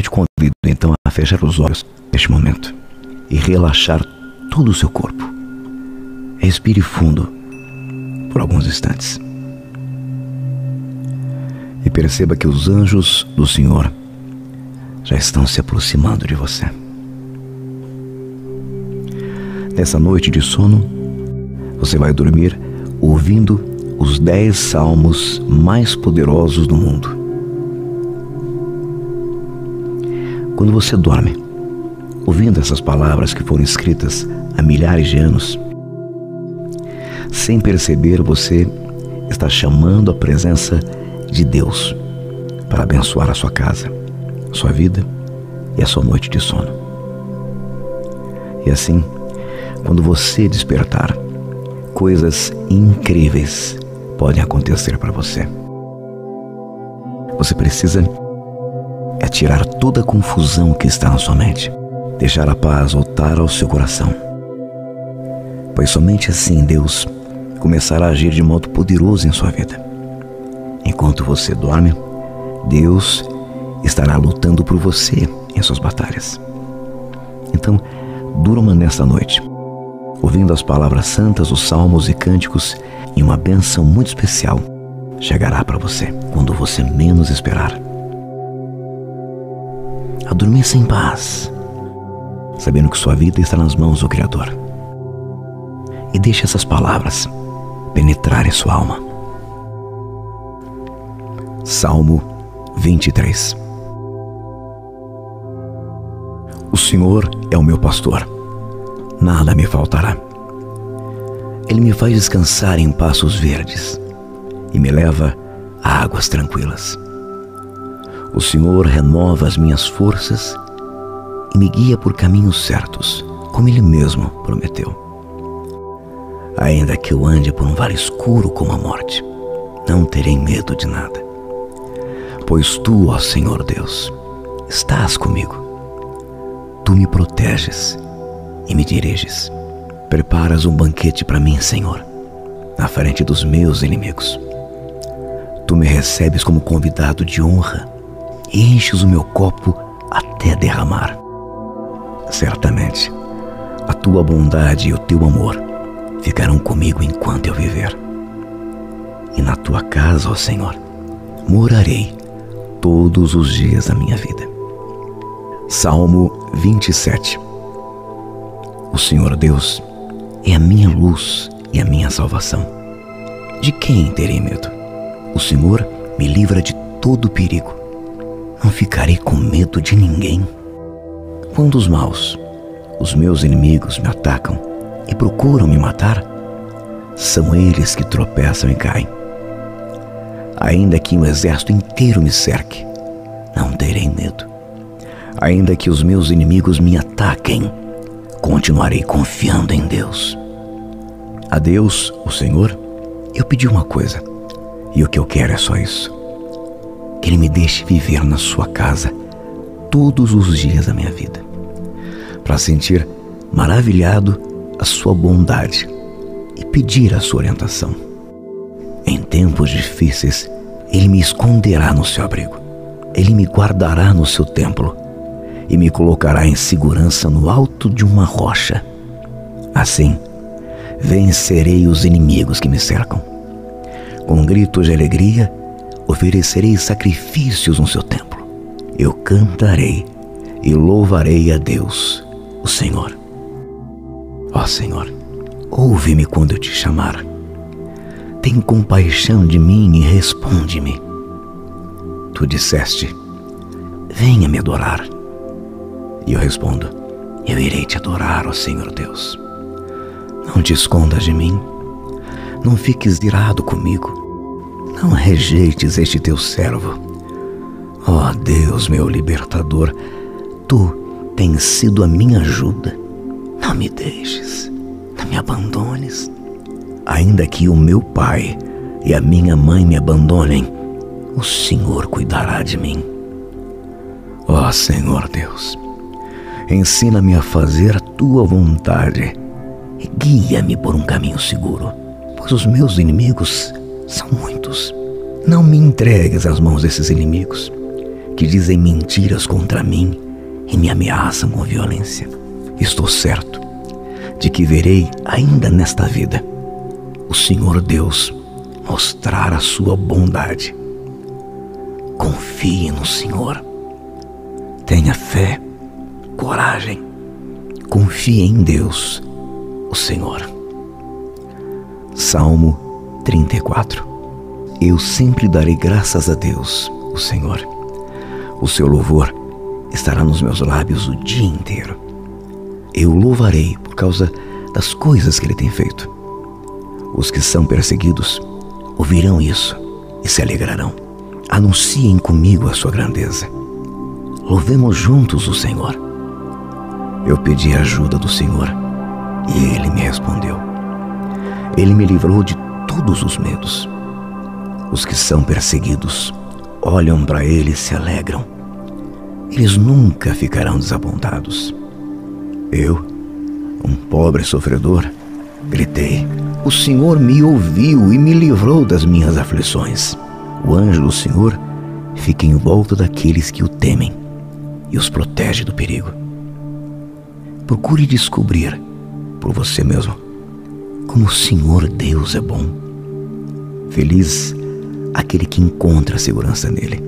Eu te convido então a fechar os olhos neste momento e relaxar todo o seu corpo. Respire fundo por alguns instantes. E perceba que os anjos do Senhor já estão se aproximando de você. Nessa noite de sono, você vai dormir ouvindo os dez salmos mais poderosos do mundo. Quando você dorme, ouvindo essas palavras que foram escritas há milhares de anos, sem perceber, você está chamando a presença de Deus para abençoar a sua casa, a sua vida e a sua noite de sono. E assim, quando você despertar, coisas incríveis podem acontecer para você. Você precisa é tirar toda a confusão que está na sua mente, deixar a paz voltar ao seu coração. Pois somente assim Deus começará a agir de modo poderoso em sua vida. Enquanto você dorme, Deus estará lutando por você em suas batalhas. Então, durma nesta noite, ouvindo as palavras santas, os salmos e cânticos, e uma bênção muito especial chegará para você quando você menos esperar. Adormeça em paz, sabendo que sua vida está nas mãos do Criador. E deixe essas palavras penetrar em sua alma. Salmo 23 O Senhor é o meu pastor, nada me faltará. Ele me faz descansar em passos verdes e me leva a águas tranquilas. O Senhor renova as minhas forças e me guia por caminhos certos, como Ele mesmo prometeu. Ainda que eu ande por um vale escuro como a morte, não terei medo de nada. Pois tu, ó Senhor Deus, estás comigo. Tu me proteges e me diriges. Preparas um banquete para mim, Senhor, na frente dos meus inimigos. Tu me recebes como convidado de honra enches o meu copo até derramar. Certamente, a tua bondade e o teu amor ficarão comigo enquanto eu viver. E na tua casa, ó Senhor, morarei todos os dias da minha vida. Salmo 27 O Senhor Deus é a minha luz e a minha salvação. De quem terei medo? O Senhor me livra de todo perigo não ficarei com medo de ninguém. Quando os maus, os meus inimigos, me atacam e procuram me matar, são eles que tropeçam e caem. Ainda que um exército inteiro me cerque, não terei medo. Ainda que os meus inimigos me ataquem, continuarei confiando em Deus. A Deus, o Senhor, eu pedi uma coisa, e o que eu quero é só isso que Ele me deixe viver na Sua casa todos os dias da minha vida, para sentir maravilhado a Sua bondade e pedir a Sua orientação. Em tempos difíceis, Ele me esconderá no seu abrigo, Ele me guardará no seu templo e me colocará em segurança no alto de uma rocha. Assim, vencerei os inimigos que me cercam. Com gritos de alegria, oferecerei sacrifícios no seu templo. Eu cantarei e louvarei a Deus, o Senhor. Ó Senhor, ouve-me quando eu te chamar. Tem compaixão de mim e responde-me. Tu disseste: Venha me adorar. E eu respondo: Eu irei te adorar, ó Senhor Deus. Não te escondas de mim. Não fiques irado comigo não rejeites este teu servo. Ó oh Deus, meu libertador, tu tens sido a minha ajuda. Não me deixes, não me abandones. Ainda que o meu pai e a minha mãe me abandonem, o Senhor cuidará de mim. Ó oh, Senhor Deus, ensina-me a fazer a tua vontade e guia-me por um caminho seguro, pois os meus inimigos são muitos. Não me entregues às mãos desses inimigos, que dizem mentiras contra mim e me ameaçam com violência. Estou certo de que verei ainda nesta vida o Senhor Deus mostrar a sua bondade. Confie no Senhor. Tenha fé, coragem. Confie em Deus, o Senhor. Salmo 34 Eu sempre darei graças a Deus, o Senhor. O seu louvor estará nos meus lábios o dia inteiro. Eu louvarei por causa das coisas que ele tem feito. Os que são perseguidos ouvirão isso e se alegrarão. Anunciem comigo a sua grandeza. Louvemos juntos o Senhor. Eu pedi a ajuda do Senhor e ele me respondeu. Ele me livrou de todos os medos. Os que são perseguidos olham para ele e se alegram. Eles nunca ficarão desapontados. Eu, um pobre sofredor, gritei: O Senhor me ouviu e me livrou das minhas aflições. O anjo do Senhor fica em volta daqueles que o temem e os protege do perigo. Procure descobrir por você mesmo como o Senhor Deus é bom. Feliz aquele que encontra segurança nele.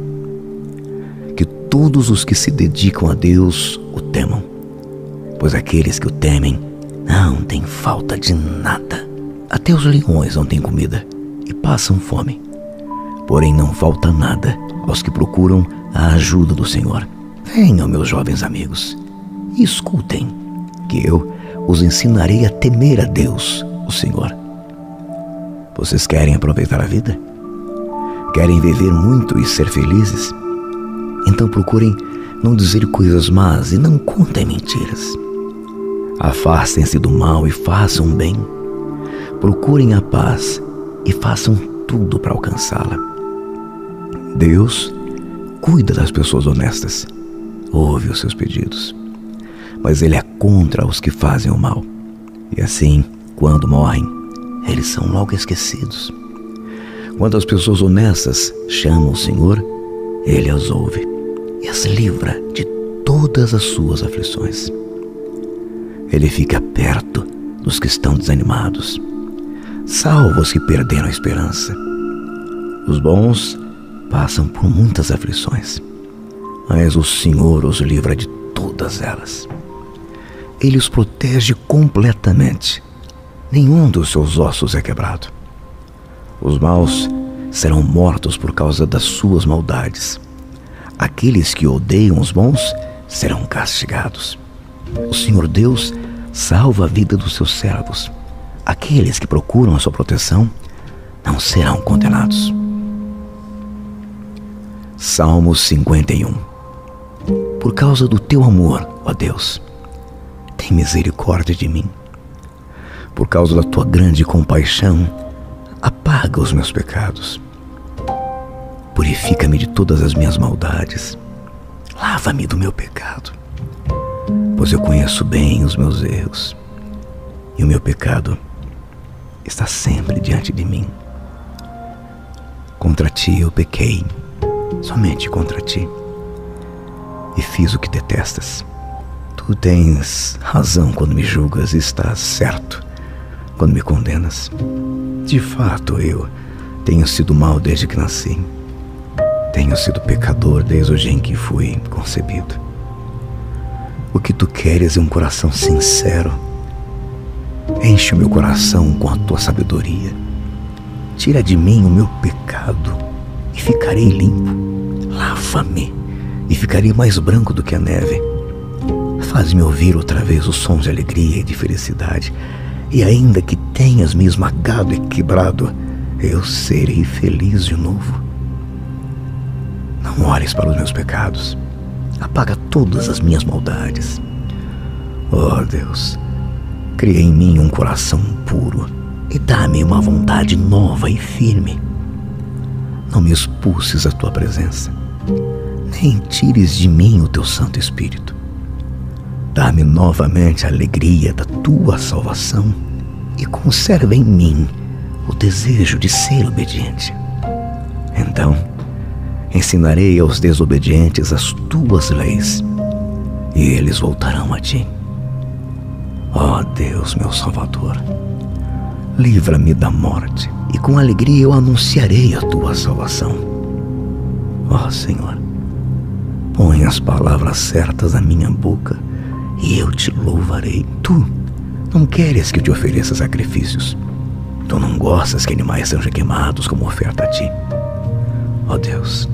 Que todos os que se dedicam a Deus o temam, pois aqueles que o temem não têm falta de nada. Até os leões não têm comida e passam fome. Porém, não falta nada aos que procuram a ajuda do Senhor. Venham, meus jovens amigos, e escutem, que eu os ensinarei a temer a Deus, o Senhor. Vocês querem aproveitar a vida? Querem viver muito e ser felizes? Então procurem não dizer coisas más e não contem mentiras. Afastem-se do mal e façam bem. Procurem a paz e façam tudo para alcançá-la. Deus cuida das pessoas honestas, ouve os seus pedidos, mas Ele é contra os que fazem o mal. E assim, quando morrem, eles são logo esquecidos. Quando as pessoas honestas chamam o Senhor, Ele as ouve e as livra de todas as suas aflições. Ele fica perto dos que estão desanimados, salva os que perderam a esperança. Os bons passam por muitas aflições, mas o Senhor os livra de todas elas. Ele os protege completamente. Nenhum dos seus ossos é quebrado. Os maus serão mortos por causa das suas maldades. Aqueles que odeiam os bons serão castigados. O Senhor Deus salva a vida dos seus servos. Aqueles que procuram a sua proteção não serão condenados. Salmo 51 Por causa do teu amor, ó Deus, tem misericórdia de mim. Por causa da tua grande compaixão, apaga os meus pecados. Purifica-me de todas as minhas maldades. Lava-me do meu pecado, pois eu conheço bem os meus erros e o meu pecado está sempre diante de mim. Contra ti eu pequei, somente contra ti, e fiz o que detestas. Tu tens razão quando me julgas e estás certo quando me condenas. De fato, eu tenho sido mal desde que nasci. Tenho sido pecador desde o dia em que fui concebido. O que tu queres é um coração sincero. Enche o meu coração com a tua sabedoria. Tira de mim o meu pecado e ficarei limpo. Lava-me e ficarei mais branco do que a neve. Faz-me ouvir outra vez os sons de alegria e de felicidade e ainda que tenhas me esmagado e quebrado, eu serei feliz de novo. Não olhes para os meus pecados. Apaga todas as minhas maldades. Oh Deus, cria em mim um coração puro e dá-me uma vontade nova e firme. Não me expulses a tua presença, nem tires de mim o teu Santo Espírito. Dá-me novamente a alegria da tua salvação e conserva em mim o desejo de ser obediente. Então, Ensinarei aos desobedientes as tuas leis, e eles voltarão a ti. Ó oh Deus, meu Salvador, livra-me da morte, e com alegria eu anunciarei a tua salvação. Ó oh Senhor, põe as palavras certas na minha boca, e eu te louvarei. Tu não queres que eu te ofereça sacrifícios. Tu não gostas que animais sejam queimados como oferta a ti. Ó oh Deus,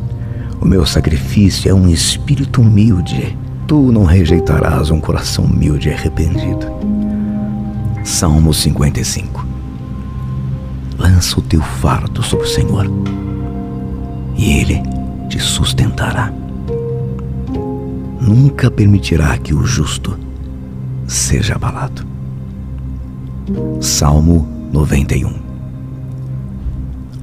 o meu sacrifício é um espírito humilde. Tu não rejeitarás um coração humilde e arrependido. Salmo 55 Lança o teu fardo sobre o Senhor, e Ele te sustentará. Nunca permitirá que o justo seja abalado. Salmo 91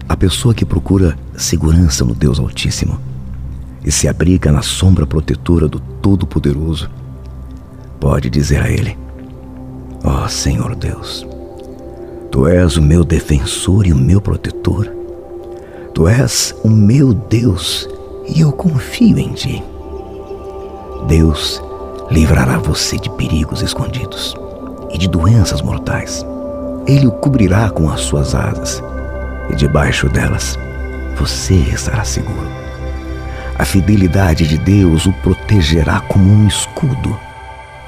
A pessoa que procura segurança no Deus Altíssimo e se abriga na sombra protetora do Todo-Poderoso, pode dizer a Ele: Ó oh, Senhor Deus, Tu és o meu defensor e o meu protetor. Tu és o meu Deus e eu confio em Ti. Deus livrará você de perigos escondidos e de doenças mortais. Ele o cobrirá com as suas asas e debaixo delas você estará seguro. A fidelidade de Deus o protegerá como um escudo.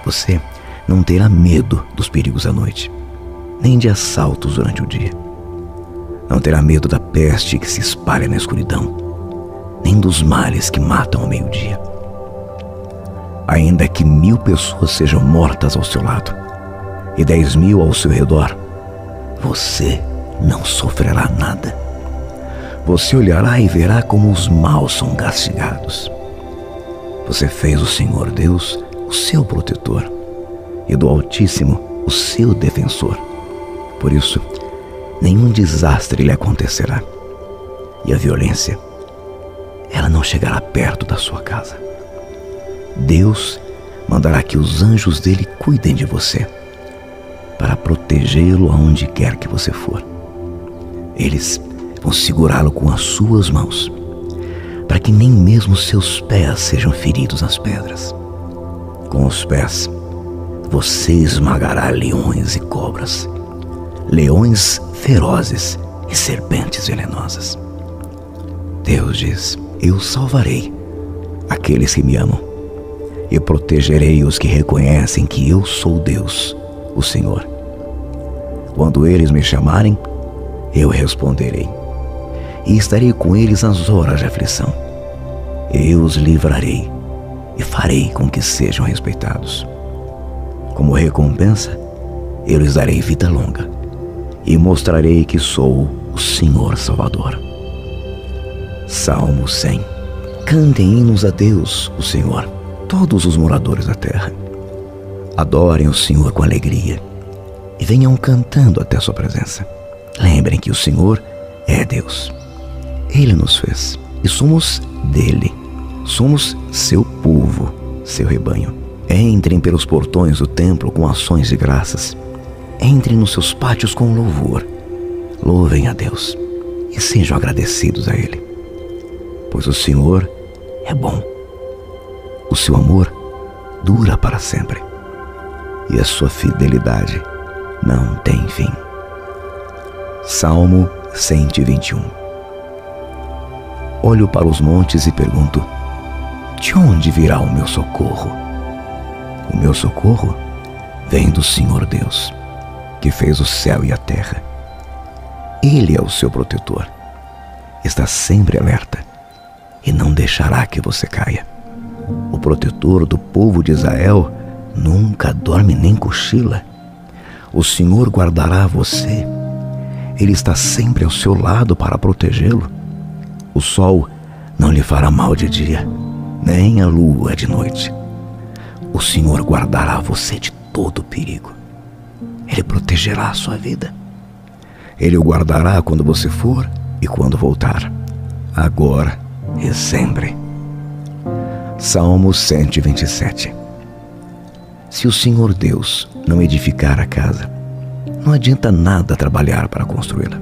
Você não terá medo dos perigos à noite, nem de assaltos durante o dia. Não terá medo da peste que se espalha na escuridão, nem dos males que matam ao meio-dia. Ainda que mil pessoas sejam mortas ao seu lado e dez mil ao seu redor, você não sofrerá nada você olhará e verá como os maus são castigados. Você fez o Senhor Deus o seu protetor e do Altíssimo o seu defensor. Por isso, nenhum desastre lhe acontecerá. E a violência, ela não chegará perto da sua casa. Deus mandará que os anjos dele cuidem de você, para protegê-lo aonde quer que você for. Eles vão segurá-lo com as suas mãos, para que nem mesmo seus pés sejam feridos nas pedras. Com os pés, você esmagará leões e cobras, leões ferozes e serpentes venenosas. Deus diz: Eu salvarei aqueles que me amam e protegerei os que reconhecem que eu sou Deus, o Senhor. Quando eles me chamarem, eu responderei e estarei com eles nas horas de aflição. Eu os livrarei e farei com que sejam respeitados. Como recompensa, eu lhes darei vida longa e mostrarei que sou o Senhor Salvador. Salmo 100 Cantem hinos a Deus, o Senhor, todos os moradores da terra. Adorem o Senhor com alegria e venham cantando até sua presença. Lembrem que o Senhor é Deus. Ele nos fez e somos dele. Somos seu povo, seu rebanho. Entrem pelos portões do templo com ações de graças. Entrem nos seus pátios com louvor. Louvem a Deus e sejam agradecidos a Ele. Pois o Senhor é bom. O seu amor dura para sempre. E a sua fidelidade não tem fim. Salmo 121 olho para os montes e pergunto: De onde virá o meu socorro? O meu socorro vem do Senhor Deus, que fez o céu e a terra. Ele é o seu protetor. Está sempre alerta e não deixará que você caia. Protetor do povo de Israel nunca dorme nem cochila. O Senhor guardará você. Ele está sempre ao seu lado para protegê-lo. O sol não lhe fará mal de dia, nem a lua de noite. O Senhor guardará você de todo perigo. Ele protegerá a sua vida. Ele o guardará quando você for e quando voltar, agora e sempre. Salmo 127 Se o Senhor Deus não edificar a casa, não adianta nada trabalhar para construí-la.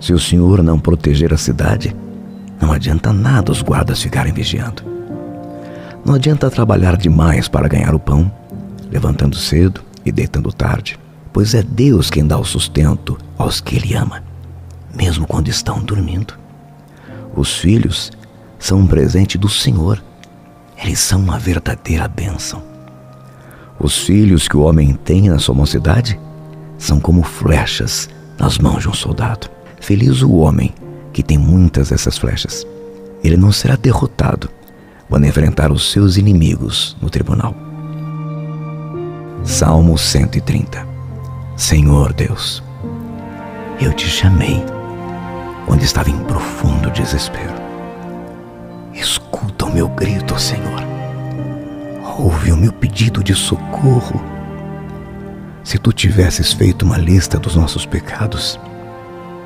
Se o Senhor não proteger a cidade, Não adianta nada os guardas ficarem vigiando. Não adianta trabalhar demais para ganhar o pão, levantando cedo e deitando tarde, pois é Deus quem dá o sustento aos que Ele ama, mesmo quando estão dormindo. Os filhos são um presente do Senhor, eles são uma verdadeira bênção. Os filhos que o homem tem na sua mocidade são como flechas nas mãos de um soldado. Feliz o homem que tem muitas dessas flechas. Ele não será derrotado quando enfrentar os seus inimigos no tribunal. Salmo 130 Senhor Deus, eu te chamei quando estava em profundo desespero. Escuta o meu grito, Senhor. Ouve o meu pedido de socorro. Se tu tivesses feito uma lista dos nossos pecados,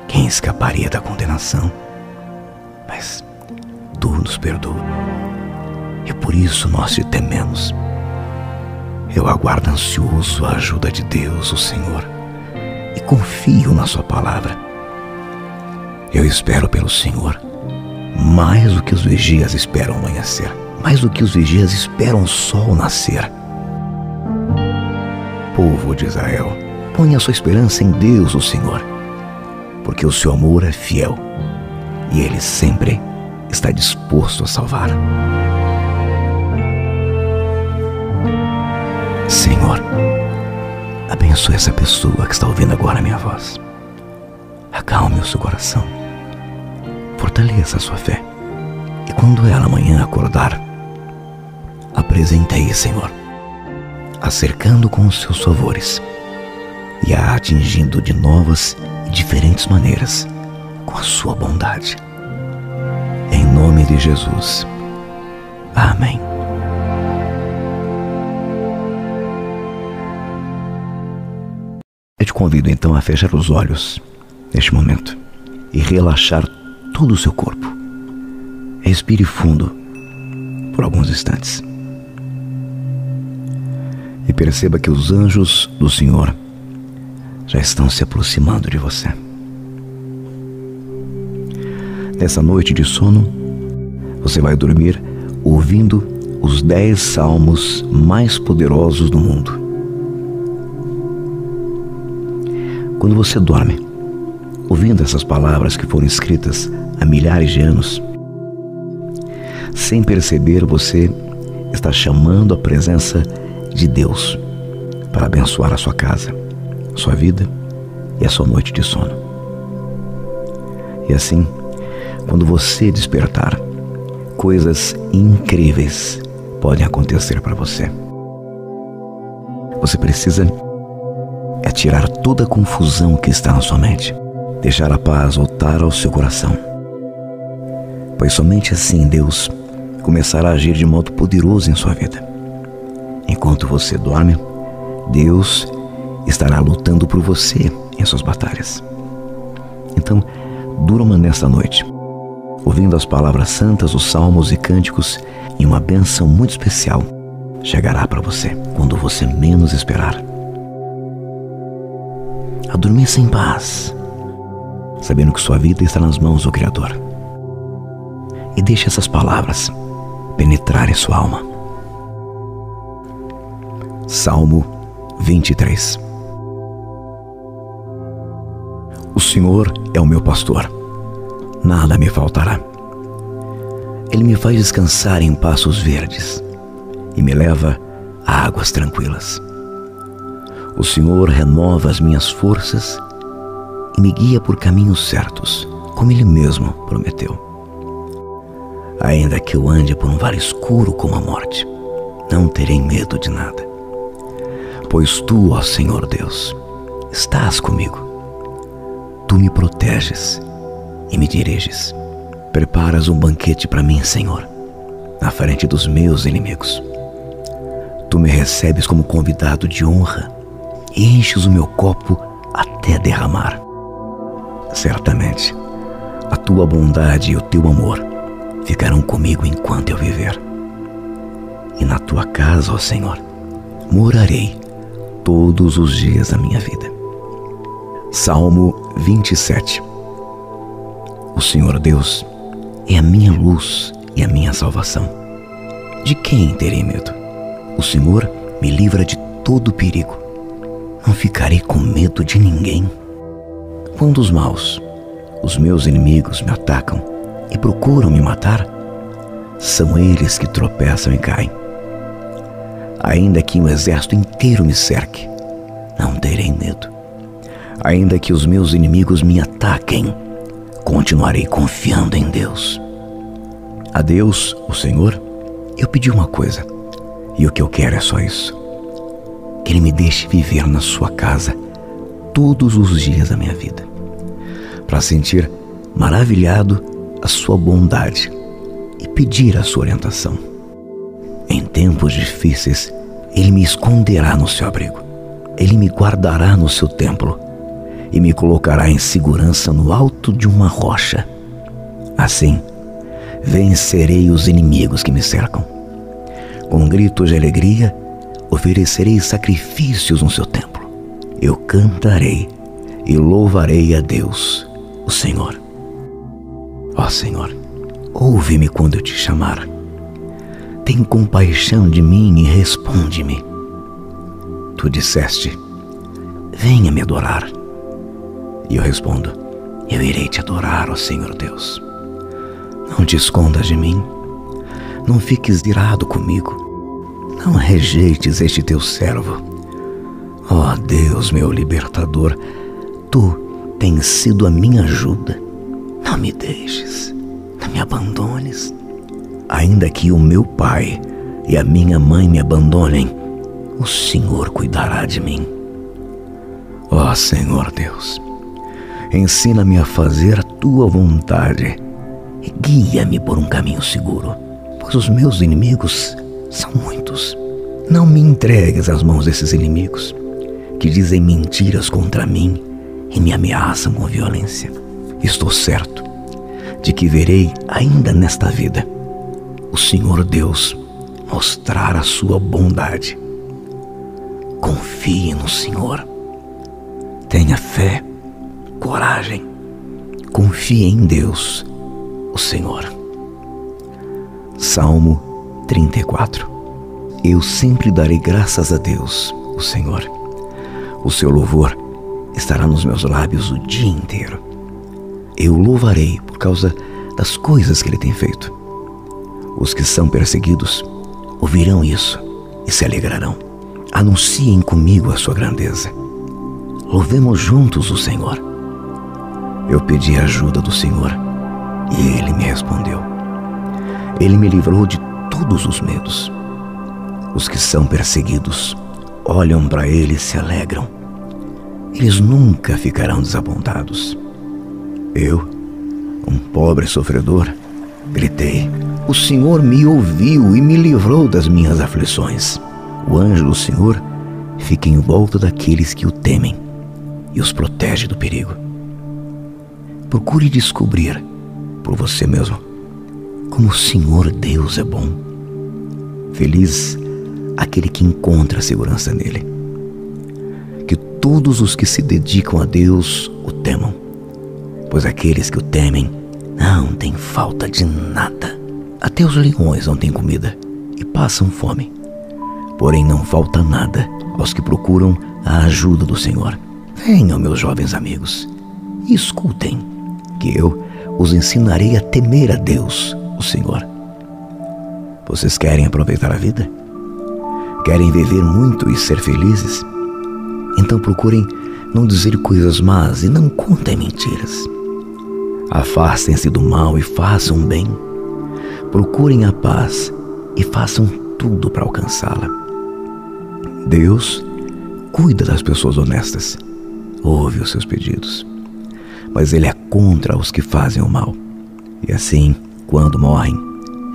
quem escaparia da condenação? Mas tu nos perdoa. E por isso nós te tememos. Eu aguardo ansioso a ajuda de Deus, o Senhor, e confio na Sua palavra. Eu espero pelo Senhor, mais do que os vigias esperam amanhecer, mais do que os vigias esperam o sol nascer. Povo de Israel, ponha sua esperança em Deus, o Senhor porque o seu amor é fiel e ele sempre está disposto a salvar. Senhor, abençoe essa pessoa que está ouvindo agora a minha voz. Acalme o seu coração. Fortaleça a sua fé. E quando ela amanhã acordar, apresente-a Senhor, acercando com os seus favores e a atingindo de novas e diferentes maneiras com a sua bondade. Em nome de Jesus. Amém. Eu te convido então a fechar os olhos neste momento e relaxar todo o seu corpo. Respire fundo por alguns instantes. E perceba que os anjos do Senhor já estão se aproximando de você. Nessa noite de sono, você vai dormir ouvindo os dez salmos mais poderosos do mundo. Quando você dorme, ouvindo essas palavras que foram escritas há milhares de anos, sem perceber, você está chamando a presença de Deus para abençoar a sua casa sua vida e a sua noite de sono. E assim, quando você despertar, coisas incríveis podem acontecer para você. Você precisa é tirar toda a confusão que está na sua mente, deixar a paz voltar ao seu coração. Pois somente assim Deus começará a agir de modo poderoso em sua vida. Enquanto você dorme, Deus estará lutando por você em suas batalhas. Então, durma nesta noite, ouvindo as palavras santas, os salmos e cânticos, e uma bênção muito especial chegará para você quando você menos esperar. Adormeça em paz, sabendo que sua vida está nas mãos do Criador. E deixe essas palavras penetrarem sua alma. Salmo 23 O Senhor é o meu pastor, nada me faltará. Ele me faz descansar em passos verdes e me leva a águas tranquilas. O Senhor renova as minhas forças e me guia por caminhos certos, como Ele mesmo prometeu. Ainda que eu ande por um vale escuro como a morte, não terei medo de nada, pois tu, ó Senhor Deus, estás comigo Tu me proteges e me diriges. Preparas um banquete para mim, Senhor, na frente dos meus inimigos. Tu me recebes como convidado de honra e enches o meu copo até derramar. Certamente, a tua bondade e o teu amor ficarão comigo enquanto eu viver. E na tua casa, ó Senhor, morarei todos os dias da minha vida. Salmo 27 O Senhor Deus é a minha luz e a minha salvação. De quem terei medo? O Senhor me livra de todo perigo. Não ficarei com medo de ninguém. Quando os maus, os meus inimigos, me atacam e procuram me matar, são eles que tropeçam e caem. Ainda que um exército inteiro me cerque, não terei medo. Ainda que os meus inimigos me ataquem, continuarei confiando em Deus. A Deus, o Senhor, eu pedi uma coisa, e o que eu quero é só isso: que Ele me deixe viver na Sua casa todos os dias da minha vida, para sentir maravilhado a Sua bondade e pedir a Sua orientação. Em tempos difíceis, Ele me esconderá no seu abrigo, Ele me guardará no seu templo e me colocará em segurança no alto de uma rocha. Assim, vencerei os inimigos que me cercam. Com gritos de alegria, oferecerei sacrifícios no seu templo. Eu cantarei e louvarei a Deus, o Senhor. Ó Senhor, ouve-me quando eu te chamar. Tem compaixão de mim e responde-me. Tu disseste: Venha me adorar. E eu respondo: Eu irei te adorar, ó Senhor Deus. Não te escondas de mim. Não fiques irado comigo. Não rejeites este teu servo. Ó Deus, meu libertador, tu tens sido a minha ajuda. Não me deixes, não me abandones. Ainda que o meu pai e a minha mãe me abandonem, o Senhor cuidará de mim. Ó Senhor Deus, Ensina-me a fazer a tua vontade e guia-me por um caminho seguro, pois os meus inimigos são muitos. Não me entregues às mãos desses inimigos que dizem mentiras contra mim e me ameaçam com violência. Estou certo de que verei ainda nesta vida o Senhor Deus mostrar a sua bondade. Confie no Senhor. Tenha fé coragem. Confie em Deus, o Senhor. Salmo 34 Eu sempre darei graças a Deus, o Senhor. O seu louvor estará nos meus lábios o dia inteiro. Eu louvarei por causa das coisas que ele tem feito. Os que são perseguidos ouvirão isso e se alegrarão. Anunciem comigo a sua grandeza. Louvemos juntos o Senhor. Eu pedi a ajuda do Senhor e ele me respondeu. Ele me livrou de todos os medos. Os que são perseguidos olham para ele e se alegram. Eles nunca ficarão desapontados. Eu, um pobre sofredor, gritei: O Senhor me ouviu e me livrou das minhas aflições. O anjo do Senhor fica em volta daqueles que o temem e os protege do perigo. Procure descobrir por você mesmo como o Senhor Deus é bom. Feliz aquele que encontra segurança nele. Que todos os que se dedicam a Deus o temam, pois aqueles que o temem não têm falta de nada. Até os leões não têm comida e passam fome. Porém, não falta nada aos que procuram a ajuda do Senhor. Venham, meus jovens amigos, e escutem que eu os ensinarei a temer a Deus, o Senhor. Vocês querem aproveitar a vida? Querem viver muito e ser felizes? Então procurem não dizer coisas más e não contem mentiras. Afastem-se do mal e façam bem. Procurem a paz e façam tudo para alcançá-la. Deus cuida das pessoas honestas, ouve os seus pedidos mas ele é contra os que fazem o mal. E assim, quando morrem,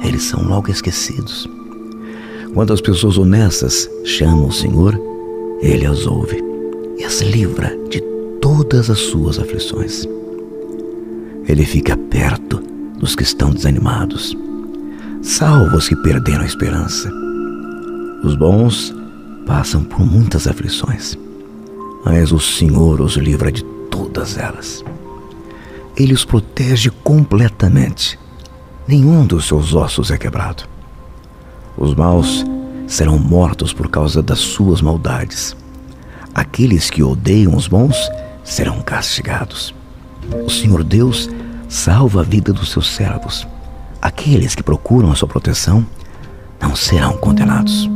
eles são logo esquecidos. Quando as pessoas honestas chamam o Senhor, ele as ouve e as livra de todas as suas aflições. Ele fica perto dos que estão desanimados, salva os que perderam a esperança. Os bons passam por muitas aflições, mas o Senhor os livra de todas elas. Ele os protege completamente nenhum dos seus ossos é quebrado. Os maus serão mortos por causa das suas maldades. Aqueles que odeiam os bons serão castigados. O Senhor Deus salva a vida dos seus servos. Aqueles que procuram a sua proteção não serão condenados.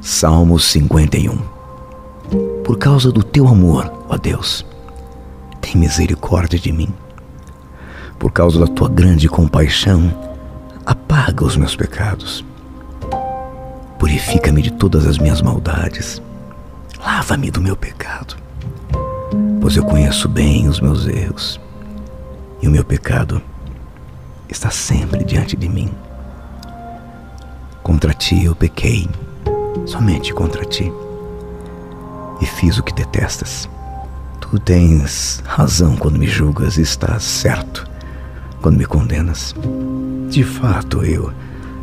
Salmo 51 Por causa do teu amor, ó Deus, tem misericórdia de mim. Por causa da tua grande compaixão, apaga os meus pecados. Purifica-me de todas as minhas maldades. Lava-me do meu pecado, pois eu conheço bem os meus erros e o meu pecado está sempre diante de mim. Contra ti eu pequei, somente contra ti, e fiz o que detestas. Tu tens razão quando me julgas e estás certo quando me condenas. De fato, eu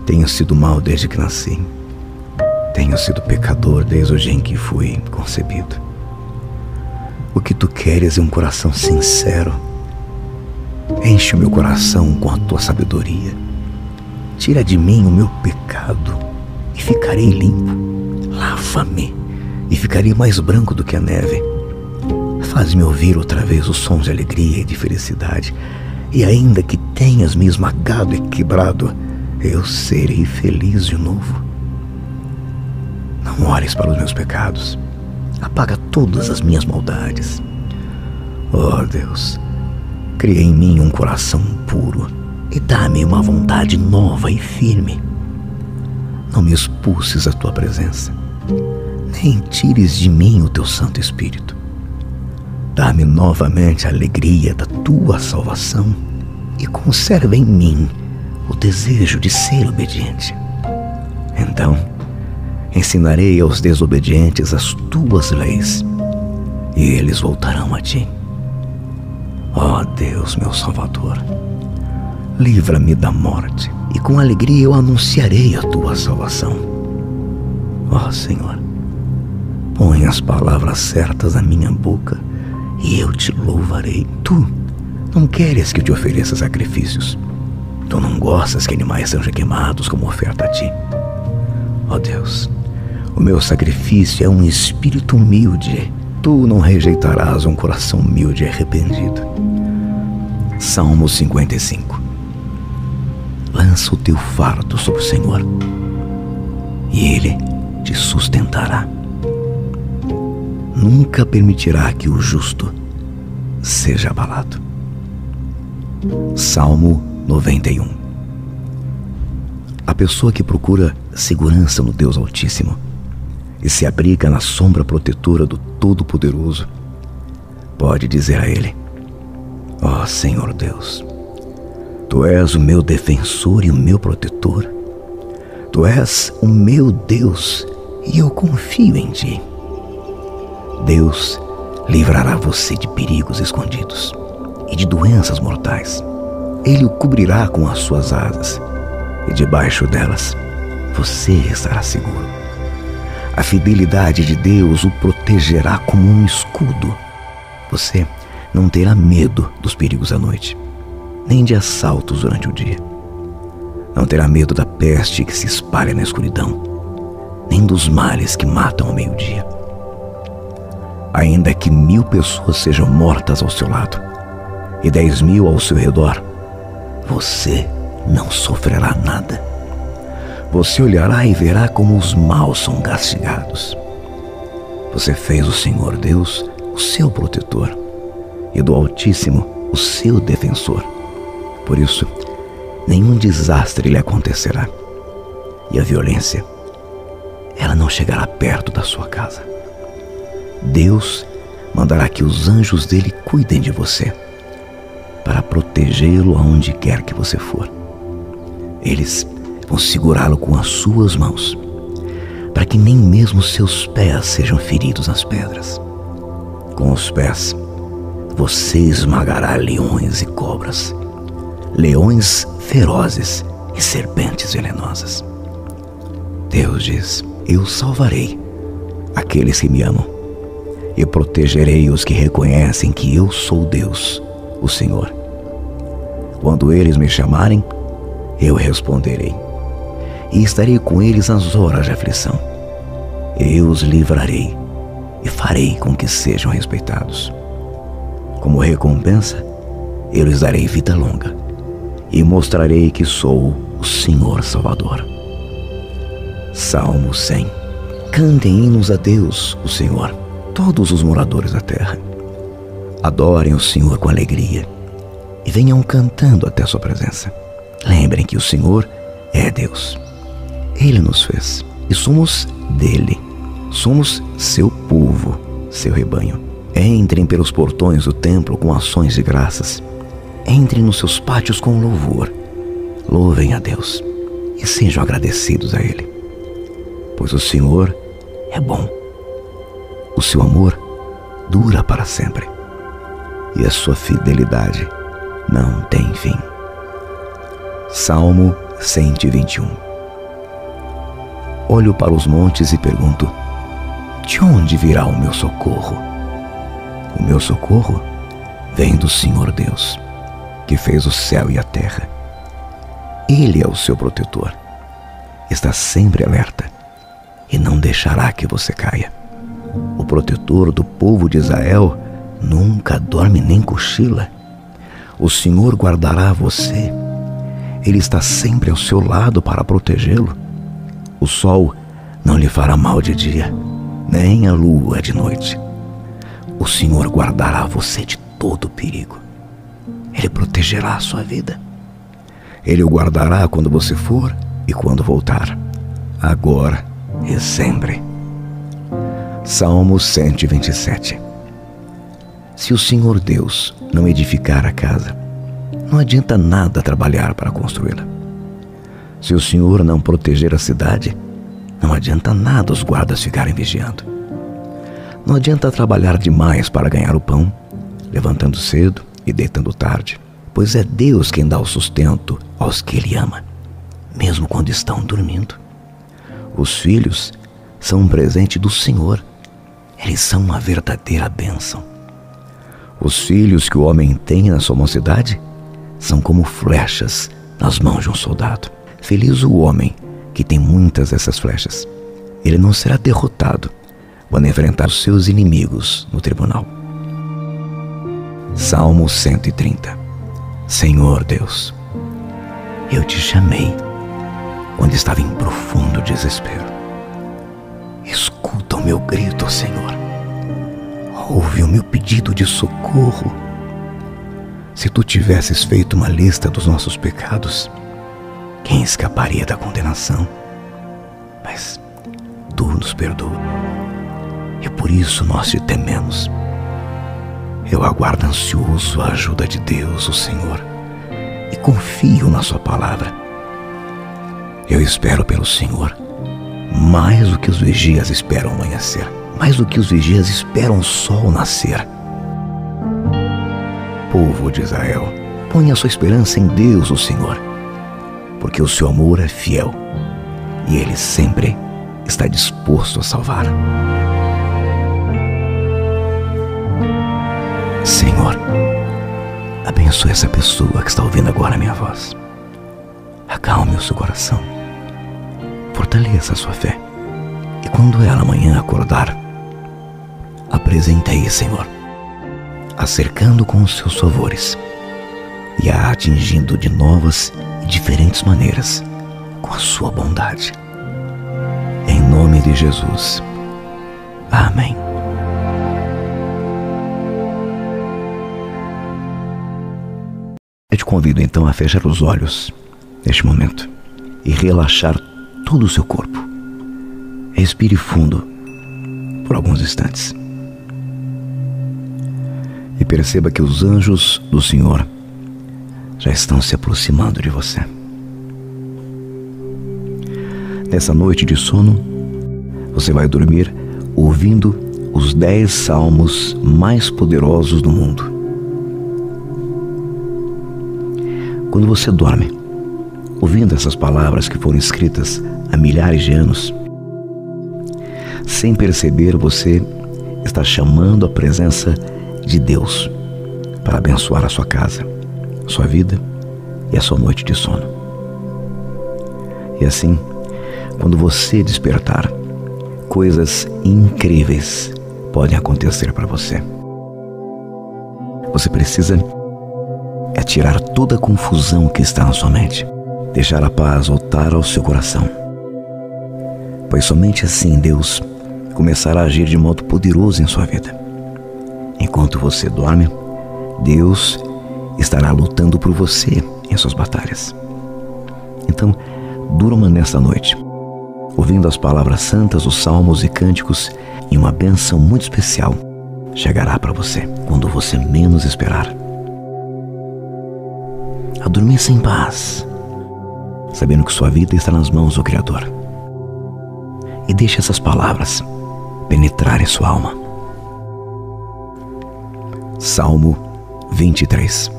tenho sido mal desde que nasci. Tenho sido pecador desde o dia em que fui concebido. O que tu queres é um coração sincero. Enche o meu coração com a tua sabedoria. Tira de mim o meu pecado e ficarei limpo. Lava-me e ficarei mais branco do que a neve. Faz-me ouvir outra vez os sons de alegria e de felicidade e ainda que tenhas me esmagado e quebrado, eu serei feliz de novo. Não olhes para os meus pecados. Apaga todas as minhas maldades. Oh Deus, cria em mim um coração puro e dá-me uma vontade nova e firme. Não me expulses da tua presença, nem tires de mim o teu Santo Espírito. Dá-me novamente a alegria da tua salvação e conserva em mim o desejo de ser obediente. Então, ensinarei aos desobedientes as tuas leis e eles voltarão a ti. Ó oh Deus, meu Salvador, livra-me da morte e com alegria eu anunciarei a tua salvação. Ó oh, Senhor, põe as palavras certas na minha boca e eu te louvarei. Tu não queres que eu te ofereça sacrifícios. Tu não gostas que animais sejam queimados como oferta a ti. Ó oh Deus, o meu sacrifício é um espírito humilde. Tu não rejeitarás um coração humilde e arrependido. Salmo 55 Lança o teu fardo sobre o Senhor, e Ele te sustentará nunca permitirá que o justo seja abalado. Salmo 91 A pessoa que procura segurança no Deus Altíssimo e se abriga na sombra protetora do Todo-Poderoso pode dizer a Ele: Ó oh, Senhor Deus, Tu és o meu defensor e o meu protetor. Tu és o meu Deus e eu confio em Ti. Deus livrará você de perigos escondidos e de doenças mortais. Ele o cobrirá com as suas asas e debaixo delas você estará seguro. A fidelidade de Deus o protegerá como um escudo. Você não terá medo dos perigos à noite, nem de assaltos durante o dia. Não terá medo da peste que se espalha na escuridão, nem dos males que matam ao meio-dia ainda que mil pessoas sejam mortas ao seu lado e dez mil ao seu redor, você não sofrerá nada. Você olhará e verá como os maus são castigados. Você fez o Senhor Deus o seu protetor e do Altíssimo o seu defensor. Por isso, nenhum desastre lhe acontecerá e a violência, ela não chegará perto da sua casa. Deus mandará que os anjos dele cuidem de você, para protegê-lo aonde quer que você for. Eles vão segurá-lo com as suas mãos, para que nem mesmo seus pés sejam feridos nas pedras. Com os pés, você esmagará leões e cobras, leões ferozes e serpentes venenosas. Deus diz: Eu salvarei aqueles que me amam e protegerei os que reconhecem que eu sou Deus, o Senhor. Quando eles me chamarem, eu responderei. E estarei com eles nas horas de aflição. Eu os livrarei e farei com que sejam respeitados. Como recompensa, eu lhes darei vida longa e mostrarei que sou o Senhor Salvador. Salmo 100 Cantem hinos a Deus, o Senhor, todos os moradores da terra. Adorem o Senhor com alegria e venham cantando até sua presença. Lembrem que o Senhor é Deus. Ele nos fez e somos dele. Somos seu povo, seu rebanho. Entrem pelos portões do templo com ações de graças. Entrem nos seus pátios com louvor. Louvem a Deus e sejam agradecidos a Ele. Pois o Senhor é bom. O seu amor dura para sempre. E a sua fidelidade não tem fim. Salmo 121 Olho para os montes e pergunto: De onde virá o meu socorro? O meu socorro vem do Senhor Deus, que fez o céu e a terra. Ele é o seu protetor. Está sempre alerta e não deixará que você caia. Protetor do povo de Israel nunca dorme nem cochila. O Senhor guardará você. Ele está sempre ao seu lado para protegê-lo. O sol não lhe fará mal de dia, nem a lua de noite. O Senhor guardará você de todo perigo. Ele protegerá a sua vida. Ele o guardará quando você for e quando voltar, agora e sempre. Salmo 127 Se o Senhor Deus não edificar a casa, não adianta nada trabalhar para construí-la. Se o Senhor não proteger a cidade, não adianta nada os guardas ficarem vigiando. Não adianta trabalhar demais para ganhar o pão, levantando cedo e deitando tarde, pois é Deus quem dá o sustento aos que Ele ama, mesmo quando estão dormindo. Os filhos são um presente do Senhor, eles são uma verdadeira bênção. Os filhos que o homem tem na sua mocidade são como flechas nas mãos de um soldado. Feliz o homem que tem muitas dessas flechas. Ele não será derrotado quando enfrentar os seus inimigos no tribunal. Salmo 130 Senhor Deus, eu te chamei quando estava em profundo desespero. Escuta o meu grito, Senhor. Ouve o meu pedido de socorro. Se tu tivesses feito uma lista dos nossos pecados, quem escaparia da condenação? Mas tu nos perdoa. E por isso nós te tememos. Eu aguardo ansioso a ajuda de Deus, o Senhor, e confio na Sua palavra. Eu espero pelo Senhor, mais do que os vigias esperam amanhecer, mais do que os vigias esperam o sol nascer. Povo de Israel, ponha sua esperança em Deus, o Senhor porque o seu amor é fiel e ele sempre está disposto a salvar. Senhor, abençoe essa pessoa que está ouvindo agora a minha voz. Acalme o seu coração. Fortaleça a sua fé. E quando ela amanhã acordar, apresente aí, Senhor, acercando com os seus favores e a atingindo de novas diferentes maneiras com a sua bondade. Em nome de Jesus. Amém. Eu te convido então a fechar os olhos neste momento e relaxar todo o seu corpo. Respire fundo por alguns instantes. E perceba que os anjos do Senhor já estão se aproximando de você. Nessa noite de sono, você vai dormir ouvindo os dez salmos mais poderosos do mundo. Quando você dorme, ouvindo essas palavras que foram escritas há milhares de anos, sem perceber, você está chamando a presença de Deus para abençoar a sua casa sua vida e a sua noite de sono. E assim, quando você despertar, coisas incríveis podem acontecer para você. Você precisa é tirar toda a confusão que está na sua mente, deixar a paz voltar ao seu coração. Pois somente assim Deus começará a agir de modo poderoso em sua vida. Enquanto você dorme, Deus estará lutando por você em suas batalhas. Então, durma nesta noite, ouvindo as palavras santas, os salmos e cânticos, e uma bênção muito especial chegará para você quando você menos esperar. Adormeça em paz, sabendo que sua vida está nas mãos do Criador. E deixe essas palavras penetrarem sua alma. Salmo 23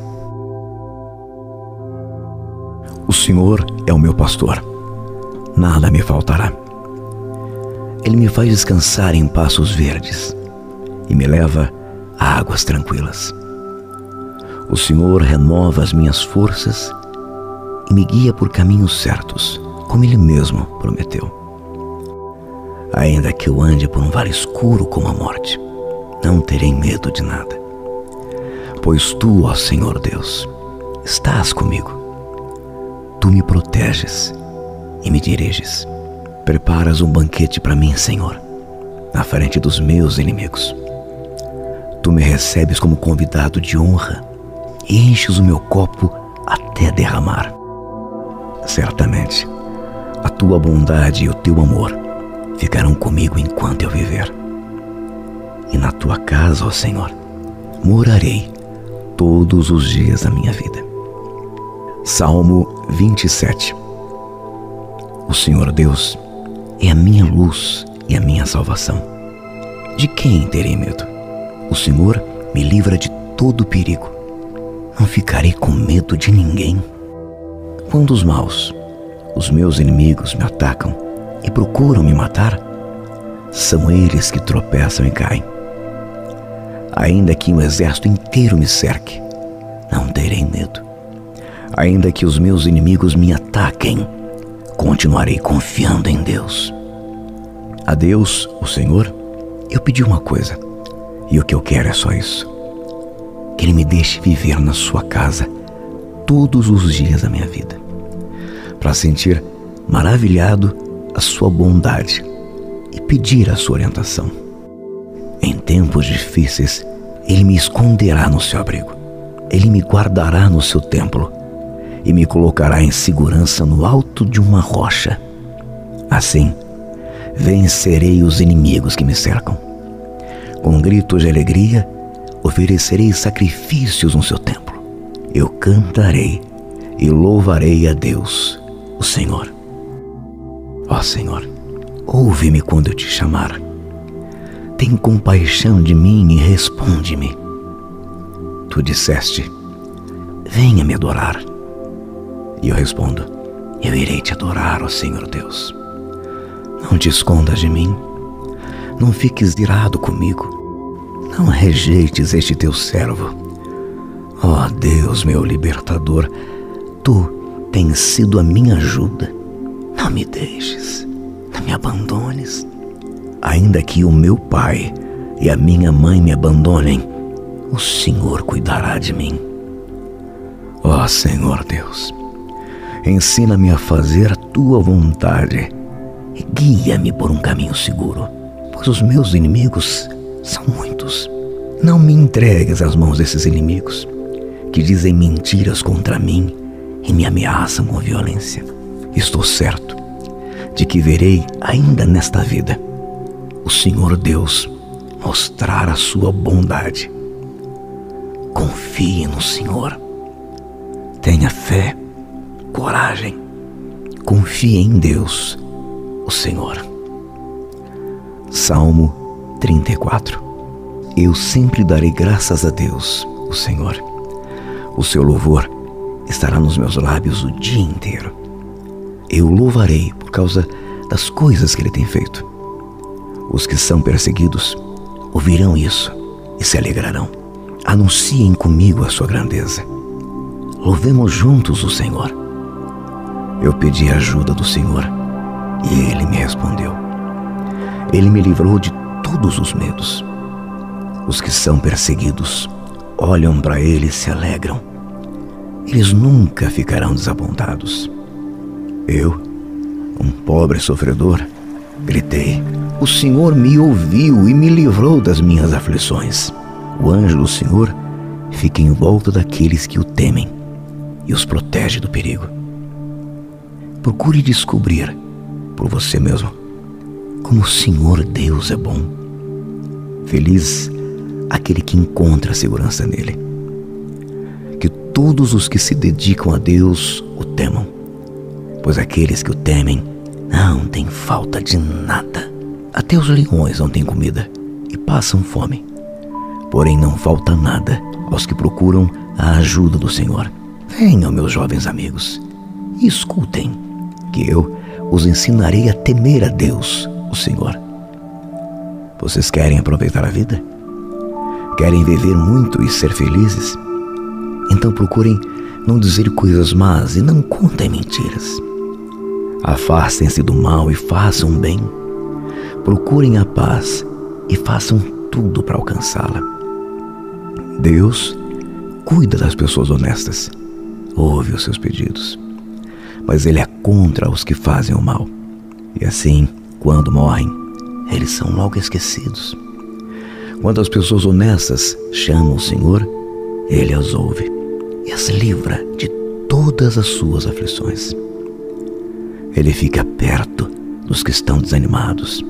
O Senhor é o meu pastor, nada me faltará. Ele me faz descansar em passos verdes e me leva a águas tranquilas. O Senhor renova as minhas forças e me guia por caminhos certos, como Ele mesmo prometeu. Ainda que eu ande por um vale escuro como a morte, não terei medo de nada. Pois tu, ó Senhor Deus, estás comigo. Tu me proteges e me diriges. Preparas um banquete para mim, Senhor, na frente dos meus inimigos. Tu me recebes como convidado de honra e enches o meu copo até derramar. Certamente, a tua bondade e o teu amor ficarão comigo enquanto eu viver. E na tua casa, ó Senhor, morarei todos os dias da minha vida. Salmo 27 O Senhor Deus é a minha luz e a minha salvação. De quem terei medo? O Senhor me livra de todo perigo. Não ficarei com medo de ninguém. Quando os maus, os meus inimigos, me atacam e procuram me matar, são eles que tropeçam e caem. Ainda que um exército inteiro me cerque, não terei medo. Ainda que os meus inimigos me ataquem, continuarei confiando em Deus. A Deus, o Senhor, eu pedi uma coisa, e o que eu quero é só isso: que Ele me deixe viver na Sua casa todos os dias da minha vida, para sentir maravilhado a Sua bondade e pedir a Sua orientação. Em tempos difíceis, Ele me esconderá no seu abrigo, Ele me guardará no seu templo e me colocará em segurança no alto de uma rocha. Assim, vencerei os inimigos que me cercam. Com gritos de alegria, oferecerei sacrifícios no seu templo. Eu cantarei e louvarei a Deus, o Senhor. Ó Senhor, ouve-me quando eu te chamar. Tem compaixão de mim e responde-me. Tu disseste: Venha me adorar. E eu respondo: Eu irei te adorar, ó Senhor Deus. Não te escondas de mim. Não fiques irado comigo. Não rejeites este teu servo. Ó Deus, meu libertador, tu tens sido a minha ajuda. Não me deixes, não me abandones. Ainda que o meu pai e a minha mãe me abandonem, o Senhor cuidará de mim. Ó Senhor Deus, Ensina-me a fazer a tua vontade e guia-me por um caminho seguro, pois os meus inimigos são muitos. Não me entregues às mãos desses inimigos que dizem mentiras contra mim e me ameaçam com violência. Estou certo de que verei ainda nesta vida o Senhor Deus mostrar a sua bondade. Confie no Senhor. Tenha fé coragem. Confie em Deus, o Senhor. Salmo 34 Eu sempre darei graças a Deus, o Senhor. O seu louvor estará nos meus lábios o dia inteiro. Eu louvarei por causa das coisas que ele tem feito. Os que são perseguidos ouvirão isso e se alegrarão. Anunciem comigo a sua grandeza Louvemos juntos o Senhor. Eu pedi a ajuda do Senhor e ele me respondeu. Ele me livrou de todos os medos. Os que são perseguidos olham para ele e se alegram. Eles nunca ficarão desapontados. Eu, um pobre sofredor, gritei: O Senhor me ouviu e me livrou das minhas aflições. O anjo do Senhor fica em volta daqueles que o temem e os protege do perigo. Procure descobrir por você mesmo como o Senhor Deus é bom. Feliz aquele que encontra segurança nele. Que todos os que se dedicam a Deus o temam, pois aqueles que o temem não têm falta de nada. Até os leões não têm comida e passam fome. Porém, não falta nada aos que procuram a ajuda do Senhor. Venham, meus jovens amigos, e escutem, que eu os ensinarei a temer a Deus, o Senhor. Vocês querem aproveitar a vida? Querem viver muito e ser felizes? Então procurem não dizer coisas más e não contem mentiras. Afastem-se do mal e façam bem. Procurem a paz e façam tudo para alcançá-la. Deus cuida das pessoas honestas, ouve os seus pedidos, mas Ele é contra os que fazem o mal. E assim, quando morrem, eles são logo esquecidos. Quando as pessoas honestas chamam o Senhor, Ele as ouve e as livra de todas as suas aflições. Ele fica perto dos que estão desanimados,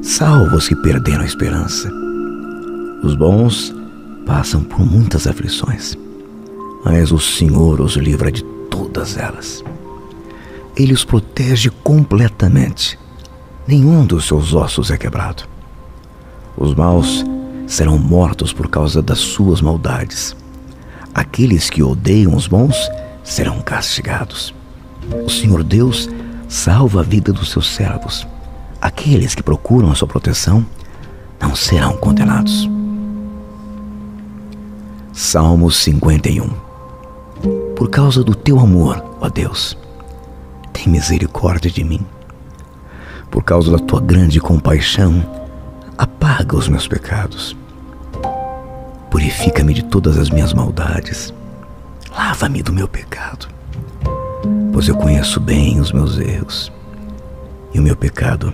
salva os que perderam a esperança. Os bons passam por muitas aflições, mas o Senhor os livra de todas elas. Ele os protege completamente nenhum dos seus ossos é quebrado. Os maus serão mortos por causa das suas maldades. Aqueles que odeiam os bons serão castigados. O Senhor Deus salva a vida dos seus servos. Aqueles que procuram a sua proteção não serão condenados. Salmo 51 Por causa do teu amor, ó Deus, tem misericórdia de mim por causa da tua grande compaixão, apaga os meus pecados. Purifica-me de todas as minhas maldades. Lava-me do meu pecado, pois eu conheço bem os meus erros e o meu pecado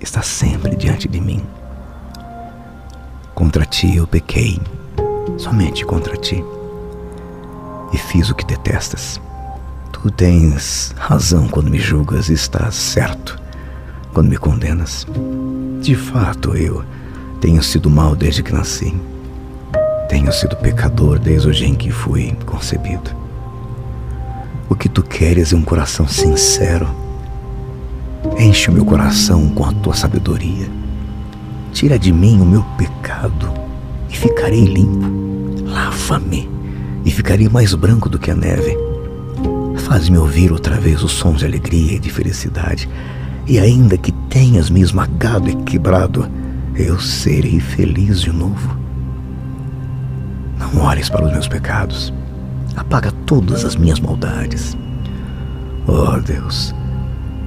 está sempre diante de mim. Contra ti eu pequei, somente contra ti, e fiz o que detestas. Tu tens razão quando me julgas e estás certo quando me condenas. De fato, eu tenho sido mal desde que nasci. Tenho sido pecador desde o dia em que fui concebido. O que tu queres é um coração sincero. Enche o meu coração com a tua sabedoria. Tira de mim o meu pecado e ficarei limpo. Lava-me e ficarei mais branco do que a neve. Faz-me ouvir outra vez os sons de alegria e de felicidade e ainda que tenhas me esmagado e quebrado, eu serei feliz de novo. Não olhes para os meus pecados. Apaga todas as minhas maldades. Oh Deus,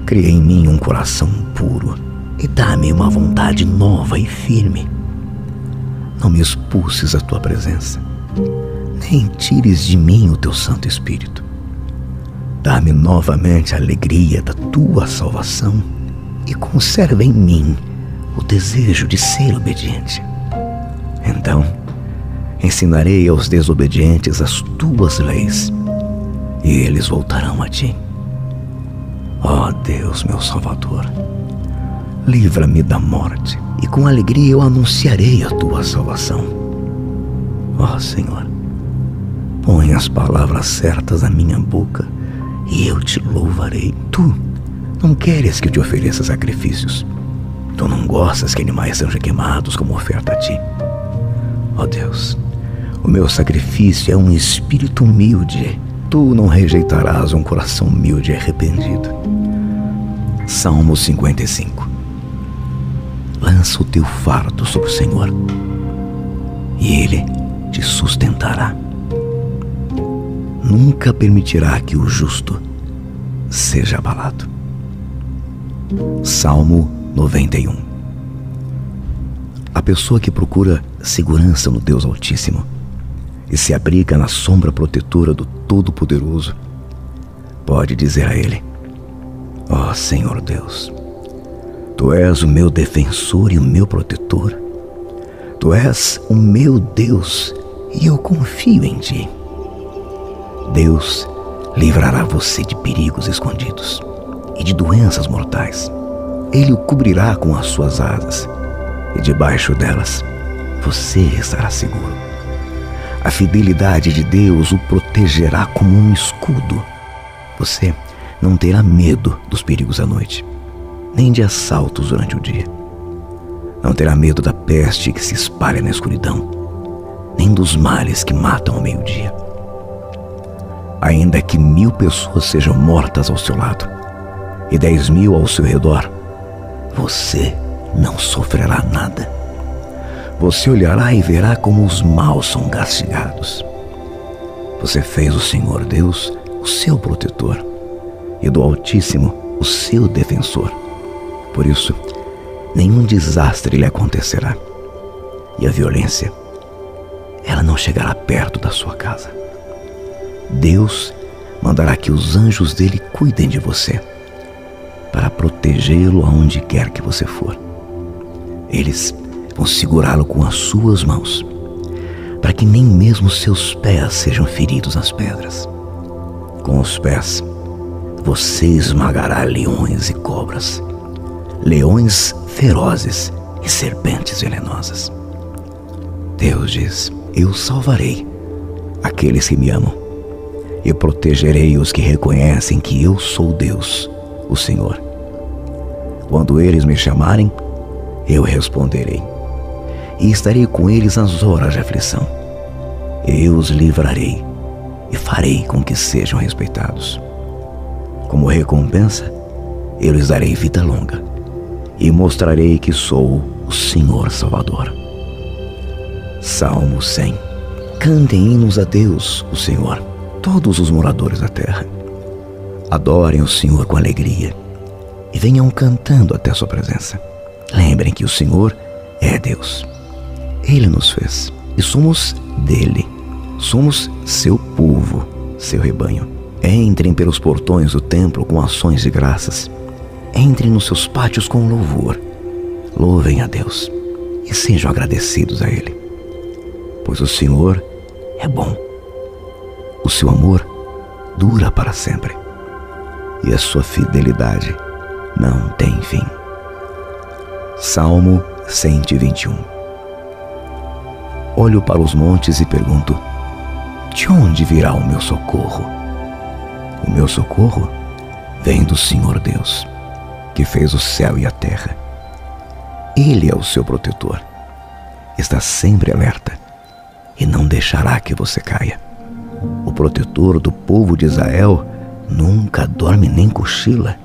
cria em mim um coração puro e dá-me uma vontade nova e firme. Não me expulses a tua presença, nem tires de mim o teu Santo Espírito. Dá-me novamente a alegria da tua salvação e conserva em mim o desejo de ser obediente. Então, ensinarei aos desobedientes as tuas leis e eles voltarão a ti. Ó oh Deus, meu Salvador, livra-me da morte e com alegria eu anunciarei a tua salvação. Ó oh, Senhor, põe as palavras certas na minha boca e eu te louvarei. Tu não queres que eu te ofereça sacrifícios. Tu não gostas que animais sejam queimados como oferta a ti. Ó oh Deus, o meu sacrifício é um espírito humilde. Tu não rejeitarás um coração humilde e arrependido. Salmo 55 Lança o teu fardo sobre o Senhor, e Ele te sustentará. nunca permitirá que o justo seja abalado. Salmo 91 A pessoa que procura segurança no Deus Altíssimo e se abriga na sombra protetora do Todo-Poderoso, pode dizer a Ele: Ó oh, Senhor Deus, Tu és o meu defensor e o meu protetor. Tu és o meu Deus e eu confio em Ti. Deus livrará você de perigos escondidos e de doenças mortais. Ele o cobrirá com as suas asas e debaixo delas você estará seguro. A fidelidade de Deus o protegerá como um escudo. Você não terá medo dos perigos à noite, nem de assaltos durante o dia. Não terá medo da peste que se espalha na escuridão, nem dos males que matam ao meio-dia. Ainda que mil pessoas sejam mortas ao seu lado e dez mil ao seu redor, você não sofrerá nada. Você olhará e verá como os maus são castigados. Você fez o Senhor Deus o seu protetor e do Altíssimo o seu defensor. Por isso, nenhum desastre lhe acontecerá e a violência, ela não chegará perto da sua casa. Deus mandará que os anjos dele cuidem de você para protegê-lo aonde quer que você for. Eles vão segurá-lo com as suas mãos, para que nem mesmo seus pés sejam feridos nas pedras. Com os pés, você esmagará leões e cobras, leões ferozes e serpentes venenosas. Deus diz: Eu salvarei aqueles que me amam e protegerei os que reconhecem que eu sou Deus, o Senhor. Quando eles me chamarem, eu responderei, e estarei com eles nas horas de aflição. Eu os livrarei e farei com que sejam respeitados. Como recompensa, eu lhes darei vida longa e mostrarei que sou o Senhor Salvador. Salmo 100 Cantem hinos a Deus, o Senhor, todos os moradores da terra. Adorem o Senhor com alegria e venham cantando até sua presença. Lembrem que o Senhor é Deus. Ele nos fez e somos dele. Somos seu povo, seu rebanho. Entrem pelos portões do templo com ações de graças. Entrem nos seus pátios com louvor. Louvem a Deus e sejam agradecidos a Ele. Pois o Senhor é bom. O seu amor dura para sempre. E a sua fidelidade não tem fim. Salmo 121 Olho para os montes e pergunto: De onde virá o meu socorro? O meu socorro vem do Senhor Deus, que fez o céu e a terra. Ele é o seu protetor. Está sempre alerta e não deixará que você caia. O protetor do povo de Israel nunca dorme nem cochila.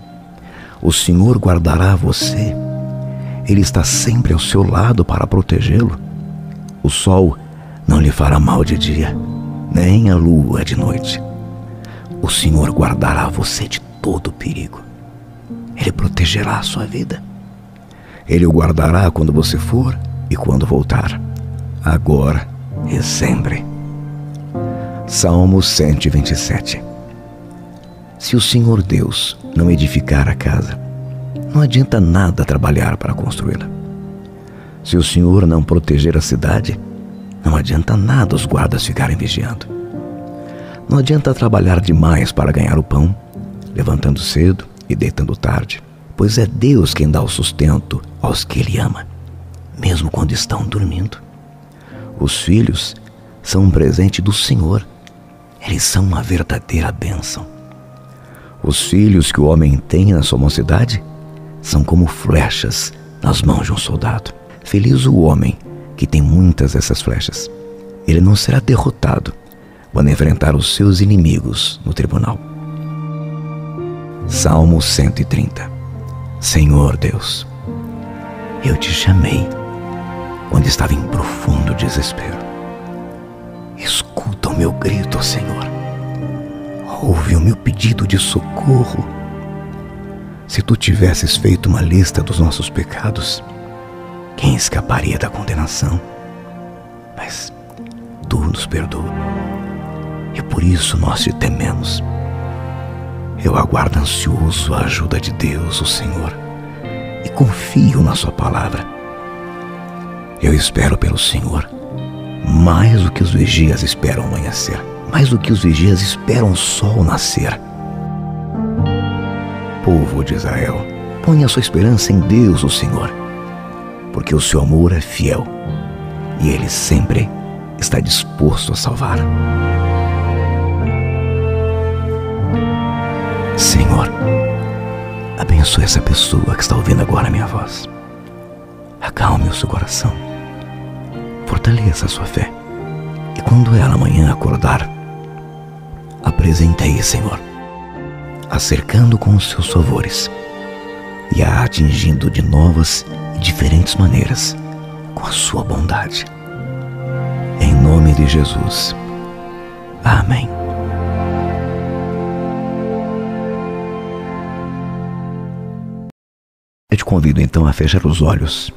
O Senhor guardará você ele está sempre ao seu lado para protegê-lo. O sol não lhe fará mal de dia, nem a lua de noite. O Senhor guardará você de todo perigo. Ele protegerá a sua vida. Ele o guardará quando você for e quando voltar, agora e sempre. Salmo 127 Se o Senhor Deus não edificar a casa, não adianta nada trabalhar para construí-la. Se o Senhor não proteger a cidade, não adianta nada os guardas ficarem vigiando. Não adianta trabalhar demais para ganhar o pão, levantando cedo e deitando tarde, pois é Deus quem dá o sustento aos que Ele ama, mesmo quando estão dormindo. Os filhos são um presente do Senhor, eles são uma verdadeira bênção. Os filhos que o homem tem na sua mocidade são como flechas nas mãos de um soldado. Feliz o homem que tem muitas dessas flechas. Ele não será derrotado quando enfrentar os seus inimigos no tribunal. Salmo 130 Senhor Deus, eu te chamei quando estava em profundo desespero. Escuta o meu grito, Senhor. ouve o meu pedido de socorro. Se tu tivesses feito uma lista dos nossos pecados, quem escaparia da condenação? Mas tu nos perdoa. E por isso nós te tememos. Eu aguardo ansioso a ajuda de Deus, o Senhor, e confio na Sua palavra. Eu espero pelo Senhor, mais do que os vigias esperam amanhecer, mais do que os vigias esperam o sol nascer. Povo de Israel, ponha sua esperança em Deus, o Senhor, porque o seu amor é fiel e ele sempre está disposto a salvar. Senhor, abençoe essa pessoa que está ouvindo agora a minha voz. Acalme o seu coração. Fortaleça a sua fé. E quando ela amanhã acordar, apresente-a Senhor, acercando com os seus favores e a atingindo de novas diferentes maneiras com a sua bondade. Em nome de Jesus. Amém. Eu te convido então a fechar os olhos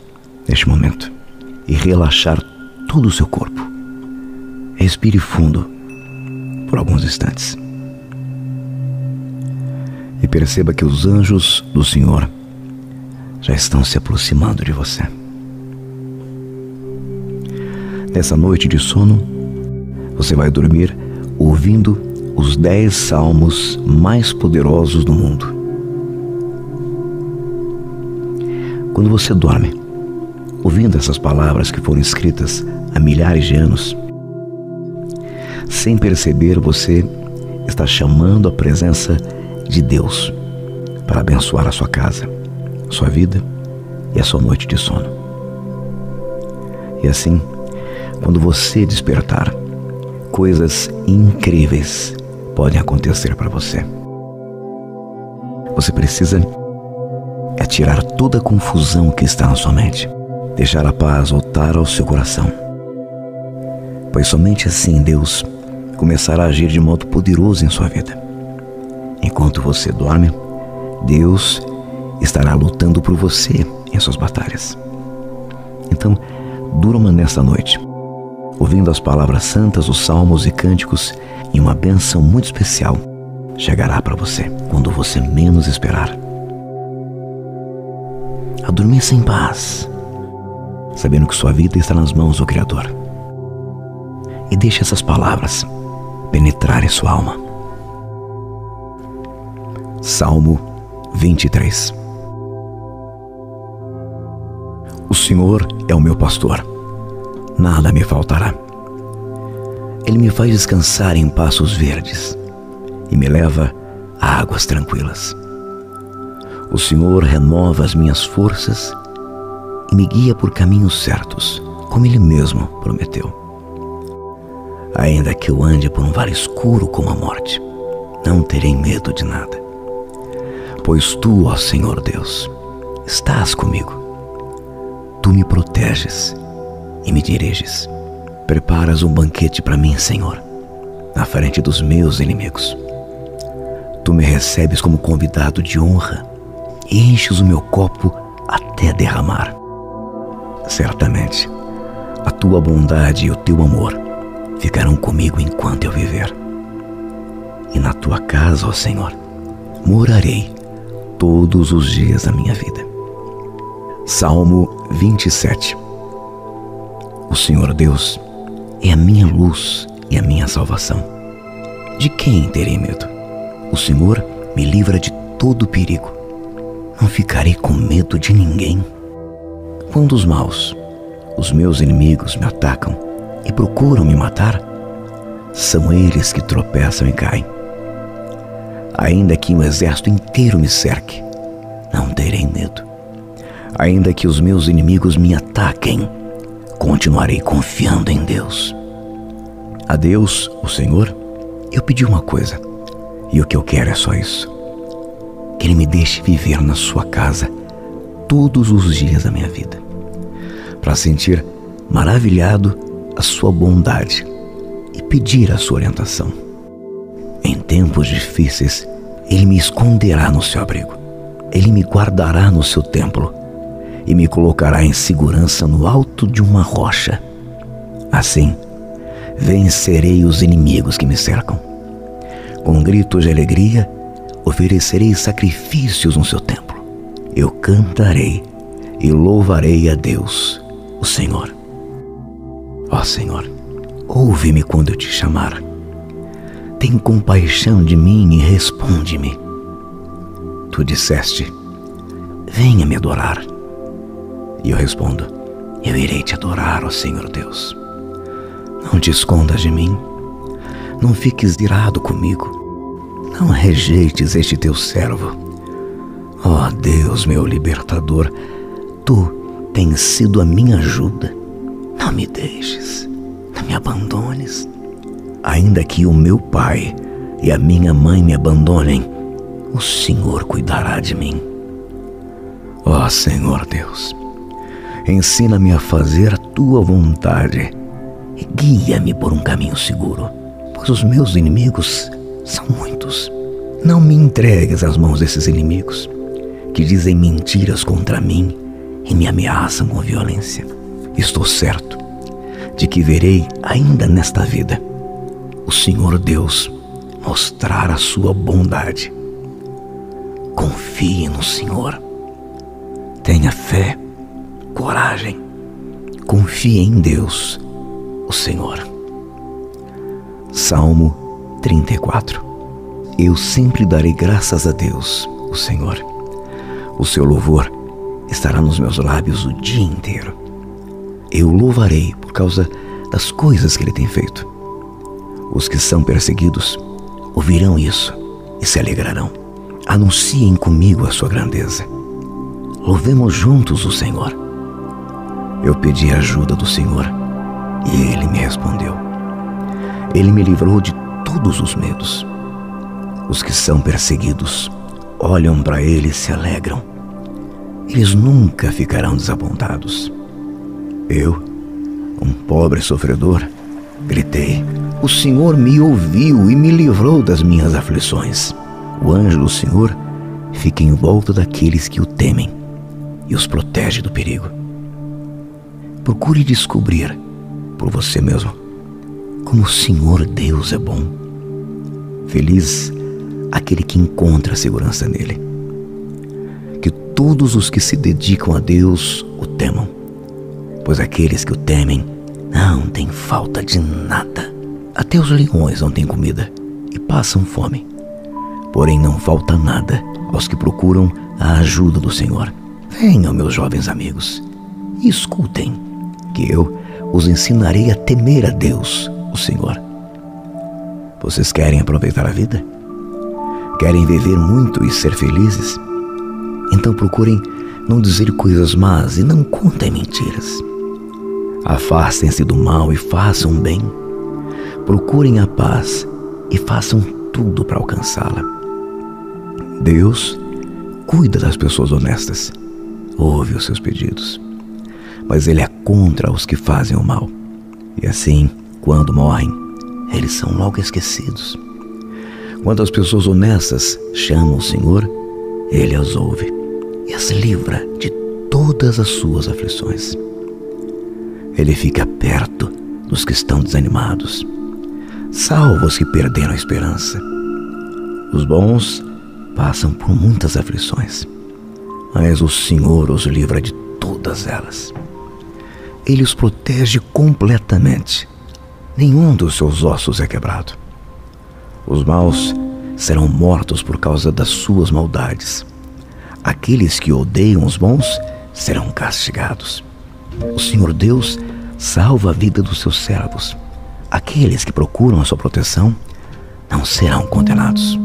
neste momento e relaxar todo o seu corpo. Respire fundo por alguns instantes. E perceba que os anjos do Senhor já estão se aproximando de você. Nessa noite de sono, você vai dormir ouvindo os dez salmos mais poderosos do mundo. Quando você dorme, ouvindo essas palavras que foram escritas há milhares de anos, sem perceber, você está chamando a presença de Deus para abençoar a sua casa, sua vida e a sua noite de sono. E assim, quando você despertar, coisas incríveis podem acontecer para você. Você precisa é tirar toda a confusão que está na sua mente, deixar a paz voltar ao seu coração. Pois somente assim Deus começará a agir de modo poderoso em sua vida. Enquanto você dorme, Deus estará lutando por você em suas batalhas. Então, durma nesta noite, ouvindo as palavras santas, os salmos e cânticos, e uma benção muito especial chegará para você quando você menos esperar adormeça em paz, sabendo que sua vida está nas mãos do Criador. E deixe essas palavras penetrarem sua alma. Salmo 23 O Senhor é o meu pastor, nada me faltará. Ele me faz descansar em passos verdes e me leva a águas tranquilas. O Senhor renova as minhas forças e me guia por caminhos certos, como Ele mesmo prometeu. Ainda que eu ande por um vale escuro como a morte, não terei medo de nada. Pois tu, ó Senhor Deus, estás comigo. Tu me proteges e me diriges. Preparas um banquete para mim, Senhor, na frente dos meus inimigos. Tu me recebes como convidado de honra enches o meu copo até derramar. Certamente, a tua bondade e o teu amor ficarão comigo enquanto eu viver. E na tua casa, ó Senhor, morarei todos os dias da minha vida. Salmo 27 O Senhor Deus é a minha luz e a minha salvação. De quem terei medo? O Senhor me livra de todo perigo não ficarei com medo de ninguém. Quando os maus, os meus inimigos, me atacam e procuram me matar, são eles que tropeçam e caem. Ainda que um exército inteiro me cerque, não terei medo. Ainda que os meus inimigos me ataquem, continuarei confiando em Deus. A Deus, o Senhor, eu pedi uma coisa, e o que eu quero é só isso que Ele me deixe viver na Sua casa todos os dias da minha vida, para sentir maravilhado a Sua bondade e pedir a Sua orientação. Em tempos difíceis, Ele me esconderá no seu abrigo. Ele me guardará no seu templo e me colocará em segurança no alto de uma rocha. Assim, vencerei os inimigos que me cercam. Com gritos de alegria, oferecerei sacrifícios no seu templo. Eu cantarei e louvarei a Deus, o Senhor. Ó Senhor, ouve-me quando eu te chamar. Tem compaixão de mim e responde-me. Tu disseste: Venha me adorar. E eu respondo: Eu irei te adorar, ó Senhor Deus. Não te escondas de mim. Não fiques irado comigo. Não rejeites este teu servo. Ó Deus, meu libertador, tu tens sido a minha ajuda. Não me deixes, não me abandones. Ainda que o meu pai e a minha mãe me abandonem, o Senhor cuidará de mim. Ó Senhor Deus, ensina-me a fazer a tua vontade e guia-me por um caminho seguro, pois os meus inimigos são muitos. Não me entregues às mãos desses inimigos que dizem mentiras contra mim e me ameaçam com violência. Estou certo de que verei ainda nesta vida o Senhor Deus mostrar a sua bondade. Confie no Senhor. Tenha fé, coragem. Confie em Deus, o Senhor. Salmo 34 Eu sempre darei graças a Deus, o Senhor. O seu louvor estará nos meus lábios o dia inteiro. Eu louvarei por causa das coisas que ele tem feito. Os que são perseguidos ouvirão isso e se alegrarão. Anunciem comigo a sua grandeza. Louvemos juntos o Senhor. Eu pedi ajuda do Senhor e ele me respondeu. Ele me livrou de todos os medos. Os que são perseguidos olham para ele e se alegram eles nunca ficarão desapontados. Eu, um pobre sofredor, gritei: O Senhor me ouviu e me livrou das minhas aflições. O anjo do Senhor fica em volta daqueles que o temem e os protege do perigo. Procure descobrir por você mesmo como o Senhor Deus é bom. Feliz aquele que encontra segurança nele todos os que se dedicam a Deus o temam, pois aqueles que o temem não têm falta de nada. Até os leões não têm comida e passam fome. Porém, não falta nada aos que procuram a ajuda do Senhor. Venham, meus jovens amigos, e escutem, que eu os ensinarei a temer a Deus, o Senhor. Vocês querem aproveitar a vida? Querem viver muito e ser felizes? Então procurem não dizer coisas más e não contem mentiras. Afastem-se do mal e façam bem. Procurem a paz e façam tudo para alcançá-la. Deus cuida das pessoas honestas, ouve os seus pedidos, mas Ele é contra os que fazem o mal. E assim, quando morrem, eles são logo esquecidos. Quando as pessoas honestas chamam o Senhor, Ele as ouve e as livra de todas as suas aflições. Ele fica perto dos que estão desanimados, salva os que perderam a esperança. Os bons passam por muitas aflições, mas o Senhor os livra de todas elas. Ele os protege completamente. Nenhum dos seus ossos é quebrado. Os maus serão mortos por causa das suas maldades. Aqueles que odeiam os bons serão castigados. O Senhor Deus salva a vida dos seus servos. Aqueles que procuram a sua proteção não serão condenados.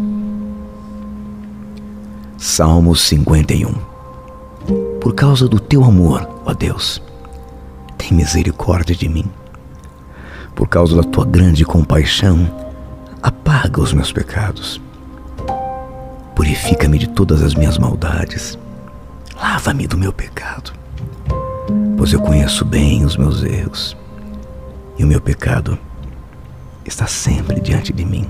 Salmo 51 Por causa do teu amor, ó Deus, tem misericórdia de mim. Por causa da tua grande compaixão, apaga os meus pecados Purifica-me de todas as minhas maldades. Lava-me do meu pecado, pois eu conheço bem os meus erros e o meu pecado está sempre diante de mim.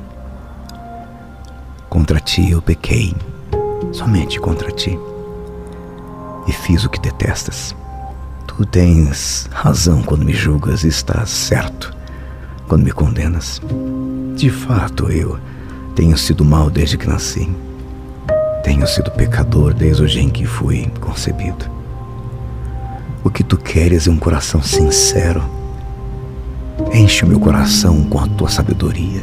Contra ti eu pequei, somente contra ti, e fiz o que detestas. Tu tens razão quando me julgas estás certo quando me condenas. De fato, eu tenho sido mal desde que nasci. Tenho sido pecador desde o dia em que fui concebido. O que tu queres é um coração sincero. Enche o meu coração com a tua sabedoria.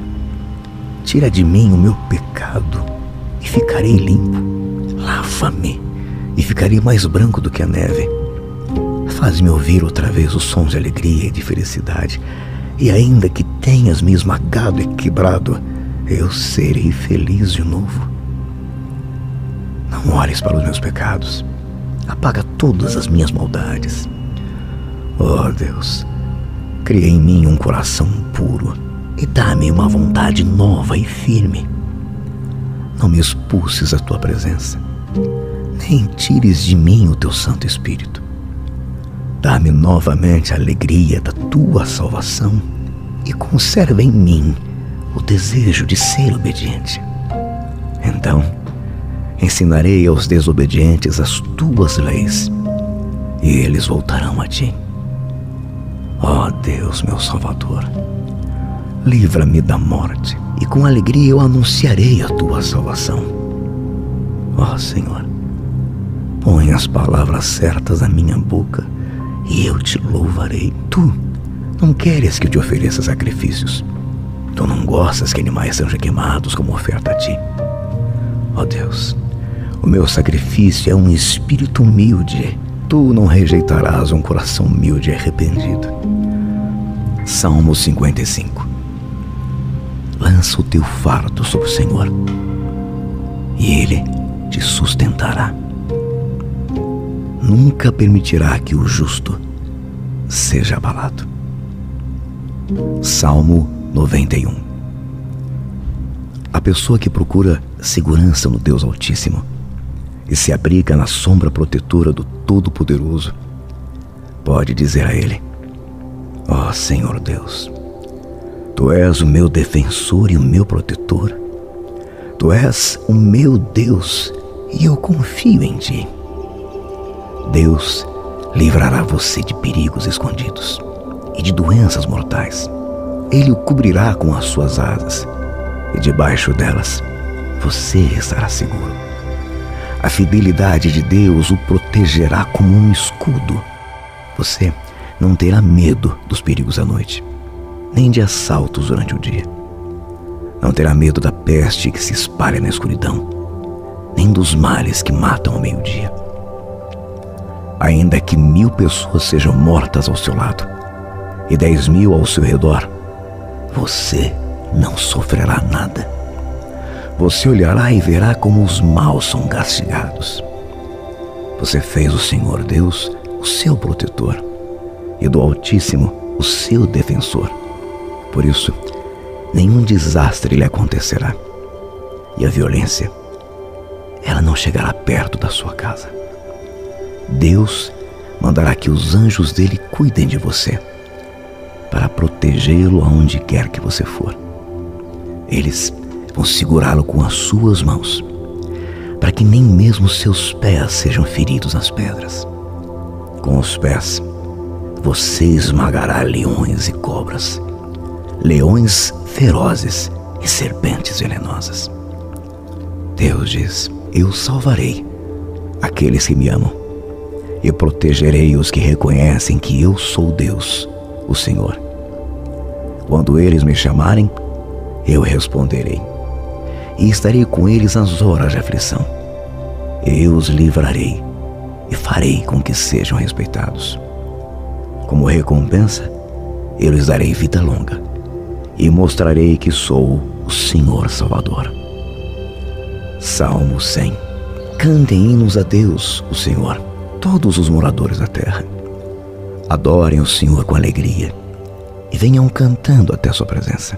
Tira de mim o meu pecado e ficarei limpo. Lava-me e ficarei mais branco do que a neve. Faz-me ouvir outra vez os sons de alegria e de felicidade. E ainda que tenhas me esmagado e quebrado, eu serei feliz de novo. Não olhes para os meus pecados. Apaga todas as minhas maldades. Oh Deus, cria em mim um coração puro e dá-me uma vontade nova e firme. Não me expulses a tua presença, nem tires de mim o teu Santo Espírito. Dá-me novamente a alegria da tua salvação e conserva em mim o desejo de ser obediente. Então, ensinarei aos desobedientes as tuas leis e eles voltarão a ti. Ó oh Deus, meu Salvador, livra-me da morte e com alegria eu anunciarei a tua salvação. Ó oh, Senhor, põe as palavras certas na minha boca e eu te louvarei. Tu não queres que eu te ofereça sacrifícios. Tu não gostas que animais sejam queimados como oferta a ti. Ó oh Deus, o meu sacrifício é um espírito humilde. Tu não rejeitarás um coração humilde e arrependido. Salmo 55 Lança o teu fardo sobre o Senhor, e Ele te sustentará. Nunca permitirá que o justo seja abalado. Salmo 91 A pessoa que procura segurança no Deus Altíssimo e se abriga na sombra protetora do Todo-Poderoso pode dizer a Ele: Ó oh, Senhor Deus, Tu és o meu defensor e o meu protetor. Tu és o meu Deus e eu confio em Ti. Deus livrará você de perigos escondidos e de doenças mortais. Ele o cobrirá com as suas asas, e debaixo delas você estará seguro. A fidelidade de Deus o protegerá como um escudo. Você não terá medo dos perigos à noite, nem de assaltos durante o dia. Não terá medo da peste que se espalha na escuridão, nem dos males que matam ao meio-dia. Ainda que mil pessoas sejam mortas ao seu lado, e dez mil ao seu redor, você não sofrerá nada. Você olhará e verá como os maus são castigados. Você fez o Senhor Deus o seu protetor e do Altíssimo o seu defensor. Por isso, nenhum desastre lhe acontecerá. E a violência, ela não chegará perto da sua casa. Deus mandará que os anjos dele cuidem de você para protegê-lo aonde quer que você for. Eles vão segurá-lo com as suas mãos, para que nem mesmo seus pés sejam feridos nas pedras. Com os pés, você esmagará leões e cobras, leões ferozes e serpentes venenosas. Deus diz: Eu salvarei aqueles que me amam e protegerei os que reconhecem que eu sou Deus, o Senhor. Quando eles me chamarem, eu responderei, e estarei com eles nas horas de aflição. Eu os livrarei e farei com que sejam respeitados. Como recompensa, eu lhes darei vida longa e mostrarei que sou o Senhor Salvador. Salmo 100 Cantem hinos a Deus, o Senhor, todos os moradores da terra. Adorem o Senhor com alegria e venham cantando até sua presença.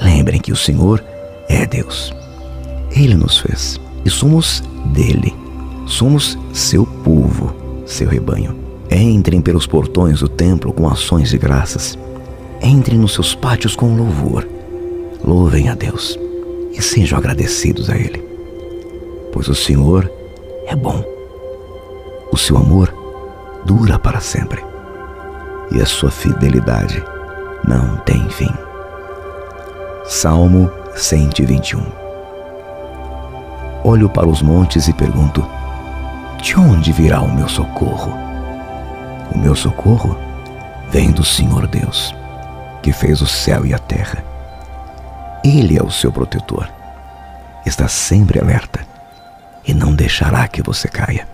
Lembrem que o Senhor é Deus. Ele nos fez e somos dele. Somos seu povo, seu rebanho. Entrem pelos portões do templo com ações de graças. Entrem nos seus pátios com louvor. Louvem a Deus. e sejam agradecidos a Ele, pois o Senhor é bom. O seu amor dura para sempre e a sua fidelidade não tem fim. Salmo 121 Olho para os montes e pergunto: De onde virá o meu socorro? O meu socorro vem do Senhor Deus, que fez o céu e a terra. Ele é o seu protetor. Está sempre alerta e não deixará que você caia.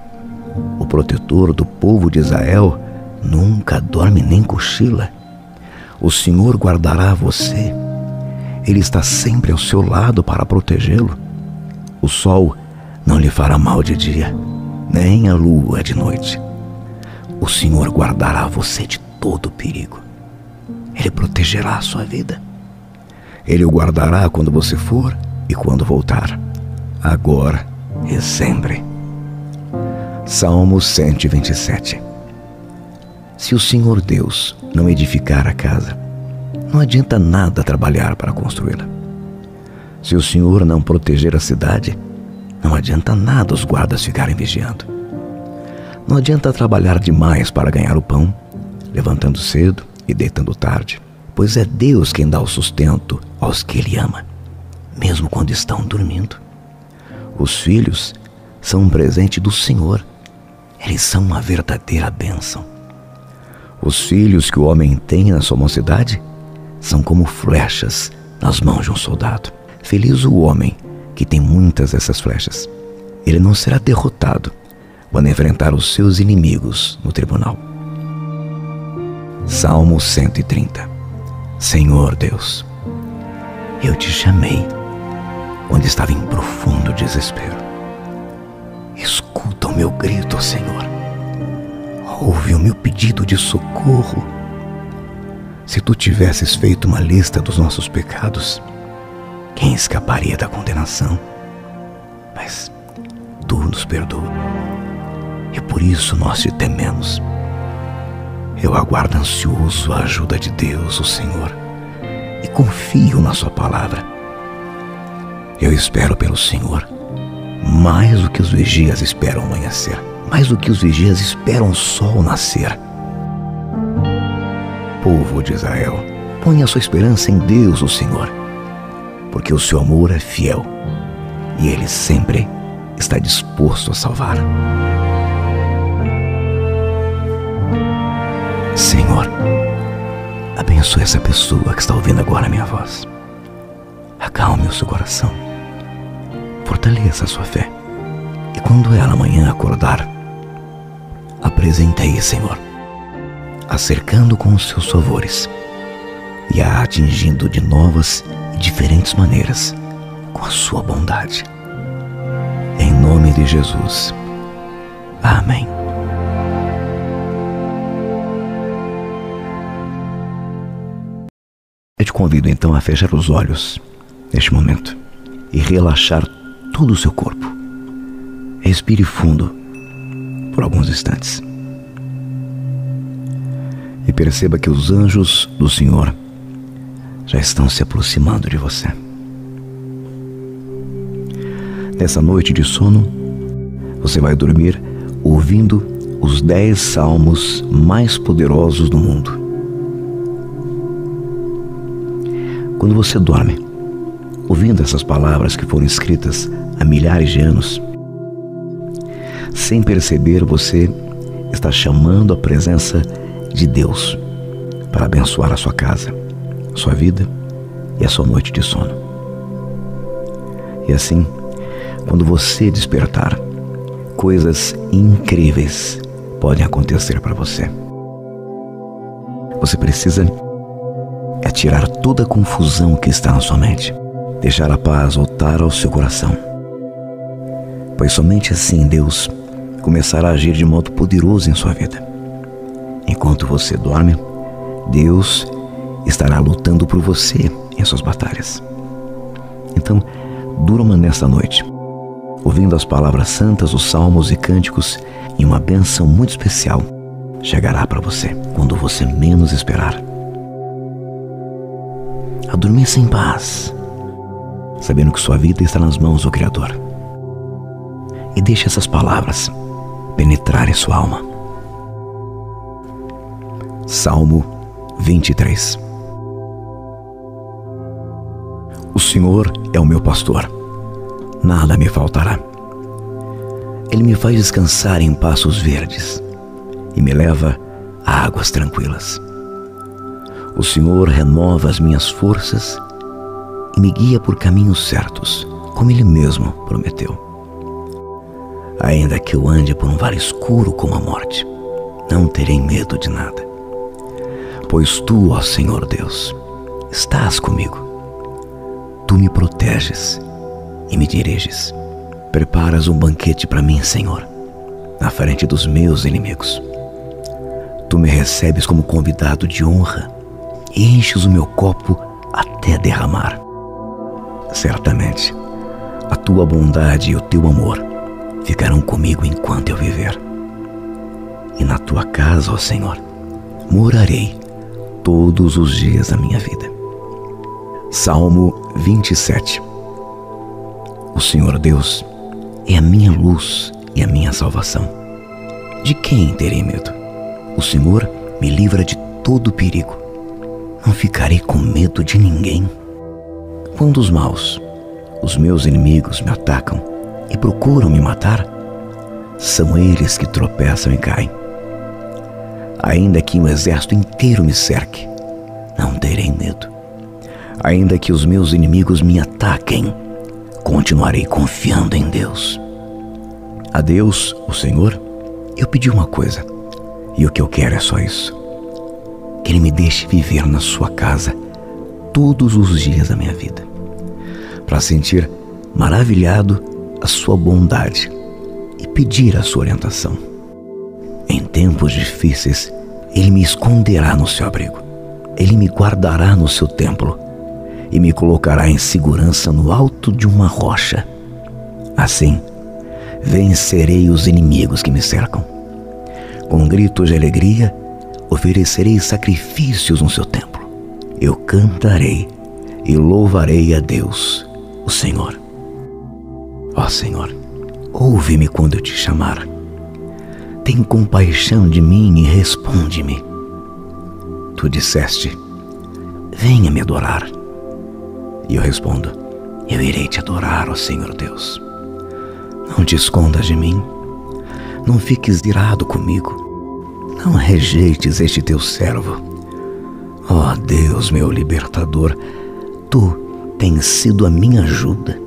O protetor do povo de Israel nunca dorme nem cochila. O Senhor guardará você. Ele está sempre ao seu lado para protegê-lo. O sol não lhe fará mal de dia, nem a lua de noite. O Senhor guardará você de todo perigo. Ele protegerá a sua vida. Ele o guardará quando você for e quando voltar, agora e sempre. Salmo 127 Se o Senhor Deus não edificar a casa, não adianta nada trabalhar para construí-la. Se o Senhor não proteger a cidade, não adianta nada os guardas ficarem vigiando. Não adianta trabalhar demais para ganhar o pão, levantando cedo e deitando tarde, pois é Deus quem dá o sustento aos que Ele ama, mesmo quando estão dormindo. Os filhos são um presente do Senhor, eles são uma verdadeira bênção. Os filhos que o homem tem na sua mocidade são como flechas nas mãos de um soldado. Feliz o homem que tem muitas dessas flechas. Ele não será derrotado quando enfrentar os seus inimigos no tribunal. Salmo 130 Senhor Deus, eu te chamei quando estava em profundo desespero. Escuta o meu grito, Senhor. Ouve o meu pedido de socorro. Se tu tivesses feito uma lista dos nossos pecados, quem escaparia da condenação? Mas tu nos perdoa. E por isso nós te tememos. Eu aguardo ansioso a ajuda de Deus, o Senhor, e confio na Sua palavra. Eu espero pelo Senhor, mais do que os vigias esperam amanhecer, mais do que os vigias esperam o sol nascer. Povo de Israel, ponha sua esperança em Deus, o Senhor porque o seu amor é fiel e ele sempre está disposto a salvar. Senhor, abençoe essa pessoa que está ouvindo agora a minha voz. Acalme o seu coração. Fortaleça a sua fé. E quando ela amanhã acordar, apresente-a, Senhor, acercando com os seus favores e a atingindo de novas diferentes maneiras com a sua bondade. Em nome de Jesus. Amém. Eu te convido então a fechar os olhos neste momento e relaxar todo o seu corpo. Respire fundo por alguns instantes. E perceba que os anjos do Senhor já estão se aproximando de você. Nessa noite de sono, você vai dormir ouvindo os dez salmos mais poderosos do mundo. Quando você dorme, ouvindo essas palavras que foram escritas há milhares de anos, sem perceber, você está chamando a presença de Deus para abençoar a sua casa sua vida e a sua noite de sono. E assim, quando você despertar, coisas incríveis podem acontecer para você. Você precisa é tirar toda a confusão que está na sua mente, deixar a paz voltar ao seu coração. Pois somente assim Deus começará a agir de modo poderoso em sua vida. Enquanto você dorme, Deus estará lutando por você em suas batalhas. Então, durma nesta noite, ouvindo as palavras santas, os salmos e cânticos, e uma benção muito especial chegará para você quando você menos esperar. Adormeça em paz, sabendo que sua vida está nas mãos do Criador. E deixe essas palavras penetrarem sua alma. Salmo 23 O Senhor é o meu pastor, nada me faltará. Ele me faz descansar em passos verdes e me leva a águas tranquilas. O Senhor renova as minhas forças me guia por caminhos certos, como Ele mesmo prometeu. Ainda que eu ande por um vale escuro como a morte, não terei medo de nada. Pois tu, ó Senhor Deus, estás comigo. Tu me proteges e me diriges. Preparas um banquete para mim, Senhor, na frente dos meus inimigos. Tu me recebes como convidado de honra e enches o meu copo até derramar. Certamente, a tua bondade e o teu amor ficarão comigo enquanto eu viver. E na tua casa, ó Senhor, morarei todos os dias da minha vida. Salmo 27 O Senhor Deus é a minha luz e a minha salvação. De quem terei medo? O Senhor me livra de todo perigo. Não ficarei com medo de ninguém. Quando os maus, os meus inimigos, me atacam e procuram me matar, são eles que tropeçam e caem. Ainda que um exército inteiro me cerque, não terei medo. Ainda que os meus inimigos me ataquem, continuarei confiando em Deus. A Deus, o Senhor, eu pedi uma coisa, e o que eu quero é só isso: que Ele me deixe viver na Sua casa todos os dias da minha vida, para sentir maravilhado a Sua bondade e pedir a Sua orientação. Em tempos difíceis, Ele me esconderá no seu abrigo, Ele me guardará no seu templo e me colocará em segurança no alto de uma rocha. Assim, vencerei os inimigos que me cercam. Com gritos de alegria, oferecerei sacrifícios no seu templo. Eu cantarei e louvarei a Deus, o Senhor. Ó Senhor, ouve-me quando eu te chamar. Tem compaixão de mim e responde-me. Tu disseste: Venha me adorar. E eu respondo: Eu irei te adorar, ó Senhor Deus. Não te escondas de mim. Não fiques irado comigo. Não rejeites este teu servo. Ó Deus, meu libertador, tu tens sido a minha ajuda.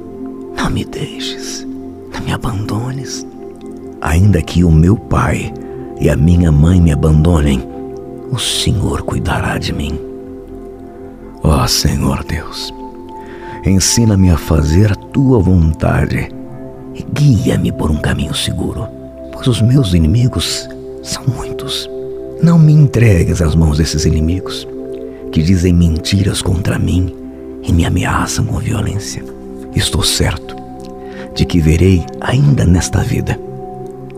Não me deixes, não me abandones. Ainda que o meu pai e a minha mãe me abandonem, o Senhor cuidará de mim. Ó Senhor Deus, Ensina-me a fazer a tua vontade e guia-me por um caminho seguro, pois os meus inimigos são muitos. Não me entregues às mãos desses inimigos que dizem mentiras contra mim e me ameaçam com violência. Estou certo de que verei ainda nesta vida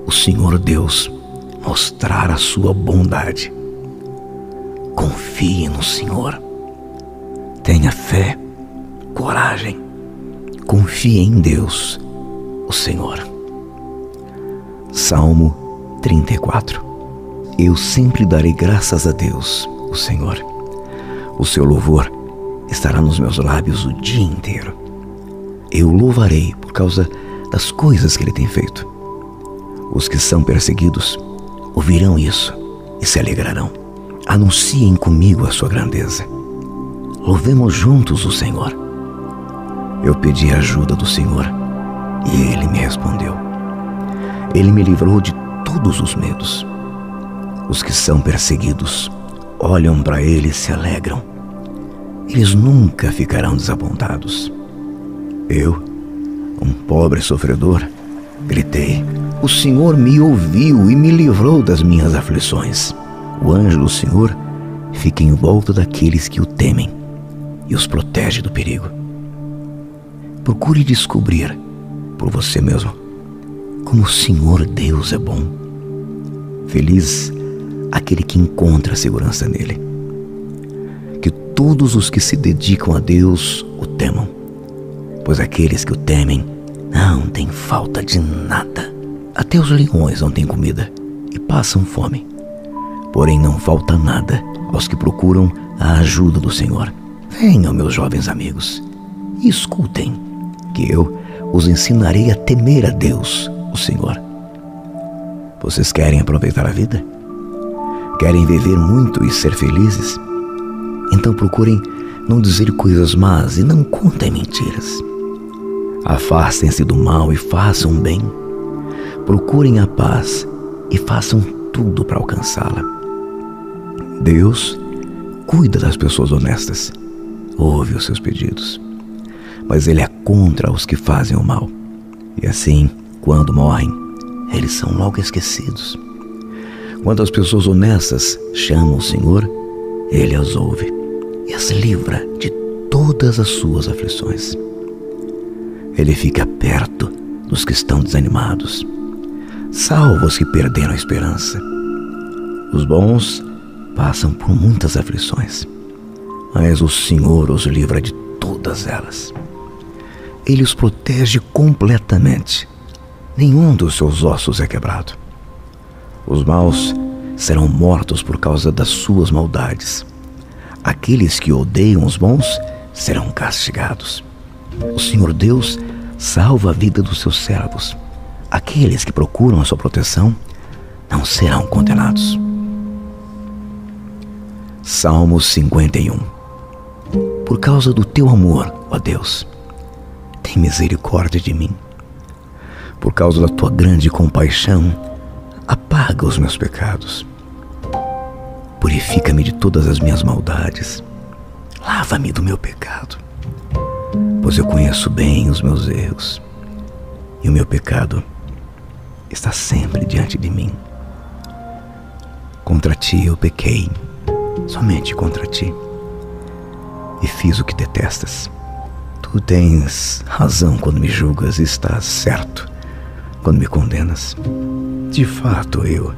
o Senhor Deus mostrar a sua bondade. Confie no Senhor. Tenha fé coragem. Confie em Deus, o Senhor. Salmo 34 Eu sempre darei graças a Deus, o Senhor. O seu louvor estará nos meus lábios o dia inteiro. Eu louvarei por causa das coisas que ele tem feito. Os que são perseguidos ouvirão isso e se alegrarão. Anunciem comigo a sua grandeza. Louvemos juntos o Senhor. Eu pedi ajuda do Senhor e Ele me respondeu. Ele me livrou de todos os medos. Os que são perseguidos olham para Ele e se alegram. Eles nunca ficarão desapontados. Eu, um pobre sofredor, gritei: O Senhor me ouviu e me livrou das minhas aflições. O anjo do Senhor fica em volta daqueles que o temem e os protege do perigo. Procure descobrir por você mesmo como o Senhor Deus é bom. Feliz aquele que encontra segurança nele. Todos os que se dedicam a Deus o temam. pois aqueles que o temem não têm falta de nada. Até os leões não têm comida e passam fome. Porém, não falta nada aos que procuram a ajuda do Senhor. Venham, meus jovens amigos, e escutem, que eu os ensinarei a temer a Deus, o Senhor. Vocês querem aproveitar a vida? Querem viver muito e ser felizes? Então procurem não dizer coisas más e não contem mentiras. Afastem-se do mal e façam bem. Procurem a paz e façam tudo para alcançá-la. Deus cuida das pessoas honestas, ouve os seus pedidos, mas Ele é contra os que fazem o mal. E assim, quando morrem, eles são logo esquecidos. Quando as pessoas honestas chamam o Senhor, Ele as ouve e as livra de todas as suas aflições. Ele fica perto dos que estão desanimados, salva os que perderam a esperança. Os bons passam por muitas aflições, mas o Senhor os livra de todas elas. Ele os protege completamente. Nenhum dos seus ossos é quebrado. Os maus serão mortos por causa das suas maldades. Aqueles que odeiam os bons serão castigados. O Senhor Deus salva a vida dos seus servos. Aqueles que procuram a sua proteção não serão condenados. Salmo 51 Por causa do teu amor, ó Deus, tem misericórdia de mim. Por causa da tua grande compaixão, apaga os meus pecados. Purifica-me de todas as minhas maldades. Lava-me do meu pecado pois eu conheço bem os meus erros e o meu pecado está sempre diante de mim. Contra ti eu pequei, somente contra ti, e fiz o que detestas. Tu tens razão quando me julgas e estás certo quando me condenas. De fato, eu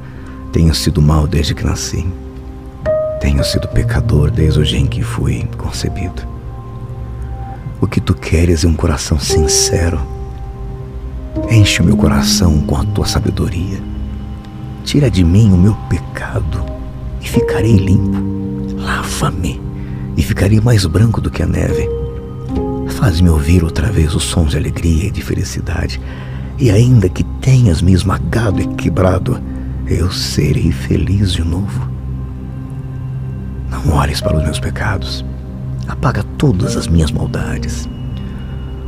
tenho sido mal desde que nasci. Tenho sido pecador desde o dia em que fui concebido. O que tu queres é um coração sincero. Enche o meu coração com a tua sabedoria. Tira de mim o meu pecado e ficarei limpo. Lava-me e ficarei mais branco do que a neve. Faz-me ouvir outra vez os sons de alegria e de felicidade. E ainda que tenhas me esmagado e quebrado, eu serei feliz de novo. Não olhes para os meus pecados apaga todas as minhas maldades.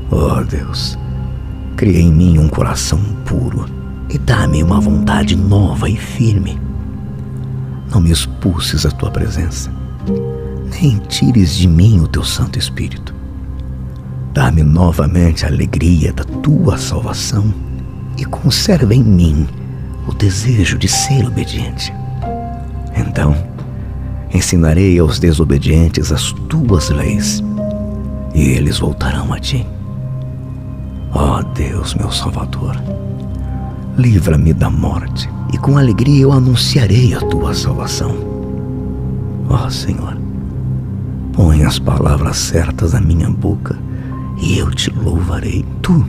Oh Deus, cria em mim um coração puro e dá-me uma vontade nova e firme. Não me expulses a tua presença, nem tires de mim o teu Santo Espírito. Dá-me novamente a alegria da tua salvação e conserva em mim o desejo de ser obediente. Então, Ensinarei aos desobedientes as tuas leis, e eles voltarão a ti. Ó oh Deus, meu Salvador, livra-me da morte, e com alegria eu anunciarei a tua salvação. Ó oh Senhor, põe as palavras certas na minha boca, e eu te louvarei. Tu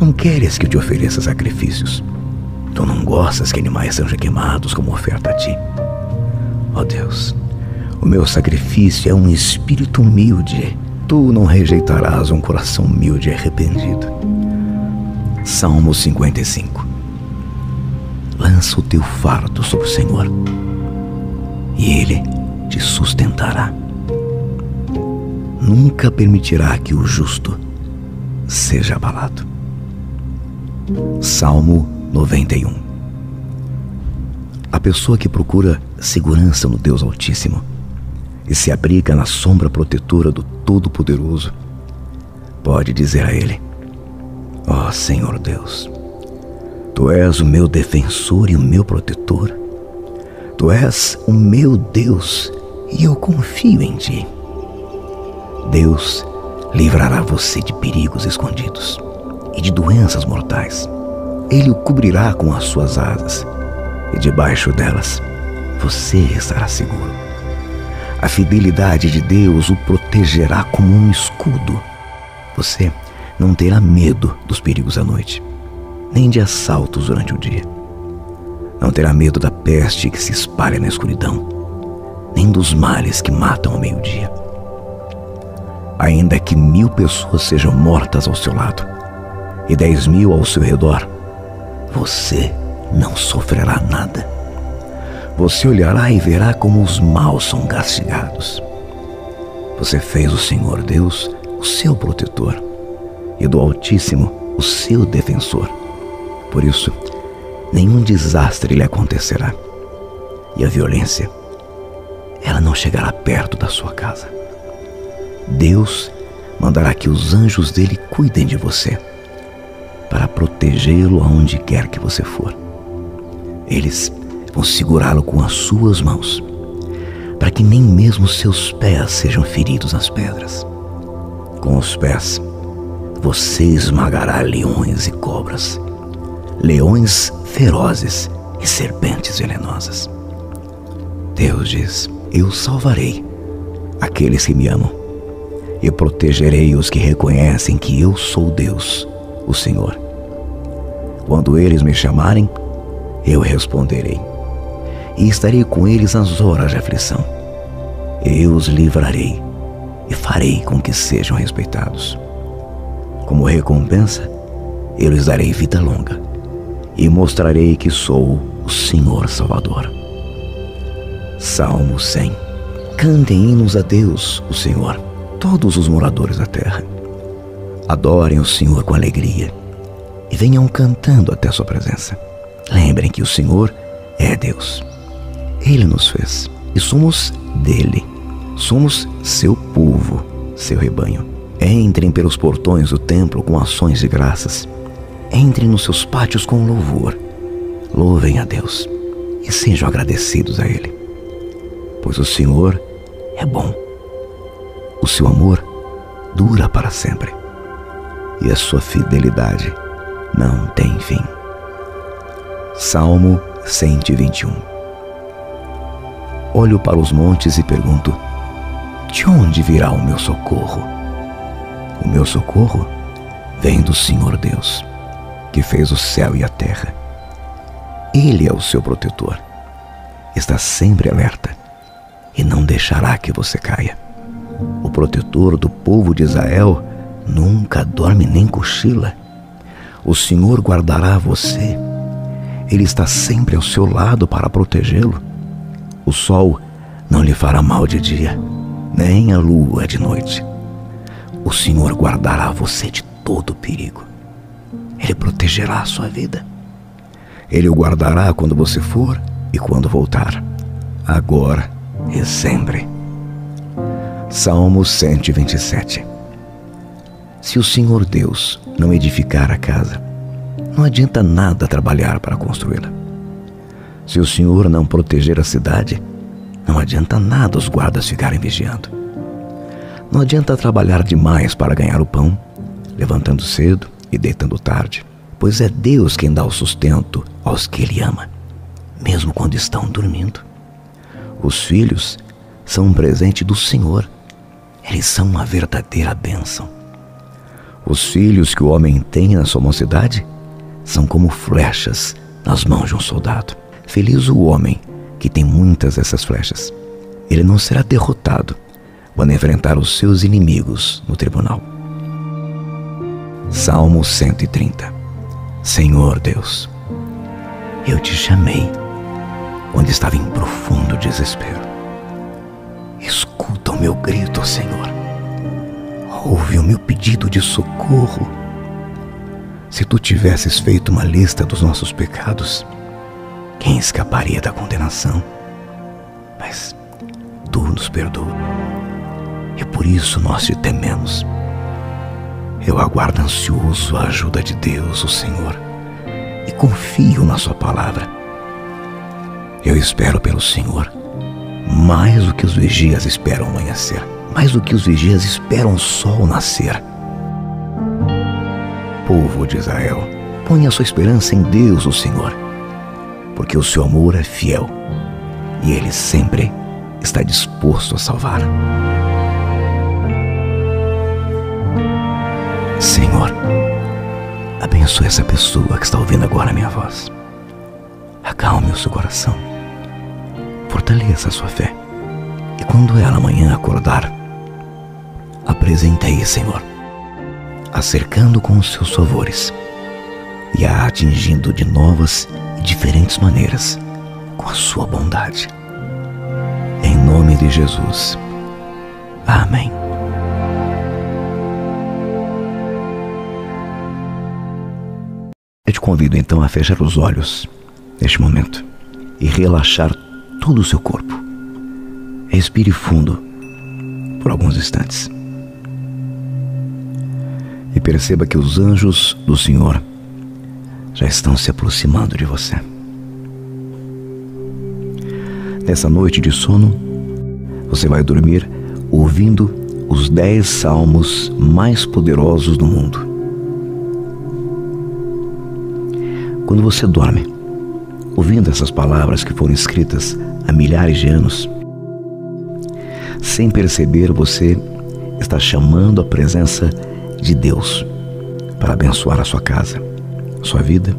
não queres que eu te ofereça sacrifícios. Tu não gostas que animais sejam queimados como oferta a ti. Ó oh Deus, o meu sacrifício é um espírito humilde. Tu não rejeitarás um coração humilde e arrependido. Salmo 55 Lança o teu fardo sobre o Senhor, e Ele te sustentará. Nunca permitirá que o justo seja abalado. Salmo 91 A pessoa que procura segurança no Deus Altíssimo e se abriga na sombra protetora do Todo-Poderoso, pode dizer a Ele: Ó oh, Senhor Deus, Tu és o meu defensor e o meu protetor. Tu és o meu Deus e eu confio em Ti. Deus livrará você de perigos escondidos e de doenças mortais. Ele o cobrirá com as suas asas e debaixo delas você estará seguro. A fidelidade de Deus o protegerá como um escudo. Você não terá medo dos perigos à noite, nem de assaltos durante o dia. Não terá medo da peste que se espalha na escuridão, nem dos males que matam ao meio-dia. Ainda que mil pessoas sejam mortas ao seu lado e dez mil ao seu redor, você não sofrerá nada. Você olhará e verá como os maus são castigados. Você fez o Senhor Deus o seu protetor e do Altíssimo o seu defensor. Por isso, nenhum desastre lhe acontecerá e a violência, ela não chegará perto da sua casa. Deus mandará que os anjos dele cuidem de você para protegê-lo aonde quer que você for. Eles vão segurá-lo com as suas mãos, para que nem mesmo seus pés sejam feridos nas pedras. Com os pés, você esmagará leões e cobras, leões ferozes e serpentes venenosas. Deus diz: Eu salvarei aqueles que me amam e protegerei os que reconhecem que eu sou Deus, o Senhor. Quando eles me chamarem, eu responderei e estarei com eles nas horas de aflição. Eu os livrarei e farei com que sejam respeitados. Como recompensa, eu lhes darei vida longa e mostrarei que sou o Senhor Salvador. Salmo 100 Cantem hinos a Deus, o Senhor, todos os moradores da terra. Adorem o Senhor com alegria e venham cantando até sua presença. Lembrem que o Senhor é Deus. Ele nos fez e somos dele. Somos seu povo, seu rebanho. Entrem pelos portões do templo com ações de graças. Entrem nos seus pátios com louvor. Louvem a Deus e sejam agradecidos a Ele. Pois o Senhor é bom. O seu amor dura para sempre. E a sua fidelidade não tem fim. Salmo 121 olho para os montes e pergunto: De onde virá o meu socorro? O meu socorro vem do Senhor Deus, que fez o céu e a terra. Ele é o seu protetor. Está sempre alerta e não deixará que você caia. O protetor do povo de Israel nunca dorme nem cochila. O Senhor guardará você. Ele está sempre ao seu lado para protegê-lo. O sol não lhe fará mal de dia, nem a lua de noite. O Senhor guardará você de todo perigo. Ele protegerá a sua vida. Ele o guardará quando você for e quando voltar, agora e sempre. Salmo 127 Se o Senhor Deus não edificar a casa, não adianta nada trabalhar para construí-la. Se o senhor não proteger a cidade, não adianta nada os guardas ficarem vigiando. Não adianta trabalhar demais para ganhar o pão, levantando cedo e deitando tarde, pois é Deus quem dá o sustento aos que Ele ama, mesmo quando estão dormindo. Os filhos são um presente do Senhor, eles são uma verdadeira bênção. Os filhos que o homem tem na sua mocidade são como flechas nas mãos de um soldado. Feliz o homem que tem muitas dessas flechas. Ele não será derrotado quando enfrentar os seus inimigos no tribunal. Salmo 130 Senhor Deus, eu te chamei quando estava em profundo desespero. Escuta o meu grito, Senhor. Ouve o meu pedido de socorro. Se tu tivesses feito uma lista dos nossos pecados, quem escaparia da condenação? Mas tu nos perdoa. E por isso nós te tememos. Eu aguardo ansioso a ajuda de Deus, o Senhor, e confio na Sua palavra. Eu espero pelo Senhor, mais do que os vigias esperam amanhecer, mais do que os vigias esperam o sol nascer. Povo de Israel, ponha sua esperança em Deus, o Senhor porque o seu amor é fiel e ele sempre está disposto a salvar. Senhor, abençoe essa pessoa que está ouvindo agora a minha voz. Acalme o seu coração. Fortaleça a sua fé. E quando ela amanhã acordar, apresente-a, Senhor, acercando com os seus favores e a atingindo de novas diferentes maneiras com a sua bondade. Em nome de Jesus. Amém. Eu te convido então a fechar os olhos neste momento e relaxar todo o seu corpo. Respire fundo por alguns instantes. E perceba que os anjos do Senhor já estão se aproximando de você. Nessa noite de sono, você vai dormir ouvindo os dez salmos mais poderosos do mundo. Quando você dorme, ouvindo essas palavras que foram escritas há milhares de anos, sem perceber, você está chamando a presença de Deus para abençoar a sua casa, sua vida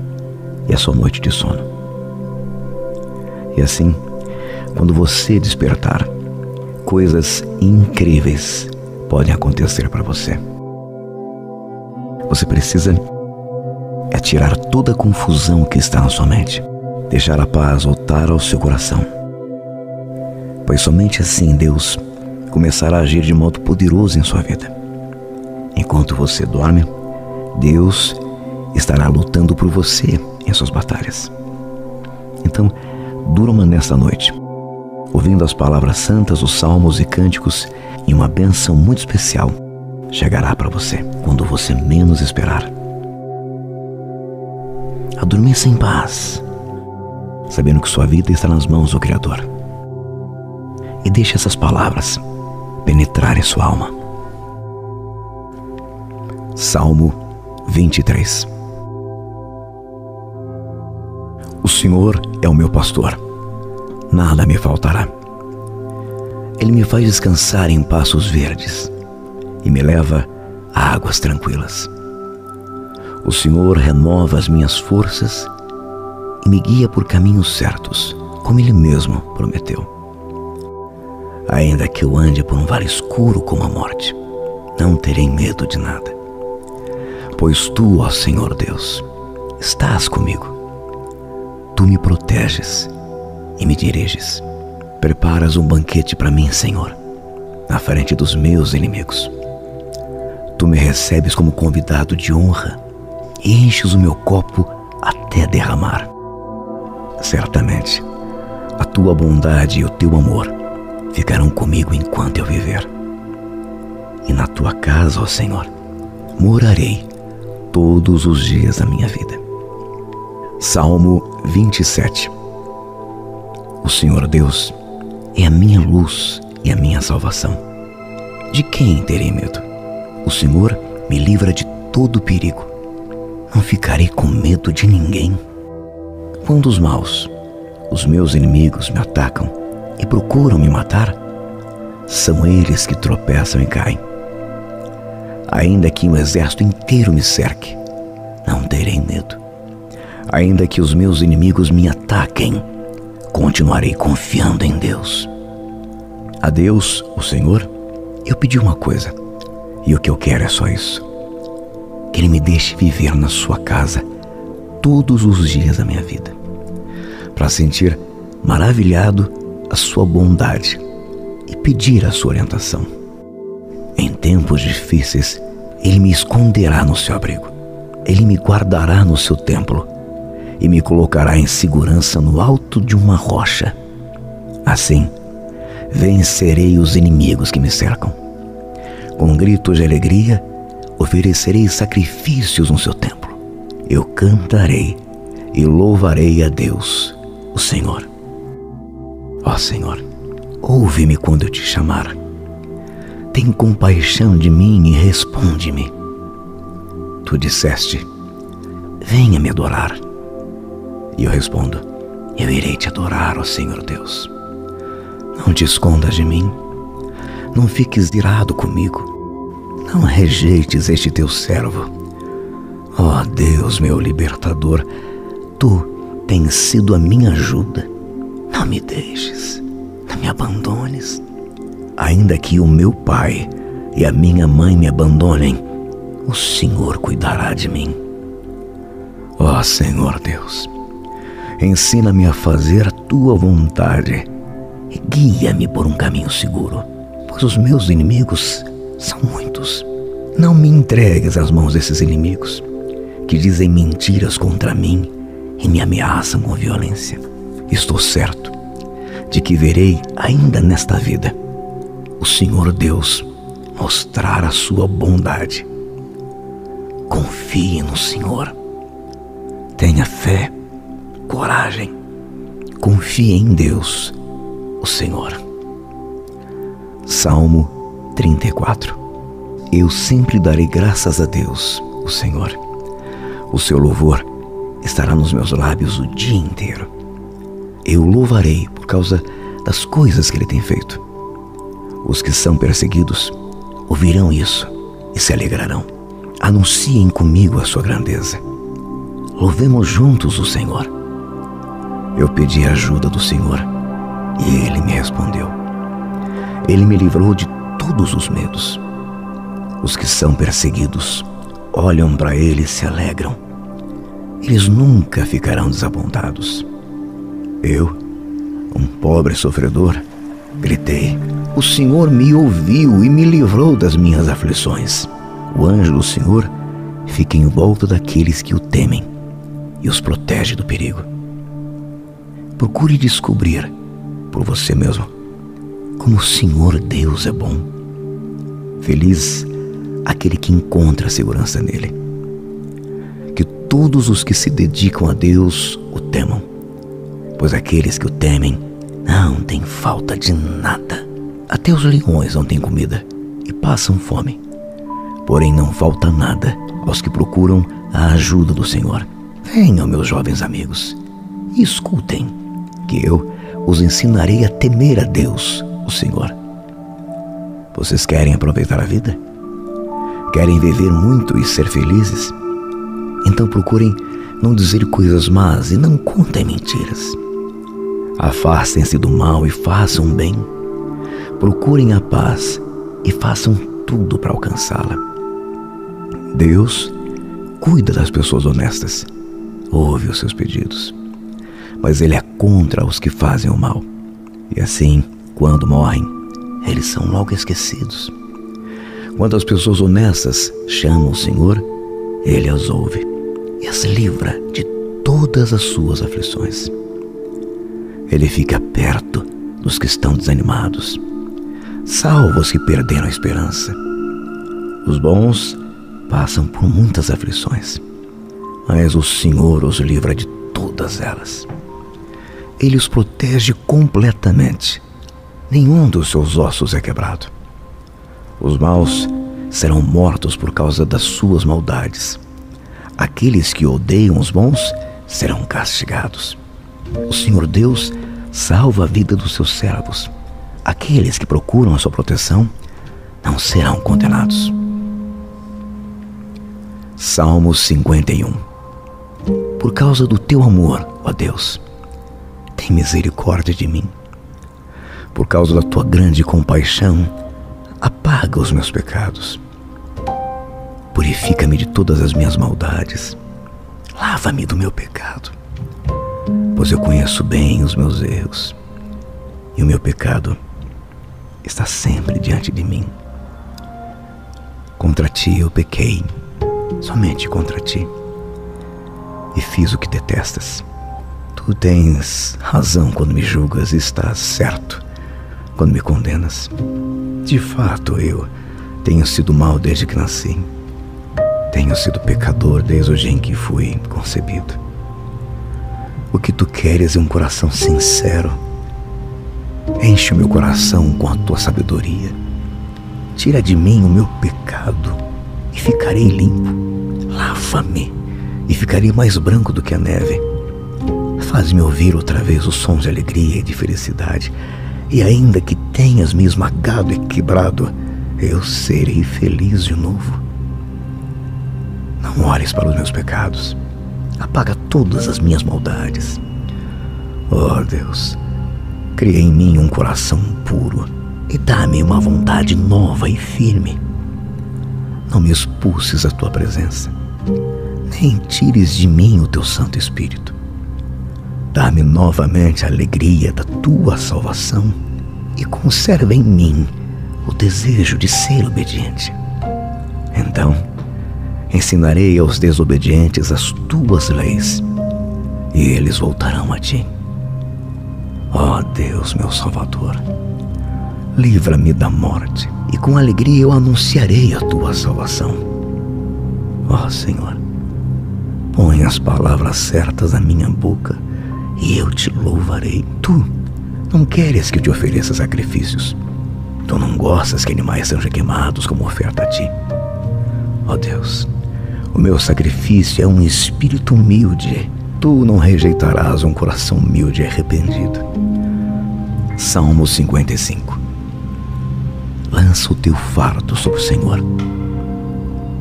e a sua noite de sono. E assim, quando você despertar, coisas incríveis podem acontecer para você. Você precisa é tirar toda a confusão que está na sua mente, deixar a paz voltar ao seu coração. Pois somente assim Deus começará a agir de modo poderoso em sua vida. Enquanto você dorme, Deus estará lutando por você em suas batalhas. Então, durma nesta noite, ouvindo as palavras santas, os salmos e cânticos, e uma bênção muito especial chegará para você quando você menos esperar. Adormeça em paz, sabendo que sua vida está nas mãos do Criador. E deixe essas palavras penetrar em sua alma. Salmo 23 O Senhor é o meu pastor, nada me faltará. Ele me faz descansar em passos verdes e me leva a águas tranquilas. O Senhor renova as minhas forças e me guia por caminhos certos, como Ele mesmo prometeu. Ainda que eu ande por um vale escuro como a morte, não terei medo de nada. Pois tu, ó Senhor Deus, estás comigo. Tu me proteges e me diriges. Preparas um banquete para mim, Senhor, na frente dos meus inimigos. Tu me recebes como convidado de honra e enches o meu copo até derramar. Certamente, a tua bondade e o teu amor ficarão comigo enquanto eu viver. E na tua casa, ó Senhor, morarei todos os dias da minha vida. Salmo 27 O Senhor Deus é a minha luz e a minha salvação. De quem terei medo? O Senhor me livra de todo perigo. Não ficarei com medo de ninguém. Quando os maus, os meus inimigos, me atacam e procuram me matar, são eles que tropeçam e caem. Ainda que um exército inteiro me cerque, não terei medo. Ainda que os meus inimigos me ataquem, continuarei confiando em Deus. A Deus, o Senhor, eu pedi uma coisa, e o que eu quero é só isso: que Ele me deixe viver na Sua casa todos os dias da minha vida, para sentir maravilhado a Sua bondade e pedir a Sua orientação. Em tempos difíceis, Ele me esconderá no seu abrigo, Ele me guardará no seu templo e me colocará em segurança no alto de uma rocha. Assim, vencerei os inimigos que me cercam. Com gritos de alegria, oferecerei sacrifícios no seu templo. Eu cantarei e louvarei a Deus, o Senhor. Ó Senhor, ouve-me quando eu te chamar. Tem compaixão de mim e responde-me. Tu disseste: Venha me adorar. E eu respondo: Eu irei te adorar, ó Senhor Deus. Não te escondas de mim. Não fiques irado comigo. não rejeites este teu servo. Ó Deus, meu libertador, tu tens sido a minha ajuda. Não me deixes, não me abandones. Ainda que o meu pai e a minha mãe me abandonem, o Senhor cuidará de mim. Ó Senhor Deus, ensina-me a fazer a tua vontade e guia-me por um caminho seguro, pois os meus inimigos são muitos. Não me entregues às mãos desses inimigos que dizem mentiras contra mim e me ameaçam com violência. Estou certo de que verei ainda nesta vida o Senhor Deus mostrar a sua bondade. Confie no Senhor. Tenha fé, coragem. Confie em Deus, o Senhor. Salmo 34 Eu sempre darei graças a Deus, o Senhor. O seu louvor estará nos meus lábios o dia inteiro. Eu louvarei por causa das coisas que ele tem feito. Os que são perseguidos ouvirão isso e se alegrarão. Anunciem comigo a sua grandeza. Louvemos juntos o Senhor. Eu pedi ajuda do Senhor e ele me respondeu. Ele me livrou de todos os medos. Os que são perseguidos olham para ele e se alegram eles nunca ficarão desapontados. Eu, um pobre sofredor, gritei: O Senhor me ouviu e me livrou das minhas aflições. O anjo do Senhor fica em volta daqueles que o temem e os protege do perigo. Procure descobrir por você mesmo como o Senhor Deus é bom. Feliz aquele que encontra segurança nele todos os que se dedicam a Deus o temam, pois aqueles que o temem não têm falta de nada. Até os leões não têm comida e passam fome. Porém, não falta nada aos que procuram a ajuda do Senhor. Venham, meus jovens amigos, e escutem, que eu os ensinarei a temer a Deus, o Senhor. Vocês querem aproveitar a vida? Querem viver muito e ser felizes? Então procurem não dizer coisas más e não contem mentiras. Afastem-se do mal e façam bem. Procurem a paz e façam tudo para alcançá-la. Deus cuida das pessoas honestas, ouve os seus pedidos, mas Ele é contra os que fazem o mal. E assim, quando morrem, eles são logo esquecidos. Quando as pessoas honestas chamam o Senhor, Ele as ouve e as livra de todas as suas aflições. Ele fica perto dos que estão desanimados, salva os que perderam a esperança. Os bons passam por muitas aflições, mas o Senhor os livra de todas elas. Ele os protege completamente. Nenhum dos seus ossos é quebrado. Os maus serão mortos por causa das suas maldades aqueles que odeiam os bons serão castigados. O Senhor Deus salva a vida dos seus servos. Aqueles que procuram a sua proteção não serão condenados. Salmo 51 Por causa do teu amor, ó Deus, tem misericórdia de mim. Por causa da tua grande compaixão, apaga os meus pecados Purifica-me de todas as minhas maldades. Lava-me do meu pecado, pois eu conheço bem os meus erros e o meu pecado está sempre diante de mim. Contra ti eu pequei, somente contra ti, e fiz o que detestas. Tu tens razão quando me julgas estás certo quando me condenas. De fato, eu tenho sido mal desde que nasci. Tenho sido pecador desde o dia em que fui concebido. O que tu queres é um coração sincero. Enche o meu coração com a tua sabedoria. Tira de mim o meu pecado e ficarei limpo. Lava-me e ficarei mais branco do que a neve. Faz-me ouvir outra vez os sons de alegria e de felicidade. E ainda que tenhas me esmagado e quebrado, eu serei feliz de novo. Não olhes para os meus pecados. Apaga todas as minhas maldades. Oh Deus, cria em mim um coração puro e dá-me uma vontade nova e firme. Não me expulses a tua presença, nem tires de mim o teu Santo Espírito. Dá-me novamente a alegria da tua salvação e conserva em mim o desejo de ser obediente. Então, ensinarei aos desobedientes as tuas leis e eles voltarão a ti. Ó oh Deus, meu Salvador, livra-me da morte e com alegria eu anunciarei a tua salvação. Ó oh, Senhor, põe as palavras certas na minha boca e eu te louvarei. Tu não queres que eu te ofereça sacrifícios. Tu não gostas que animais sejam queimados como oferta a ti. Ó oh Deus, o meu sacrifício é um espírito humilde. Tu não rejeitarás um coração humilde e arrependido. Salmo 55 Lança o teu fardo sobre o Senhor,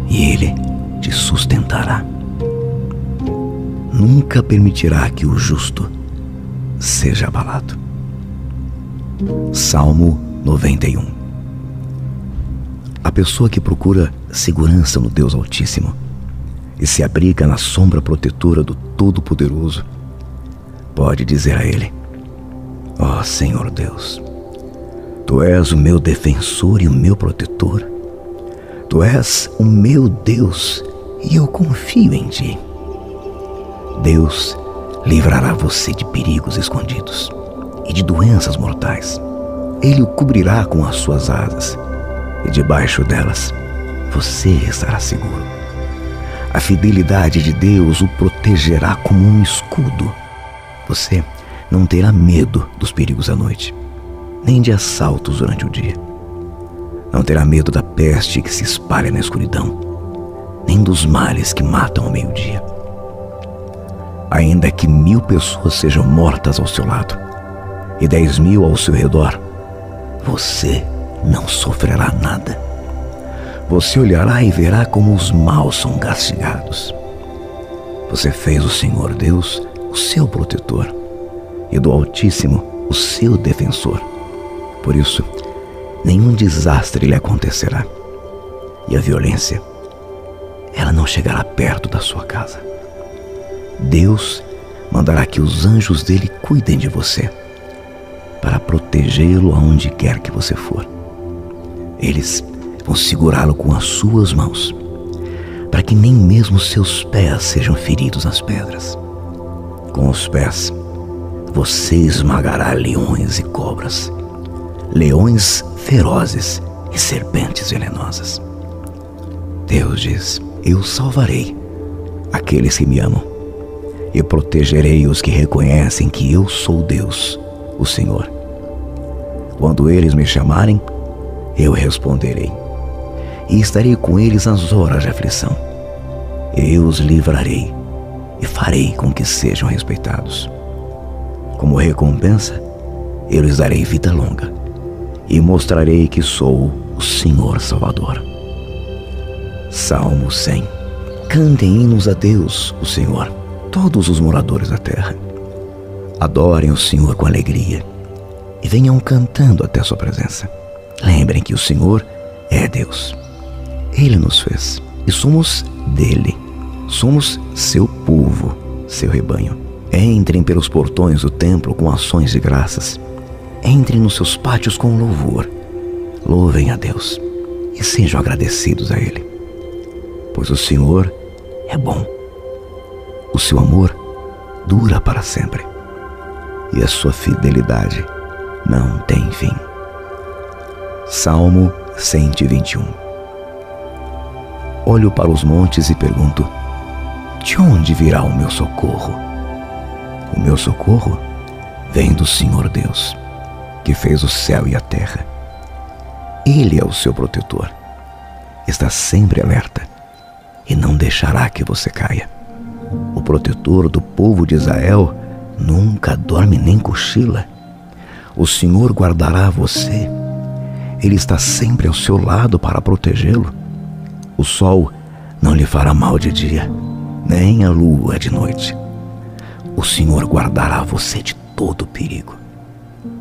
e Ele te sustentará. Nunca permitirá que o justo seja abalado. Salmo 91 A pessoa que procura segurança no Deus Altíssimo e se abriga na sombra protetora do Todo-Poderoso, pode dizer a Ele: Ó oh, Senhor Deus, Tu és o meu defensor e o meu protetor. Tu és o meu Deus e eu confio em Ti. Deus livrará você de perigos escondidos e de doenças mortais. Ele o cobrirá com as suas asas e debaixo delas você estará seguro. A fidelidade de Deus o protegerá como um escudo. Você não terá medo dos perigos à noite nem de assaltos durante o dia. Não terá medo da peste que se espalha na escuridão, nem dos males que matam ao meio-dia. Ainda que mil pessoas sejam mortas ao seu lado e dez mil ao seu redor, você não sofrerá nada. Você olhará e verá como os maus são castigados. Você fez o Senhor Deus o seu protetor e do Altíssimo o seu defensor. Por isso, nenhum desastre lhe acontecerá. E a violência, ela não chegará perto da sua casa. Deus mandará que os anjos dele cuidem de você, para protegê-lo aonde quer que você for. Eles vão segurá-lo com as suas mãos, para que nem mesmo seus pés sejam feridos nas pedras. Com os pés, você esmagará leões e cobras leões ferozes e serpentes venenosas. Deus diz: Eu salvarei aqueles que me amam e protegerei os que reconhecem que eu sou Deus, o Senhor. Quando eles me chamarem, eu responderei e estarei com eles nas horas de aflição. Eu os livrarei e farei com que sejam respeitados. Como recompensa, eu lhes darei vida longa e mostrarei que sou o Senhor Salvador. Salmo 100 Cantem hinos a Deus, o Senhor, todos os moradores da terra. Adorem o Senhor com alegria e venham cantando até Sua presença. Lembrem que o Senhor é Deus. Ele nos fez e somos dele. Somos seu povo, seu rebanho. Entrem pelos portões do templo com ações de graças Entrem nos seus pátios com louvor. Louvem a Deus e sejam agradecidos a Ele, pois o Senhor é bom. O seu amor dura para sempre e a sua fidelidade não tem fim. Salmo 121 Olho para os montes e pergunto: De onde virá o meu socorro? O meu socorro vem do Senhor Deus que fez o céu e a terra. Ele é o seu protetor. Está sempre alerta e não deixará que você caia. O protetor do povo de Israel nunca dorme nem cochila. O Senhor guardará você. Ele está sempre ao seu lado para protegê-lo. O sol não lhe fará mal de dia, nem a lua de noite. O Senhor guardará você de todo perigo.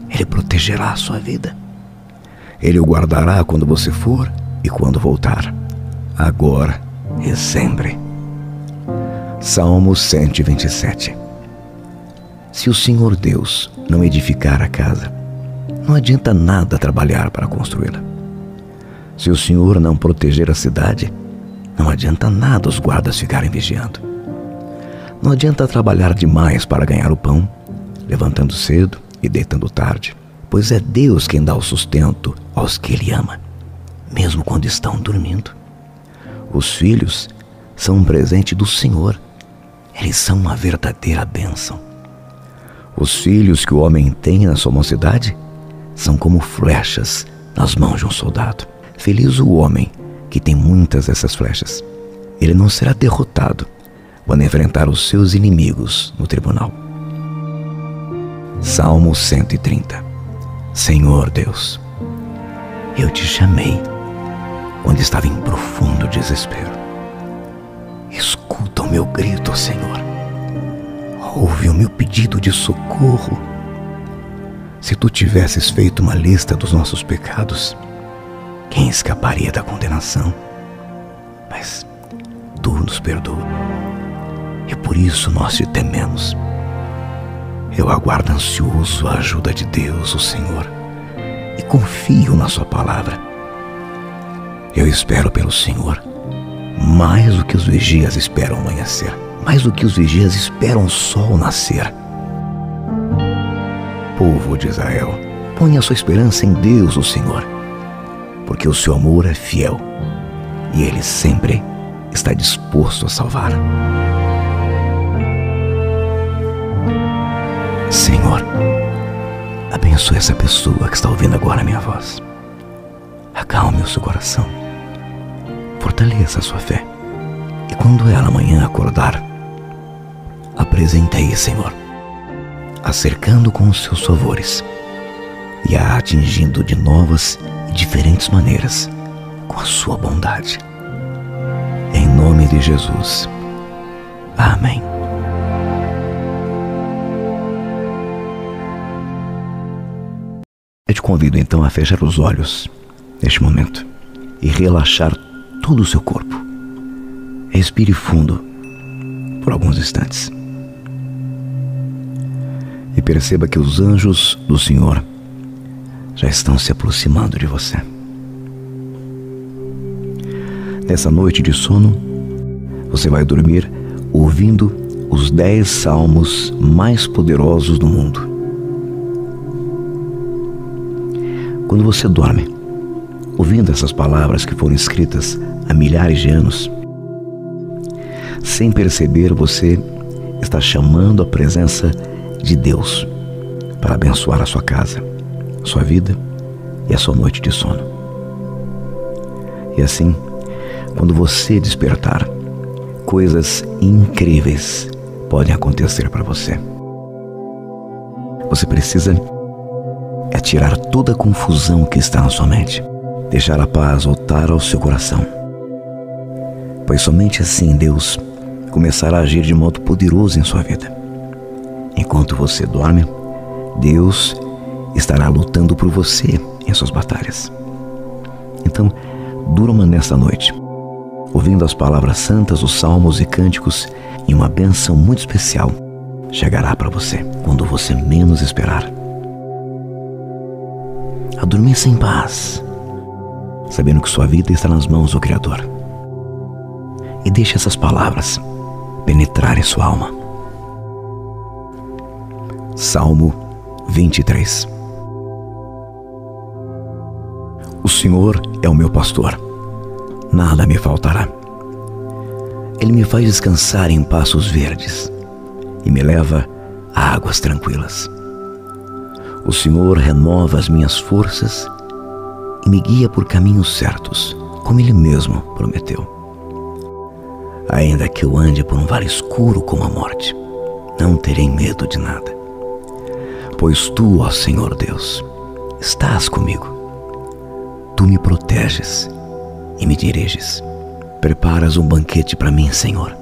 Ele protegerá a sua vida. Ele o guardará quando você for e quando voltar, agora e sempre. Salmo 127 Se o Senhor Deus não edificar a casa, não adianta nada trabalhar para construí-la. Se o Senhor não proteger a cidade, não adianta nada os guardas ficarem vigiando. Não adianta trabalhar demais para ganhar o pão, levantando cedo e deitando tarde, pois é Deus quem dá o sustento aos que Ele ama, mesmo quando estão dormindo. Os filhos são um presente do Senhor, eles são uma verdadeira bênção. Os filhos que o homem tem na sua mocidade são como flechas nas mãos de um soldado. Feliz o homem que tem muitas dessas flechas. Ele não será derrotado quando enfrentar os seus inimigos no tribunal. Salmo 130 Senhor Deus, eu te chamei quando estava em profundo desespero. Escuta o meu grito, Senhor. Ouve o meu pedido de socorro se tu tivesses feito uma lista dos nossos pecados, quem escaparia da condenação? Mas tu nos perdoa. E por isso nós te tememos. Eu aguardo ansioso a ajuda de Deus, o Senhor, e confio na Sua palavra. Eu espero pelo Senhor, mais do que os vigias esperam amanhecer, mais do que os vigias esperam o sol nascer povo de Israel, ponha sua esperança em Deus, o Senhor, porque o seu amor é fiel e ele sempre está disposto a salvar. Senhor, abençoe essa pessoa que está ouvindo agora a minha voz. Acalme o seu coração. Fortaleça a sua fé. E quando ela amanhã acordar, apresente aí, Senhor, acercando com os seus favores e a atingindo de novas e diferentes maneiras com a sua bondade. Em nome de Jesus. Amém. Eu te convido então a fechar os olhos neste momento e relaxar todo o seu corpo. Respire fundo por alguns instantes e perceba que os anjos do Senhor já estão se aproximando de você. Nessa noite de sono, você vai dormir ouvindo os dez salmos mais poderosos do mundo. Quando você dorme, ouvindo essas palavras que foram escritas há milhares de anos, sem perceber, você está chamando a presença de Deus para abençoar a sua casa, sua vida e a sua noite de sono. E assim, quando você despertar, coisas incríveis podem acontecer para você. Você precisa é tirar toda a confusão que está na sua mente, deixar a paz voltar ao seu coração. Pois somente assim Deus começará a agir de modo poderoso em sua vida. Enquanto você dorme, Deus estará lutando por você em suas batalhas. Então, durma nesta noite, ouvindo as palavras santas, os salmos e cânticos, e uma bênção muito especial chegará para você quando você menos esperar. Adormeça em paz, sabendo que sua vida está nas mãos do Criador. E deixe essas palavras penetrarem sua alma. Salmo 23 O Senhor é o meu pastor, nada me faltará. Ele me faz descansar em passos verdes e me leva a águas tranquilas. O Senhor renova as minhas forças e me guia por caminhos certos, como Ele mesmo prometeu. Ainda que eu ande por um vale escuro como a morte, não terei medo de nada pois tu, ó Senhor Deus, estás comigo. Tu me proteges e me diriges. Preparas um banquete para mim, Senhor,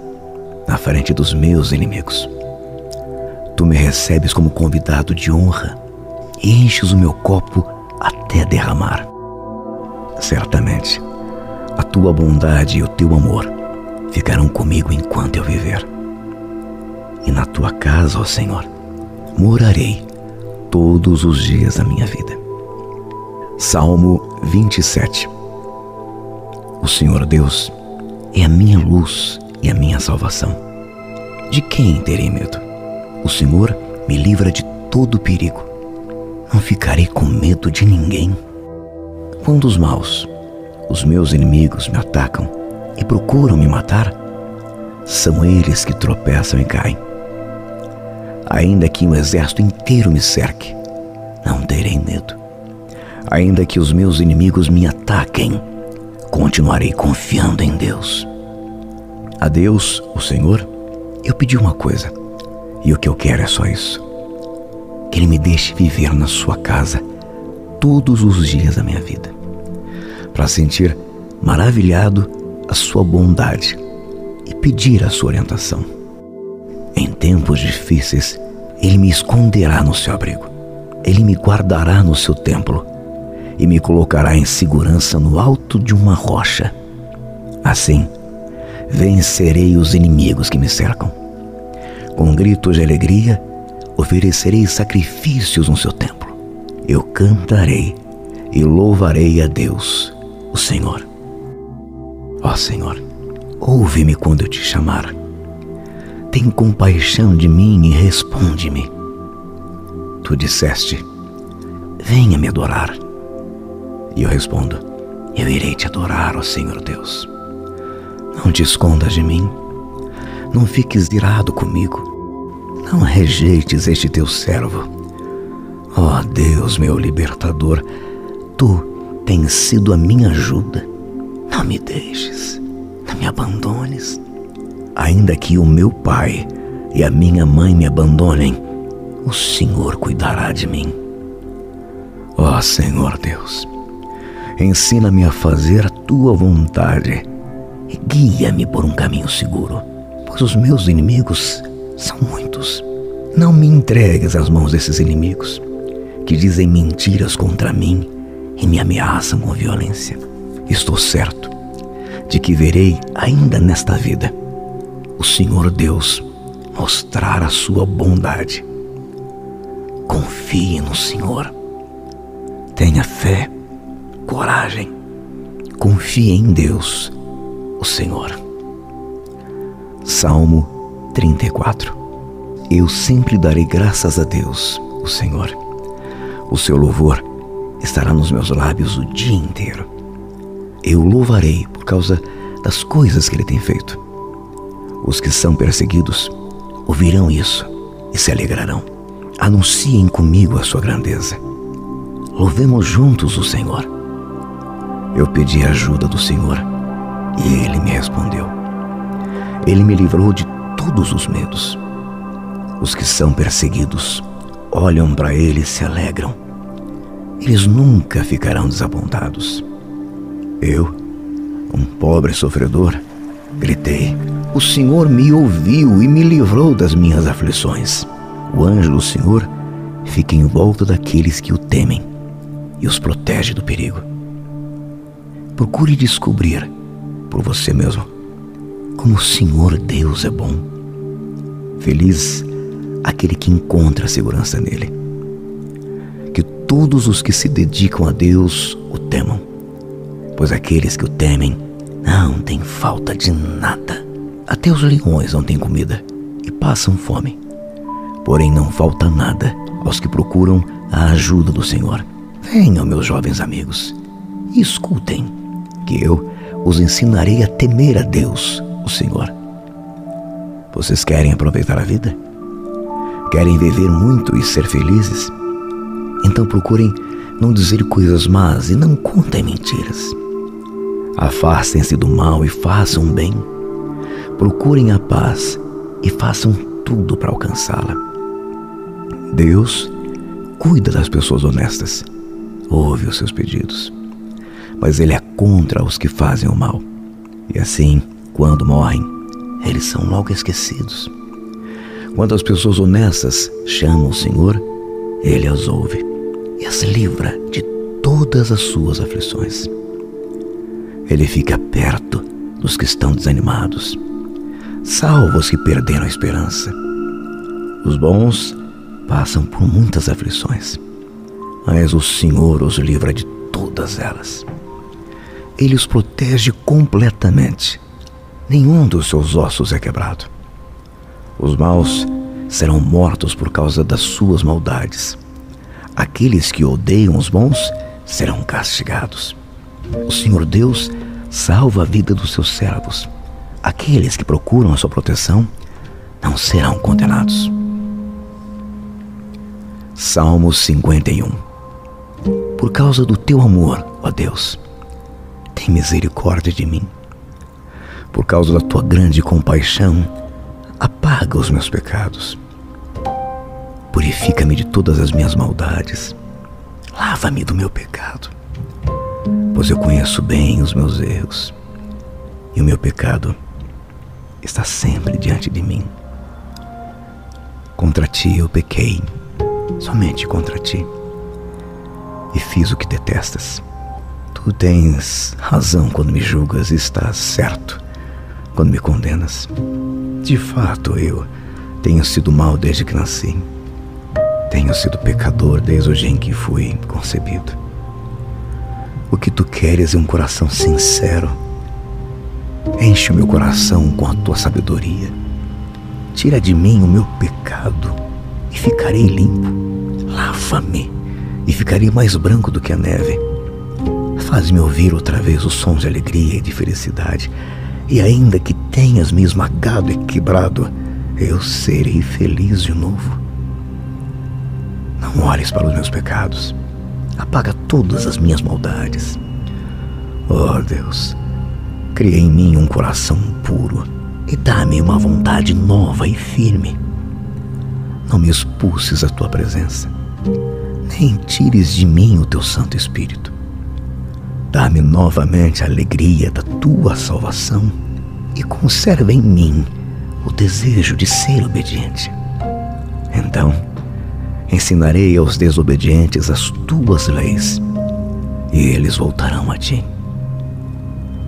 na frente dos meus inimigos. Tu me recebes como convidado de honra e enches o meu copo até derramar. Certamente, a tua bondade e o teu amor ficarão comigo enquanto eu viver. E na tua casa, ó Senhor, morarei todos os dias da minha vida. Salmo 27 O Senhor Deus é a minha luz e a minha salvação. De quem terei medo? O Senhor me livra de todo perigo. Não ficarei com medo de ninguém. Quando os maus, os meus inimigos, me atacam e procuram me matar, são eles que tropeçam e caem. Ainda que um exército inteiro me cerque, não terei medo. Ainda que os meus inimigos me ataquem, continuarei confiando em Deus. A Deus, o Senhor, eu pedi uma coisa, e o que eu quero é só isso: que Ele me deixe viver na Sua casa todos os dias da minha vida, para sentir maravilhado a Sua bondade e pedir a Sua orientação. Em tempos difíceis, Ele me esconderá no seu abrigo. Ele me guardará no seu templo e me colocará em segurança no alto de uma rocha. Assim, vencerei os inimigos que me cercam. Com gritos de alegria, oferecerei sacrifícios no seu templo. Eu cantarei e louvarei a Deus, o Senhor. Ó Senhor, ouve-me quando eu te chamar tem compaixão de mim e responde-me. Tu disseste: Venha me adorar. E eu respondo: Eu irei te adorar, ó Senhor Deus. Não te escondas de mim. Não fiques irado comigo. Não rejeites este teu servo. Ó Deus, meu libertador, tu tens sido a minha ajuda. Não me deixes, não me abandones ainda que o meu pai e a minha mãe me abandonem, o Senhor cuidará de mim. Ó oh, Senhor Deus, ensina-me a fazer a tua vontade e guia-me por um caminho seguro, pois os meus inimigos são muitos. Não me entregues às mãos desses inimigos que dizem mentiras contra mim e me ameaçam com violência. Estou certo de que verei ainda nesta vida o Senhor Deus mostrar a sua bondade. Confie no Senhor. Tenha fé, coragem. Confie em Deus, o Senhor. Salmo 34 Eu sempre darei graças a Deus, o Senhor. O seu louvor estará nos meus lábios o dia inteiro. Eu louvarei por causa das coisas que ele tem feito os que são perseguidos ouvirão isso e se alegrarão. Anunciem comigo a sua grandeza. Louvemos juntos o Senhor. Eu pedi a ajuda do Senhor e ele me respondeu. Ele me livrou de todos os medos. Os que são perseguidos olham para ele e se alegram. Eles nunca ficarão desapontados. Eu, um pobre sofredor, gritei o Senhor me ouviu e me livrou das minhas aflições. O anjo do Senhor fica em volta daqueles que o temem e os protege do perigo. Procure descobrir por você mesmo como o Senhor Deus é bom. Feliz aquele que encontra segurança nele. Que todos os que se dedicam a Deus o temam, pois aqueles que o temem não têm falta de nada. Até os leões não têm comida e passam fome. Porém, não falta nada aos que procuram a ajuda do Senhor. Venham, meus jovens amigos, e escutem, que eu os ensinarei a temer a Deus, o Senhor. Vocês querem aproveitar a vida? Querem viver muito e ser felizes? Então procurem não dizer coisas más e não contem mentiras. Afastem-se do mal e façam bem procurem a paz e façam tudo para alcançá-la. Deus cuida das pessoas honestas, ouve os seus pedidos. mas ele é contra os que fazem o mal. E assim, quando morrem, eles são logo esquecidos. Quando as pessoas honestas chamam o Senhor, ele as ouve e as livra de todas as suas aflições. Ele fica perto dos que estão desanimados, salva os que perderam a esperança. Os bons passam por muitas aflições, mas o Senhor os livra de todas elas. Ele os protege completamente. Nenhum dos seus ossos é quebrado. Os maus serão mortos por causa das suas maldades. Aqueles que odeiam os bons serão castigados. O Senhor Deus salva a vida dos seus servos. Aqueles que procuram a sua proteção não serão condenados. Salmo 51 Por causa do teu amor, ó Deus, tem misericórdia de mim. Por causa da tua grande compaixão, apaga os meus pecados. Purifica-me de todas as minhas maldades. Lava-me do meu pecado, pois eu conheço bem os meus erros e o meu pecado está sempre diante de mim. Contra ti eu pequei, somente contra ti, e fiz o que detestas. Tu tens razão quando me julgas e estás certo quando me condenas. De fato, eu tenho sido mal desde que nasci. Tenho sido pecador desde o dia em que fui concebido. O que tu queres é um coração sincero. Enche o meu coração com a tua sabedoria. Tira de mim o meu pecado e ficarei limpo. Lava-me e ficarei mais branco do que a neve. Faz-me ouvir outra vez os sons de alegria e de felicidade. E ainda que tenhas me esmagado e quebrado, eu serei feliz de novo. Não olhes para os meus pecados. Apaga todas as minhas maldades. Oh Deus, cria em mim um coração puro e dá-me uma vontade nova e firme. Não me expulses a tua presença, nem tires de mim o teu Santo Espírito. Dá-me novamente a alegria da tua salvação e conserva em mim o desejo de ser obediente. Então, ensinarei aos desobedientes as tuas leis e eles voltarão a ti.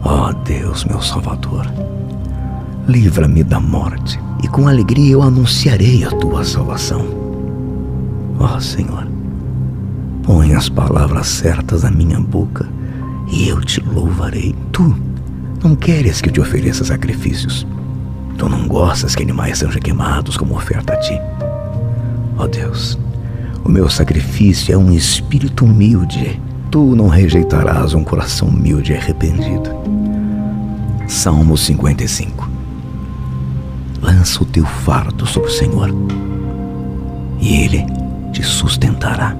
Ó oh Deus, meu Salvador, livra-me da morte e com alegria eu anunciarei a tua salvação. Ó oh Senhor, põe as palavras certas na minha boca e eu te louvarei. Tu não queres que eu te ofereça sacrifícios. Tu não gostas que animais sejam queimados como oferta a ti. Ó oh Deus, o meu sacrifício é um espírito humilde. Tu não rejeitarás um coração humilde e arrependido. Salmo 55 Lança o teu fardo sobre o Senhor, e Ele te sustentará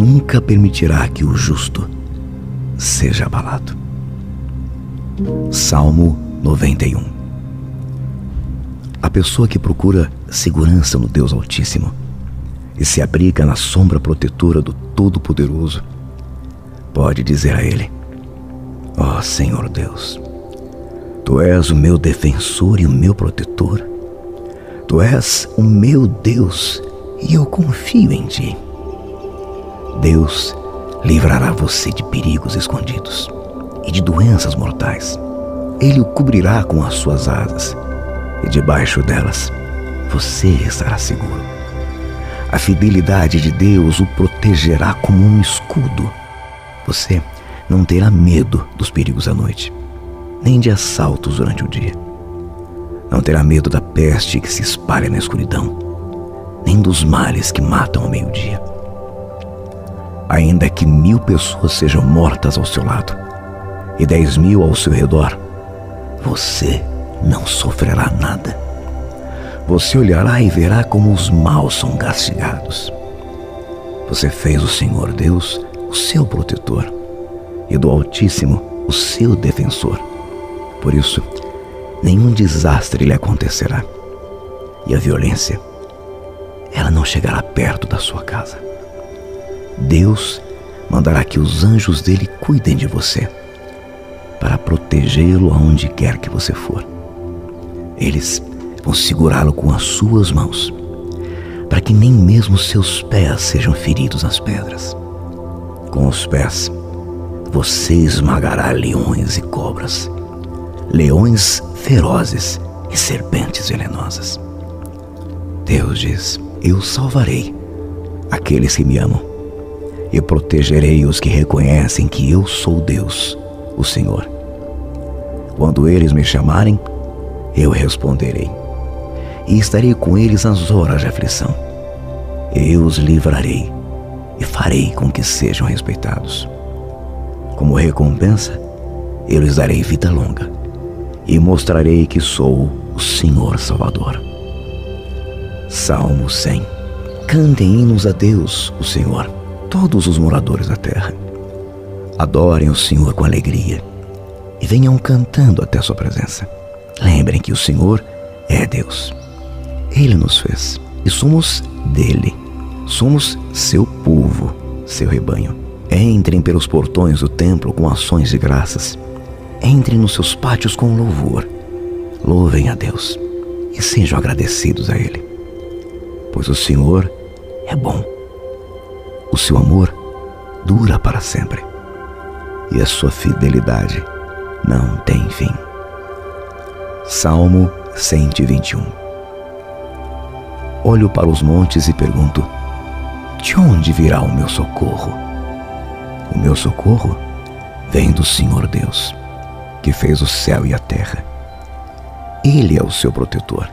nunca permitirá que o justo seja abalado. Salmo 91 A pessoa que procura segurança no Deus Altíssimo e se abriga na sombra protetora do Todo-Poderoso pode dizer a Ele: Ó oh, Senhor Deus, Tu és o meu defensor e o meu protetor. Tu és o meu Deus e eu confio em Ti. Deus livrará você de perigos escondidos e de doenças mortais. Ele o cobrirá com as suas asas e debaixo delas você estará seguro. A fidelidade de Deus o protegerá como um escudo. Você não terá medo dos perigos à noite, nem de assaltos durante o dia. Não terá medo da peste que se espalha na escuridão, nem dos males que matam ao meio-dia ainda que mil pessoas sejam mortas ao seu lado e dez mil ao seu redor, você não sofrerá nada. Você olhará e verá como os maus são castigados. Você fez o Senhor Deus o seu protetor e do Altíssimo o seu defensor. Por isso, nenhum desastre lhe acontecerá e a violência, ela não chegará perto da sua casa. Deus mandará que os anjos dele cuidem de você, para protegê-lo aonde quer que você for. Eles vão segurá-lo com as suas mãos, para que nem mesmo seus pés sejam feridos nas pedras. Com os pés, você esmagará leões e cobras, leões ferozes e serpentes venenosas. Deus diz: Eu salvarei aqueles que me amam e protegerei os que reconhecem que eu sou Deus, o Senhor. Quando eles me chamarem, eu responderei, e estarei com eles nas horas de aflição. Eu os livrarei e farei com que sejam respeitados. Como recompensa, eu lhes darei vida longa e mostrarei que sou o Senhor Salvador. Salmo 100 Cantem hinos a Deus, o Senhor todos os moradores da terra. Adorem o Senhor com alegria e venham cantando até sua presença. Lembrem que o Senhor é Deus. Ele nos fez e somos dele. Somos seu povo, seu rebanho. Entrem pelos portões do templo com ações de graças. Entrem nos seus pátios com louvor. Louvem a Deus e sejam agradecidos a Ele, pois o Senhor é bom o seu amor dura para sempre e a sua fidelidade não tem fim. Salmo 121 Olho para os montes e pergunto: De onde virá o meu socorro? O meu socorro vem do Senhor Deus, que fez o céu e a terra. Ele é o seu protetor.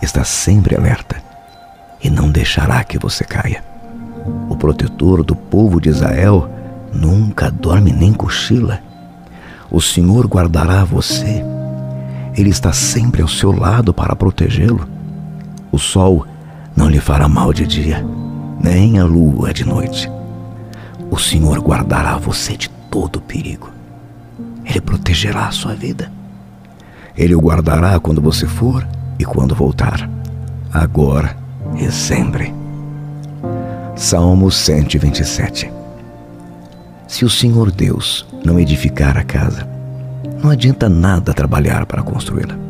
Está sempre alerta e não deixará que você caia o protetor do povo de Israel, nunca dorme nem cochila. O Senhor guardará você. Ele está sempre ao seu lado para protegê-lo. O sol não lhe fará mal de dia, nem a lua de noite. O Senhor guardará você de todo perigo. Ele protegerá a sua vida. Ele o guardará quando você for e quando voltar, agora e sempre. Salmo 127 Se o Senhor Deus não edificar a casa, não adianta nada trabalhar para construí-la.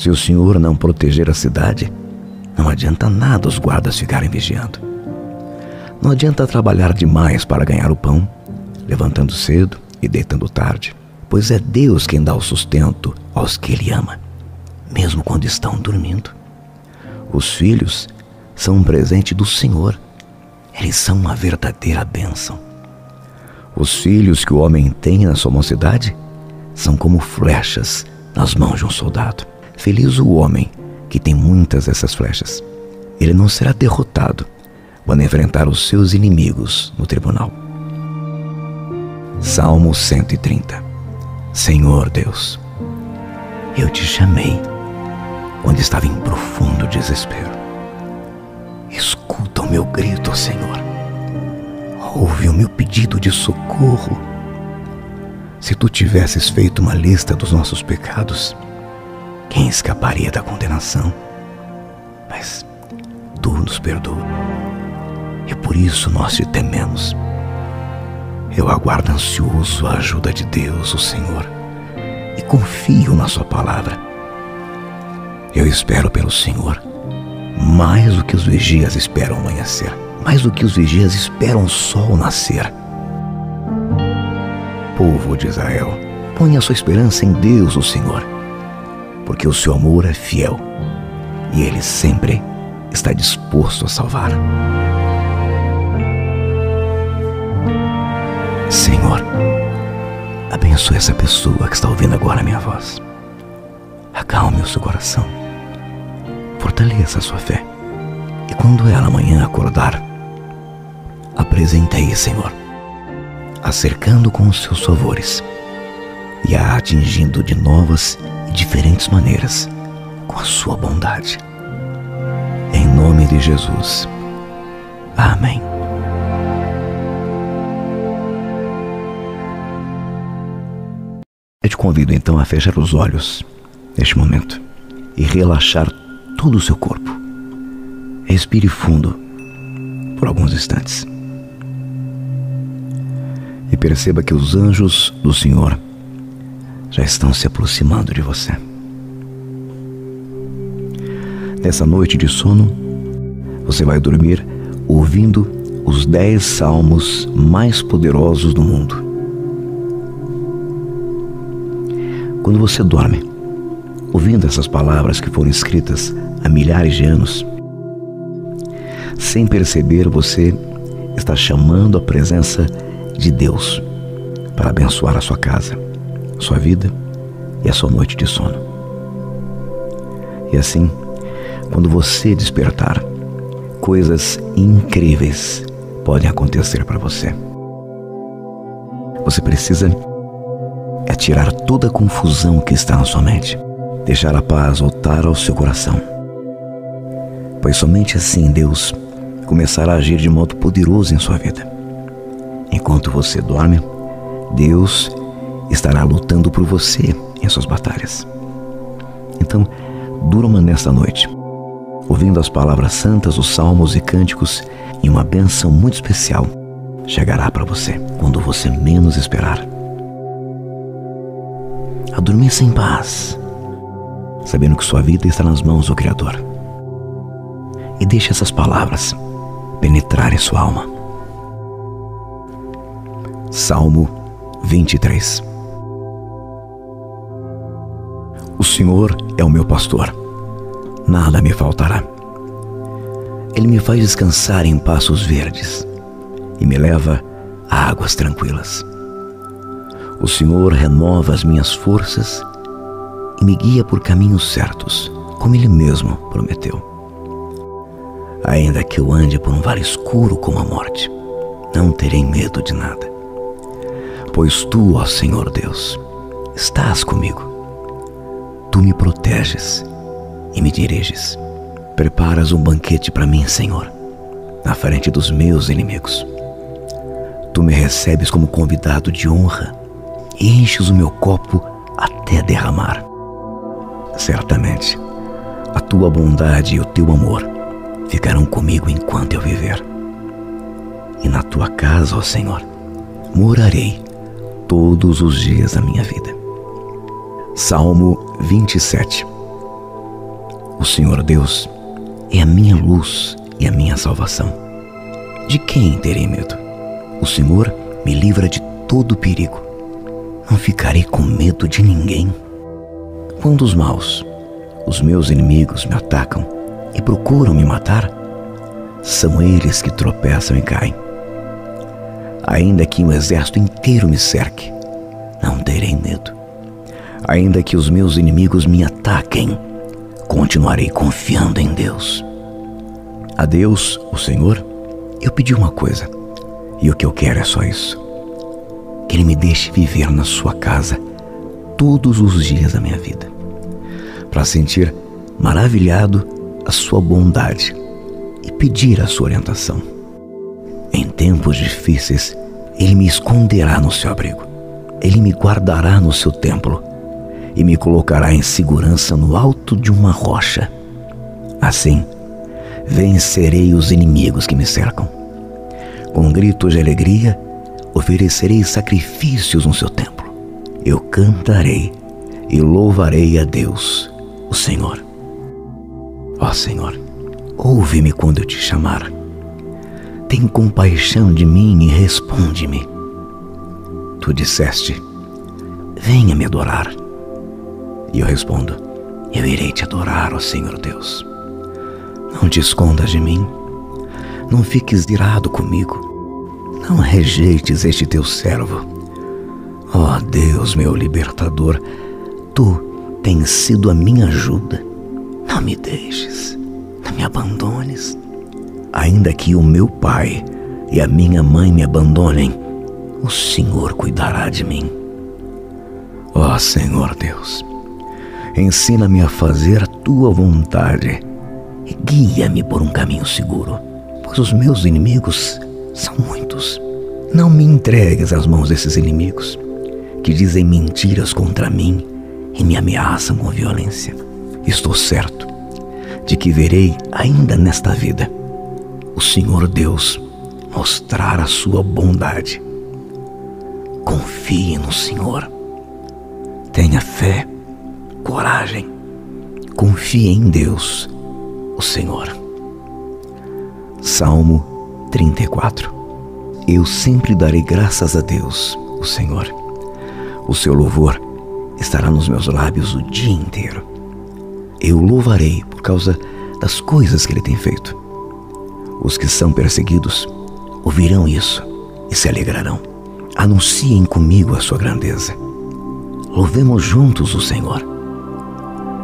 Se o Senhor não proteger a cidade, não adianta nada os guardas ficarem vigiando. Não adianta trabalhar demais para ganhar o pão, levantando cedo e deitando tarde, pois é Deus quem dá o sustento aos que Ele ama, mesmo quando estão dormindo. Os filhos são um presente do Senhor eles são uma verdadeira bênção. Os filhos que o homem tem na sua mocidade são como flechas nas mãos de um soldado. Feliz o homem que tem muitas dessas flechas. Ele não será derrotado quando enfrentar os seus inimigos no tribunal. Salmo 130 Senhor Deus, eu te chamei quando estava em profundo desespero. Escuta o meu grito, Senhor. Ouve o meu pedido de socorro. Se tu tivesses feito uma lista dos nossos pecados, quem escaparia da condenação? Mas tu nos perdoa. E por isso nós te tememos. Eu aguardo ansioso a ajuda de Deus, o Senhor, e confio na Sua palavra. Eu espero pelo Senhor mais do que os vigias esperam amanhecer, mais do que os vigias esperam o sol nascer. Povo de Israel, ponha sua esperança em Deus, o Senhor, porque o seu amor é fiel e ele sempre está disposto a salvar. Senhor, abençoe essa pessoa que está ouvindo agora a minha voz. Acalme o seu coração fortaleça a sua fé. E quando ela amanhã acordar, apresentei, Senhor, acercando com os seus favores e a atingindo de novas diferentes maneiras com a sua bondade. Em nome de Jesus. Amém. Eu te convido então a fechar os olhos neste momento e relaxar todo o seu corpo. Respire fundo por alguns instantes. perceba que os anjos do Senhor já estão se aproximando de você. Nessa noite de sono, você vai dormir ouvindo os dez salmos mais poderosos do mundo. Quando você dorme, ouvindo essas palavras que foram escritas há milhares de anos, sem perceber, você está chamando a presença de Deus para abençoar a sua casa, sua vida e a sua noite de sono. E assim, quando você despertar, coisas incríveis podem acontecer para você. Você precisa é tirar toda a confusão que está na sua mente, deixar a paz voltar ao seu coração. Pois somente assim Deus começará a agir de modo poderoso em sua vida. Enquanto você dorme, Deus estará lutando por você em suas batalhas. Então, durma nesta noite ouvindo as palavras santas, os salmos e cânticos, e uma benção muito especial chegará para você quando você menos esperar. Adormeça em paz, sabendo que sua vida está nas mãos do Criador. E deixe essas palavras penetrarem sua alma. Salmo 23 O Senhor é o meu pastor nada me faltará. Ele me faz descansar em passos verdes e me leva a águas tranquilas. O Senhor renova as minhas forças e me guia por caminhos certos, como Ele mesmo prometeu. Ainda que eu ande por um vale escuro como a morte, não terei medo de nada. Pois tu, ó Senhor Deus, estás comigo. Tu me proteges e me diriges. Preparas um banquete para mim, Senhor, na frente dos meus inimigos. Tu me recebes como convidado de honra e enches o meu copo até derramar. Certamente, a tua bondade e o teu amor ficarão comigo enquanto eu viver. E na tua casa, ó Senhor, morarei todos os dias da minha vida. Salmo 27 o Senhor Deus é a minha luz e a minha salvação. De quem terei medo? O Senhor me livra de todo perigo. Não ficarei com medo de ninguém. Quando os maus, os meus inimigos, me atacam e procuram me matar, são eles que tropeçam e caem. Ainda que um exército inteiro me cerque, não terei medo. Ainda que os meus inimigos me ataquem, continuarei confiando em Deus. A Deus, o Senhor, eu pedi uma coisa, e o que eu quero é só isso: que Ele me deixe viver na Sua casa todos os dias da minha vida, para sentir maravilhado a Sua bondade e pedir a Sua orientação. Em tempos difíceis, Ele me esconderá no seu abrigo, Ele me guardará no seu templo e me colocará em segurança no alto de uma rocha. Assim, vencerei os inimigos que me cercam. Com gritos de alegria, oferecerei sacrifícios no seu templo. Eu cantarei e louvarei a Deus, o Senhor. Ó Senhor, ouve-me quando eu te chamar. Tem compaixão de mim e responde-me. Tu disseste: Venha me adorar. E eu respondo: Eu irei te adorar, ó Senhor Deus. Não te escondas de mim. Não fiques irado comigo. Não rejeites este teu servo. Ó Deus, meu libertador, tu tens sido a minha ajuda. Não me deixes, não me abandones. Ainda que o meu pai e a minha mãe me abandonem, o Senhor cuidará de mim. Ó Senhor Deus, Ensina-me a fazer a tua vontade e guia-me por um caminho seguro, pois os meus inimigos são muitos. Não me entregues às mãos desses inimigos que dizem mentiras contra mim e me ameaçam com violência. Estou certo de que verei ainda nesta vida o Senhor Deus mostrar a sua bondade. confie no Senhor. Tenha fé, coragem, confie em Deus, o Senhor. Salmo 34 Eu sempre darei graças a Deus, o Senhor. O seu louvor estará nos meus lábios o dia inteiro. Eu louvarei por causa das coisas que ele tem feito. Os que são perseguidos ouvirão isso e se alegrarão. Anunciem comigo a sua grandeza. Louvemos juntos o Senhor.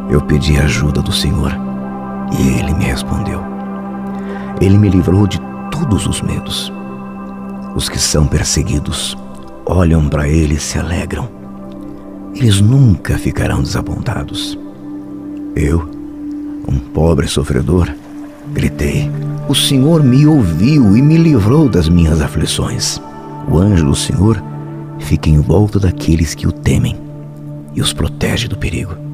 Eu pedi ajuda do Senhor e ele me respondeu. Ele me livrou de todos os medos. Os que são perseguidos olham para ele e se alegram. Eles nunca ficarão desapontados. Eu, um pobre sofredor, gritei. O Senhor me ouviu e me livrou das minhas aflições. O anjo do Senhor fica em volta daqueles que o temem e os protege do perigo.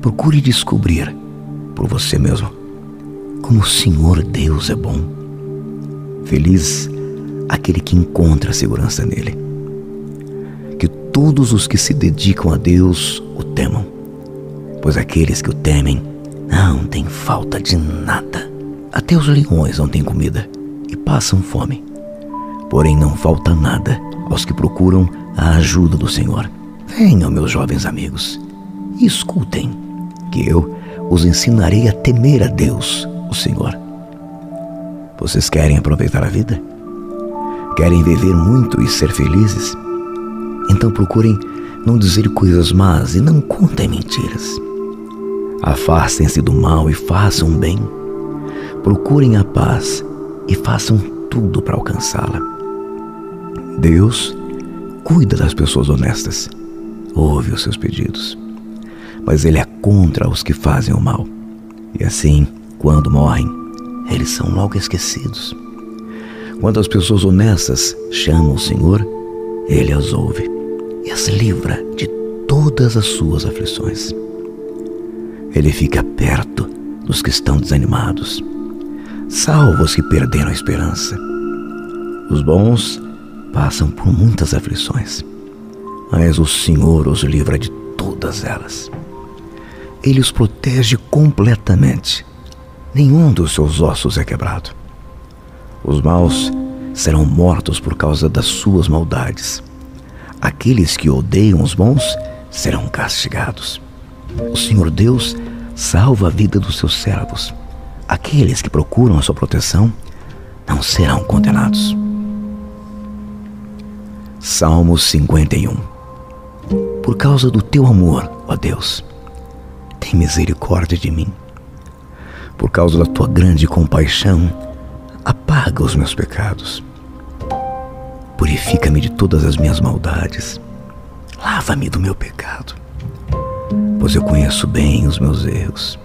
Procure descobrir por você mesmo como o Senhor Deus é bom. Feliz aquele que encontra segurança nele. Que todos os que se dedicam a Deus o temam, pois aqueles que o temem não têm falta de nada. Até os leões não têm comida e passam fome. Porém, não falta nada aos que procuram a ajuda do Senhor. Venham, meus jovens amigos, e escutem, que eu os ensinarei a temer a Deus, o Senhor. Vocês querem aproveitar a vida? Querem viver muito e ser felizes? Então procurem não dizer coisas más e não contem mentiras. Afastem-se do mal e façam bem. Procurem a paz e façam tudo para alcançá-la. Deus cuida das pessoas honestas, ouve os seus pedidos, mas Ele é contra os que fazem o mal. E assim, quando morrem, eles são logo esquecidos. Quando as pessoas honestas chamam o Senhor, Ele as ouve e as livra de todas as suas aflições. Ele fica perto dos que estão desanimados, salva os que perderam a esperança. Os bons passam por muitas aflições, mas o Senhor os livra de todas elas. Ele os protege completamente. Nenhum dos seus ossos é quebrado. Os maus serão mortos por causa das suas maldades. Aqueles que odeiam os bons serão castigados. O Senhor Deus salva a vida dos seus servos. Aqueles que procuram a sua proteção não serão condenados. Salmo 51 Por causa do teu amor, ó Deus, tem misericórdia de mim. Por causa da tua grande compaixão, apaga os meus pecados. Purifica-me de todas as minhas maldades. Lava-me do meu pecado, pois eu conheço bem os meus erros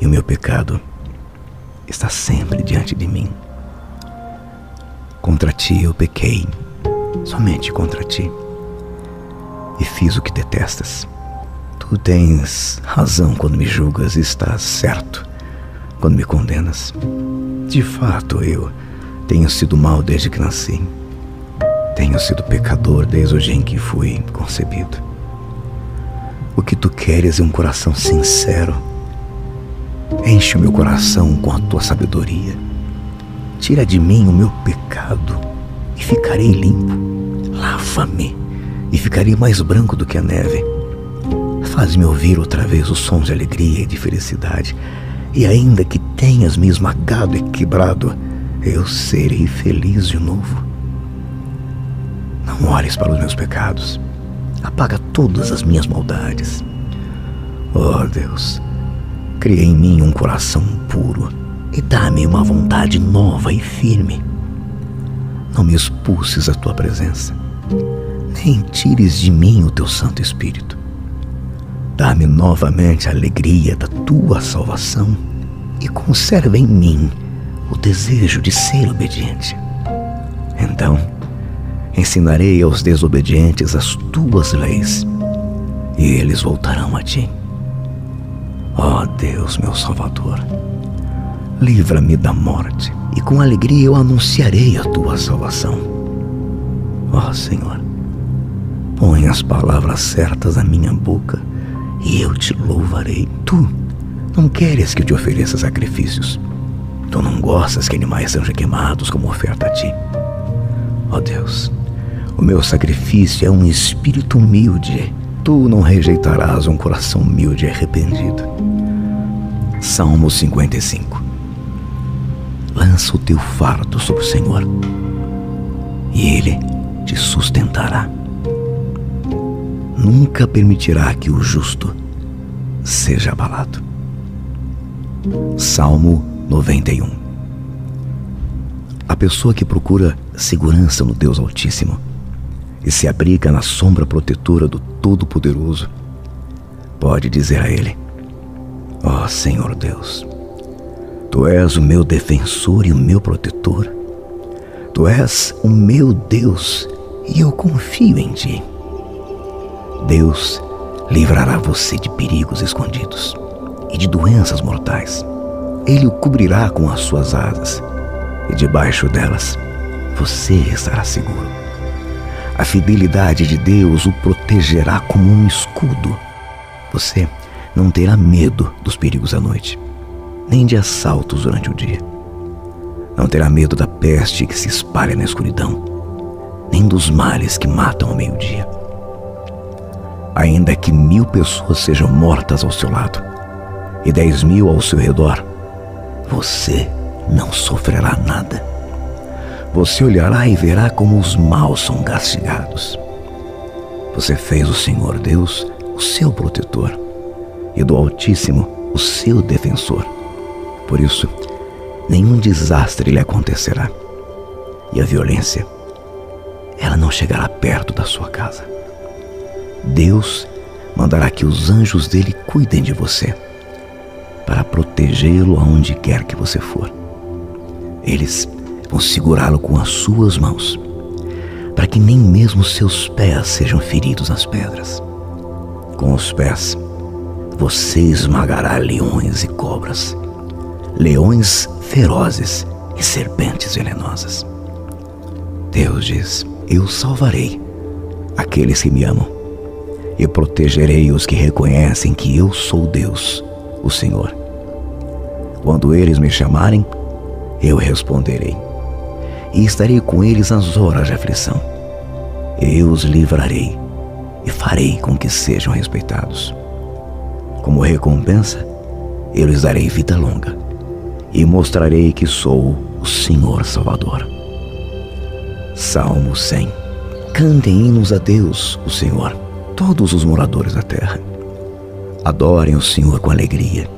e o meu pecado está sempre diante de mim. Contra ti eu pequei, somente contra ti, e fiz o que detestas. Tu tens razão quando me julgas estás certo quando me condenas. De fato, eu tenho sido mal desde que nasci. Tenho sido pecador desde o dia em que fui concebido. O que tu queres é um coração sincero. Enche o meu coração com a tua sabedoria. Tira de mim o meu pecado e ficarei limpo. Lava-me e ficarei mais branco do que a neve. Faz-me ouvir outra vez os sons de alegria e de felicidade e ainda que tenhas me esmagado e quebrado, eu serei feliz de novo. Não olhes para os meus pecados. Apaga todas as minhas maldades. Oh Deus, cria em mim um coração puro e dá-me uma vontade nova e firme. Não me expulses a tua presença, nem tires de mim o teu Santo Espírito. Dá-me novamente a alegria da tua salvação e conserva em mim o desejo de ser obediente. Então, ensinarei aos desobedientes as tuas leis e eles voltarão a ti. Ó oh Deus, meu Salvador, livra-me da morte e com alegria eu anunciarei a tua salvação. Ó oh, Senhor, põe as palavras certas na minha boca e eu te louvarei. Tu não queres que eu te ofereça sacrifícios. Tu não gostas que animais sejam queimados como oferta a ti. Ó oh Deus, o meu sacrifício é um espírito humilde. Tu não rejeitarás um coração humilde e arrependido. Salmo 55 Lança o teu fardo sobre o Senhor, e Ele te sustentará. Nunca permitirá que o justo seja abalado. Salmo 91 A pessoa que procura segurança no Deus Altíssimo e se abriga na sombra protetora do Todo-Poderoso, pode dizer a Ele: Ó oh, Senhor Deus, Tu és o meu defensor e o meu protetor. Tu és o meu Deus e eu confio em Ti. Deus livrará você de perigos escondidos e de doenças mortais. Ele o cobrirá com as suas asas e debaixo delas você estará seguro. A fidelidade de Deus o protegerá como um escudo. Você não terá medo dos perigos à noite, nem de assaltos durante o dia. Não terá medo da peste que se espalha na escuridão, nem dos males que matam ao meio-dia. Ainda que mil pessoas sejam mortas ao seu lado e dez mil ao seu redor, você não sofrerá nada. Você olhará e verá como os maus são castigados. Você fez o Senhor Deus o seu protetor e do Altíssimo o seu defensor. Por isso, nenhum desastre lhe acontecerá e a violência, ela não chegará perto da sua casa. Deus mandará que os anjos dele cuidem de você para protegê-lo aonde quer que você for. Eles vão segurá-lo com as suas mãos, para que nem mesmo seus pés sejam feridos nas pedras. Com os pés, você esmagará leões e cobras, leões ferozes e serpentes venenosas. Deus diz: Eu salvarei aqueles que me amam e protegerei os que reconhecem que eu sou Deus, o Senhor. Quando eles me chamarem, eu responderei, e estarei com eles nas horas de aflição. Eu os livrarei e farei com que sejam respeitados. Como recompensa, eu lhes darei vida longa e mostrarei que sou o Senhor Salvador. Salmo 100 Cantem hinos a Deus, o Senhor, todos os moradores da terra. Adorem o Senhor com alegria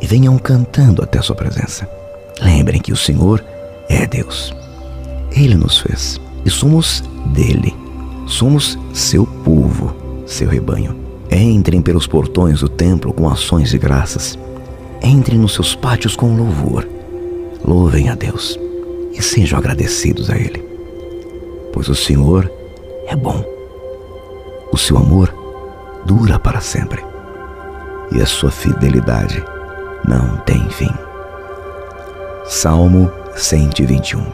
e venham cantando até sua presença. Lembrem que o Senhor é Deus. Ele nos fez e somos dele. Somos seu povo, seu rebanho. Entrem pelos portões do templo com ações de graças. Entrem nos seus pátios com louvor. Louvem a Deus e sejam agradecidos a Ele. Pois o Senhor é bom. O seu amor dura para sempre. E a sua fidelidade não tem fim. Salmo 121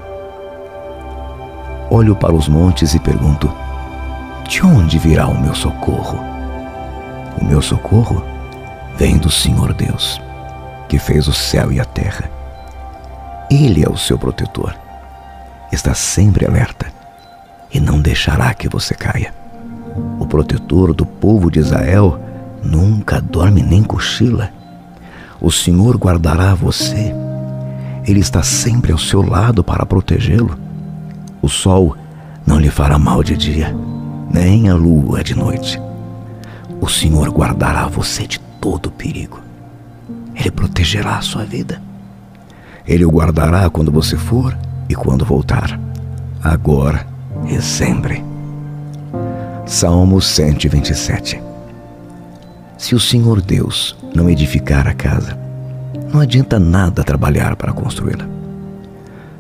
Olho para os montes e pergunto: De onde virá o meu socorro? O meu socorro vem do Senhor Deus, que fez o céu e a terra. Ele é o seu protetor. Está sempre alerta e não deixará que você caia. O protetor do povo de Israel nunca dorme nem cochila. O Senhor guardará você. Ele está sempre ao seu lado para protegê-lo. O sol não lhe fará mal de dia, nem a lua de noite. O Senhor guardará você de todo perigo. Ele protegerá a sua vida. Ele o guardará quando você for e quando voltar, agora e sempre. Salmo 127 se o Senhor Deus não edificar a casa, não adianta nada trabalhar para construí-la.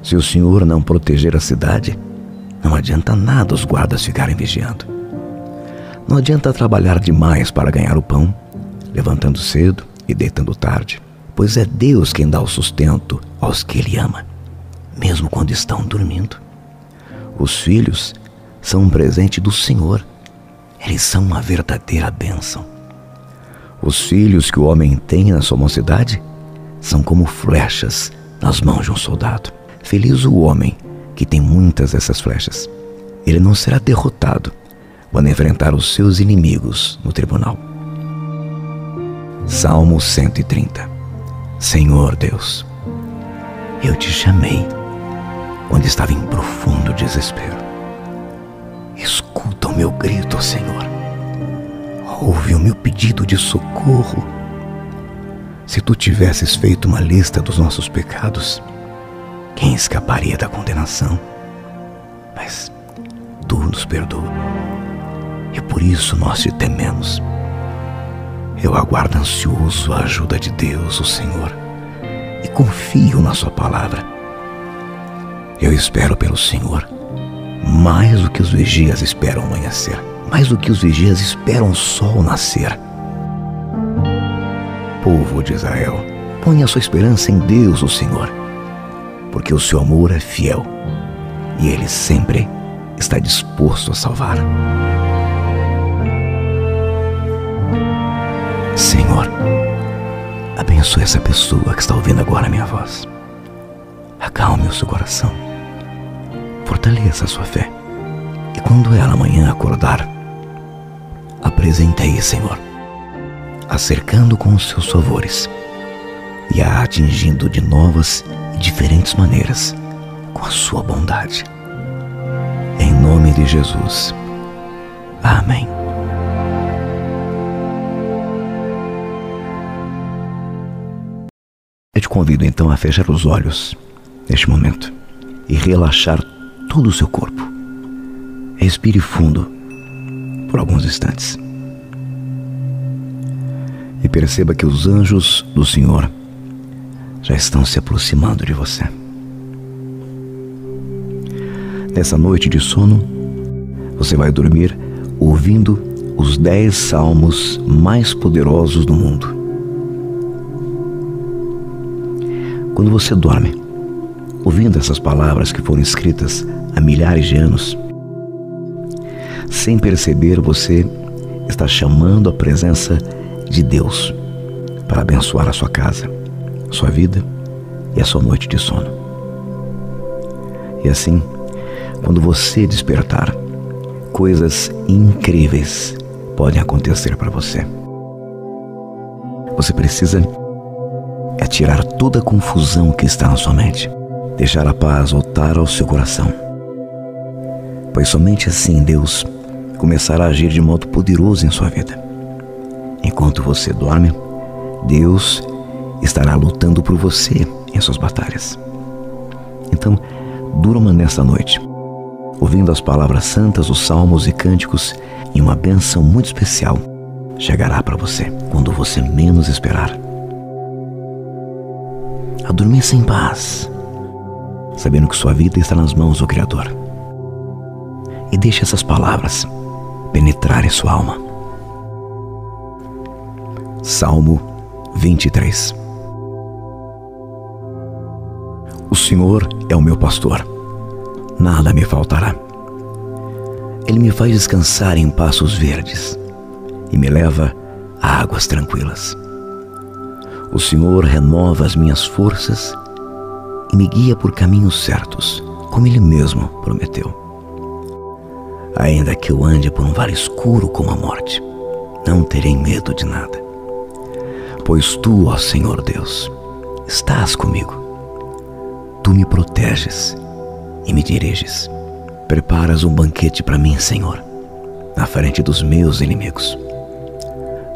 Se o Senhor não proteger a cidade, não adianta nada os guardas ficarem vigiando. Não adianta trabalhar demais para ganhar o pão, levantando cedo e deitando tarde, pois é Deus quem dá o sustento aos que Ele ama, mesmo quando estão dormindo. Os filhos são um presente do Senhor. Eles são uma verdadeira bênção. Os filhos que o homem tem na sua mocidade são como flechas nas mãos de um soldado. Feliz o homem que tem muitas dessas flechas. Ele não será derrotado quando enfrentar os seus inimigos no tribunal. Salmo 130 Senhor Deus, eu te chamei quando estava em profundo desespero. Escuta o meu grito, Senhor. Ouve o meu pedido de socorro. Se tu tivesses feito uma lista dos nossos pecados, quem escaparia da condenação? Mas tu nos perdoa. E por isso nós te tememos. Eu aguardo ansioso a ajuda de Deus, o Senhor, e confio na Sua palavra. Eu espero pelo Senhor, mais do que os vigias esperam amanhecer, mais do que os vigias esperam o sol nascer. Povo de Israel, ponha sua esperança em Deus, o Senhor, porque o seu amor é fiel e ele sempre está disposto a salvar. Senhor, abençoe essa pessoa que está ouvindo agora a minha voz. Acalme o seu coração. Fortaleça a sua fé. E quando ela amanhã acordar, apresentei, Senhor, acercando com os seus favores e a atingindo de novas e diferentes maneiras com a sua bondade. Em nome de Jesus. Amém. Eu te convido então a fechar os olhos neste momento e relaxar todo o seu corpo. Respire fundo por alguns instantes. E perceba que os anjos do Senhor já estão se aproximando de você. Nessa noite de sono, você vai dormir ouvindo os dez salmos mais poderosos do mundo. Quando você dorme, ouvindo essas palavras que foram escritas há milhares de anos, sem perceber, você está chamando a presença de Deus para abençoar a sua casa, sua vida e a sua noite de sono. E assim, quando você despertar, coisas incríveis podem acontecer para você. Você precisa é tirar toda a confusão que está na sua mente, deixar a paz voltar ao seu coração. Pois somente assim Deus começará a agir de modo poderoso em sua vida. Enquanto você dorme, Deus estará lutando por você em suas batalhas. Então, durma nessa noite, ouvindo as palavras santas, os salmos e cânticos, e uma bênção muito especial chegará para você quando você menos esperar a dormir sem paz, sabendo que sua vida está nas mãos do Criador. E deixe essas palavras penetrarem sua alma. Salmo 23 O Senhor é o meu pastor, nada me faltará. Ele me faz descansar em passos verdes e me leva a águas tranquilas. O Senhor renova as minhas forças e me guia por caminhos certos, como Ele mesmo prometeu. Ainda que eu ande por um vale escuro como a morte, não terei medo de nada. Pois tu, ó Senhor Deus, estás comigo. Tu me proteges e me diriges. Preparas um banquete para mim, Senhor, na frente dos meus inimigos.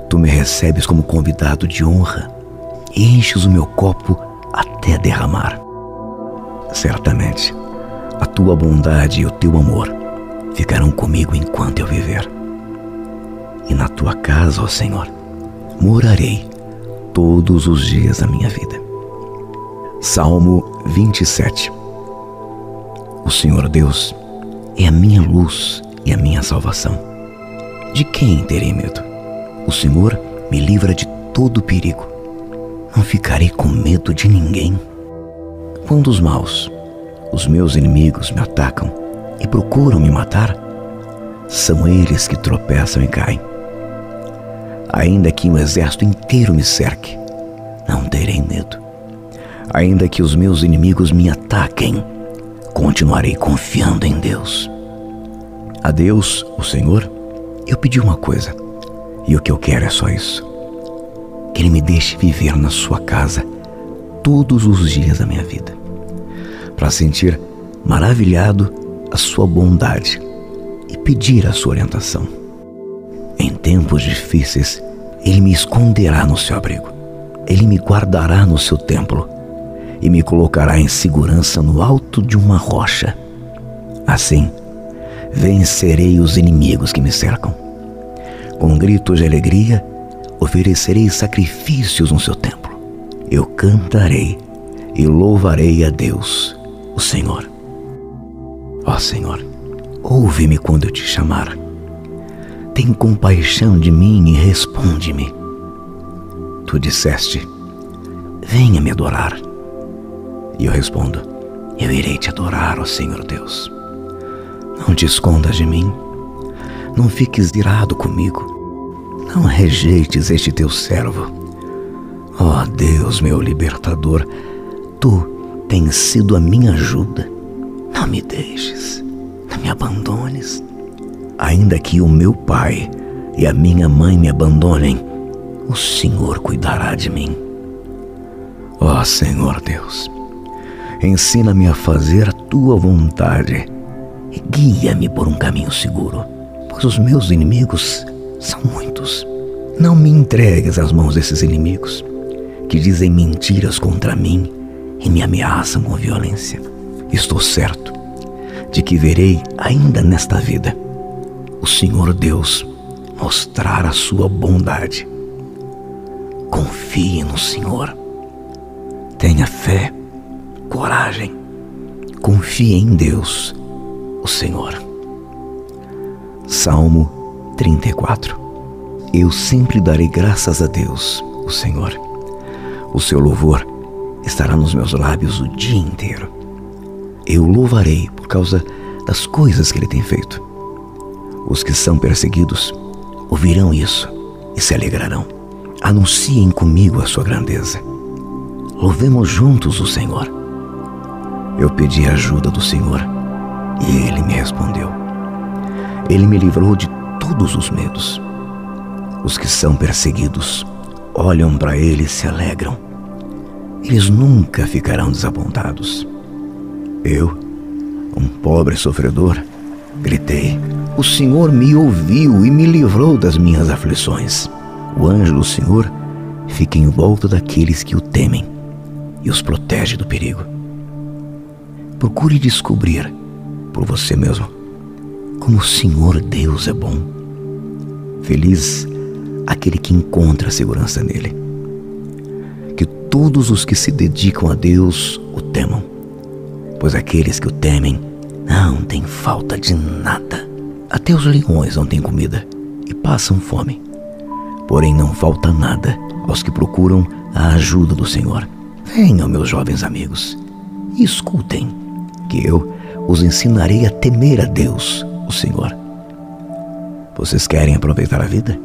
Tu me recebes como convidado de honra enches o meu copo até derramar. Certamente, a tua bondade e o teu amor ficarão comigo enquanto eu viver. E na tua casa, ó Senhor, morarei todos os dias da minha vida. Salmo 27 O Senhor Deus é a minha luz e a minha salvação. De quem terei medo? O Senhor me livra de todo perigo não ficarei com medo de ninguém. Quando os maus, os meus inimigos, me atacam e procuram me matar, são eles que tropeçam e caem. Ainda que um exército inteiro me cerque, não terei medo. Ainda que os meus inimigos me ataquem, continuarei confiando em Deus. A Deus, o Senhor, eu pedi uma coisa, e o que eu quero é só isso: que Ele me deixe viver na Sua casa todos os dias da minha vida, para sentir maravilhado a Sua bondade e pedir a Sua orientação. Em tempos difíceis, Ele me esconderá no seu abrigo, Ele me guardará no seu templo e me colocará em segurança no alto de uma rocha. Assim, vencerei os inimigos que me cercam. Com gritos de alegria, oferecerei sacrifícios no seu templo. Eu cantarei e louvarei a Deus, o Senhor. Ó Senhor, ouve-me quando eu te chamar. Tem compaixão de mim e responde-me. Tu disseste: Venha me adorar. E eu respondo: Eu irei te adorar, ó Senhor Deus. Não te escondas de mim. Não fiques irado comigo. Não rejeites este teu servo. Ó Deus, meu libertador, tu tens sido a minha ajuda. Não me deixes, não me abandones. Ainda que o meu pai e a minha mãe me abandonem, o Senhor cuidará de mim. Ó Senhor Deus, Ensina-me a fazer a tua vontade e guia-me por um caminho seguro, pois os meus inimigos são muitos. Não me entregues às mãos desses inimigos que dizem mentiras contra mim e me ameaçam com violência. Estou certo de que verei ainda nesta vida o Senhor Deus mostrar a sua bondade. Confie no Senhor. Tenha fé coragem. Confie em Deus, o Senhor. Salmo 34 Eu sempre darei graças a Deus, o Senhor. O seu louvor estará nos meus lábios o dia inteiro. Eu louvarei por causa das coisas que ele tem feito. Os que são perseguidos ouvirão isso e se alegrarão. Anunciem comigo a sua grandeza. Louvemos juntos o Senhor. Eu pedi a ajuda do Senhor e ele me respondeu. Ele me livrou de todos os medos. Os que são perseguidos olham para ele e se alegram. Eles nunca ficarão desapontados. Eu, um pobre sofredor, gritei: O Senhor me ouviu e me livrou das minhas aflições. O anjo do Senhor fica em volta daqueles que o temem e os protege do perigo. Procure descobrir por você mesmo como o Senhor Deus é bom. Feliz aquele que encontra segurança nele. Que todos os que se dedicam a Deus o temam, pois aqueles que o temem não têm falta de nada. Até os leões não têm comida e passam fome. Porém, não falta nada aos que procuram a ajuda do Senhor. Venham, meus jovens amigos, e escutem que eu os ensinarei a temer a Deus, o Senhor. Vocês querem aproveitar a vida?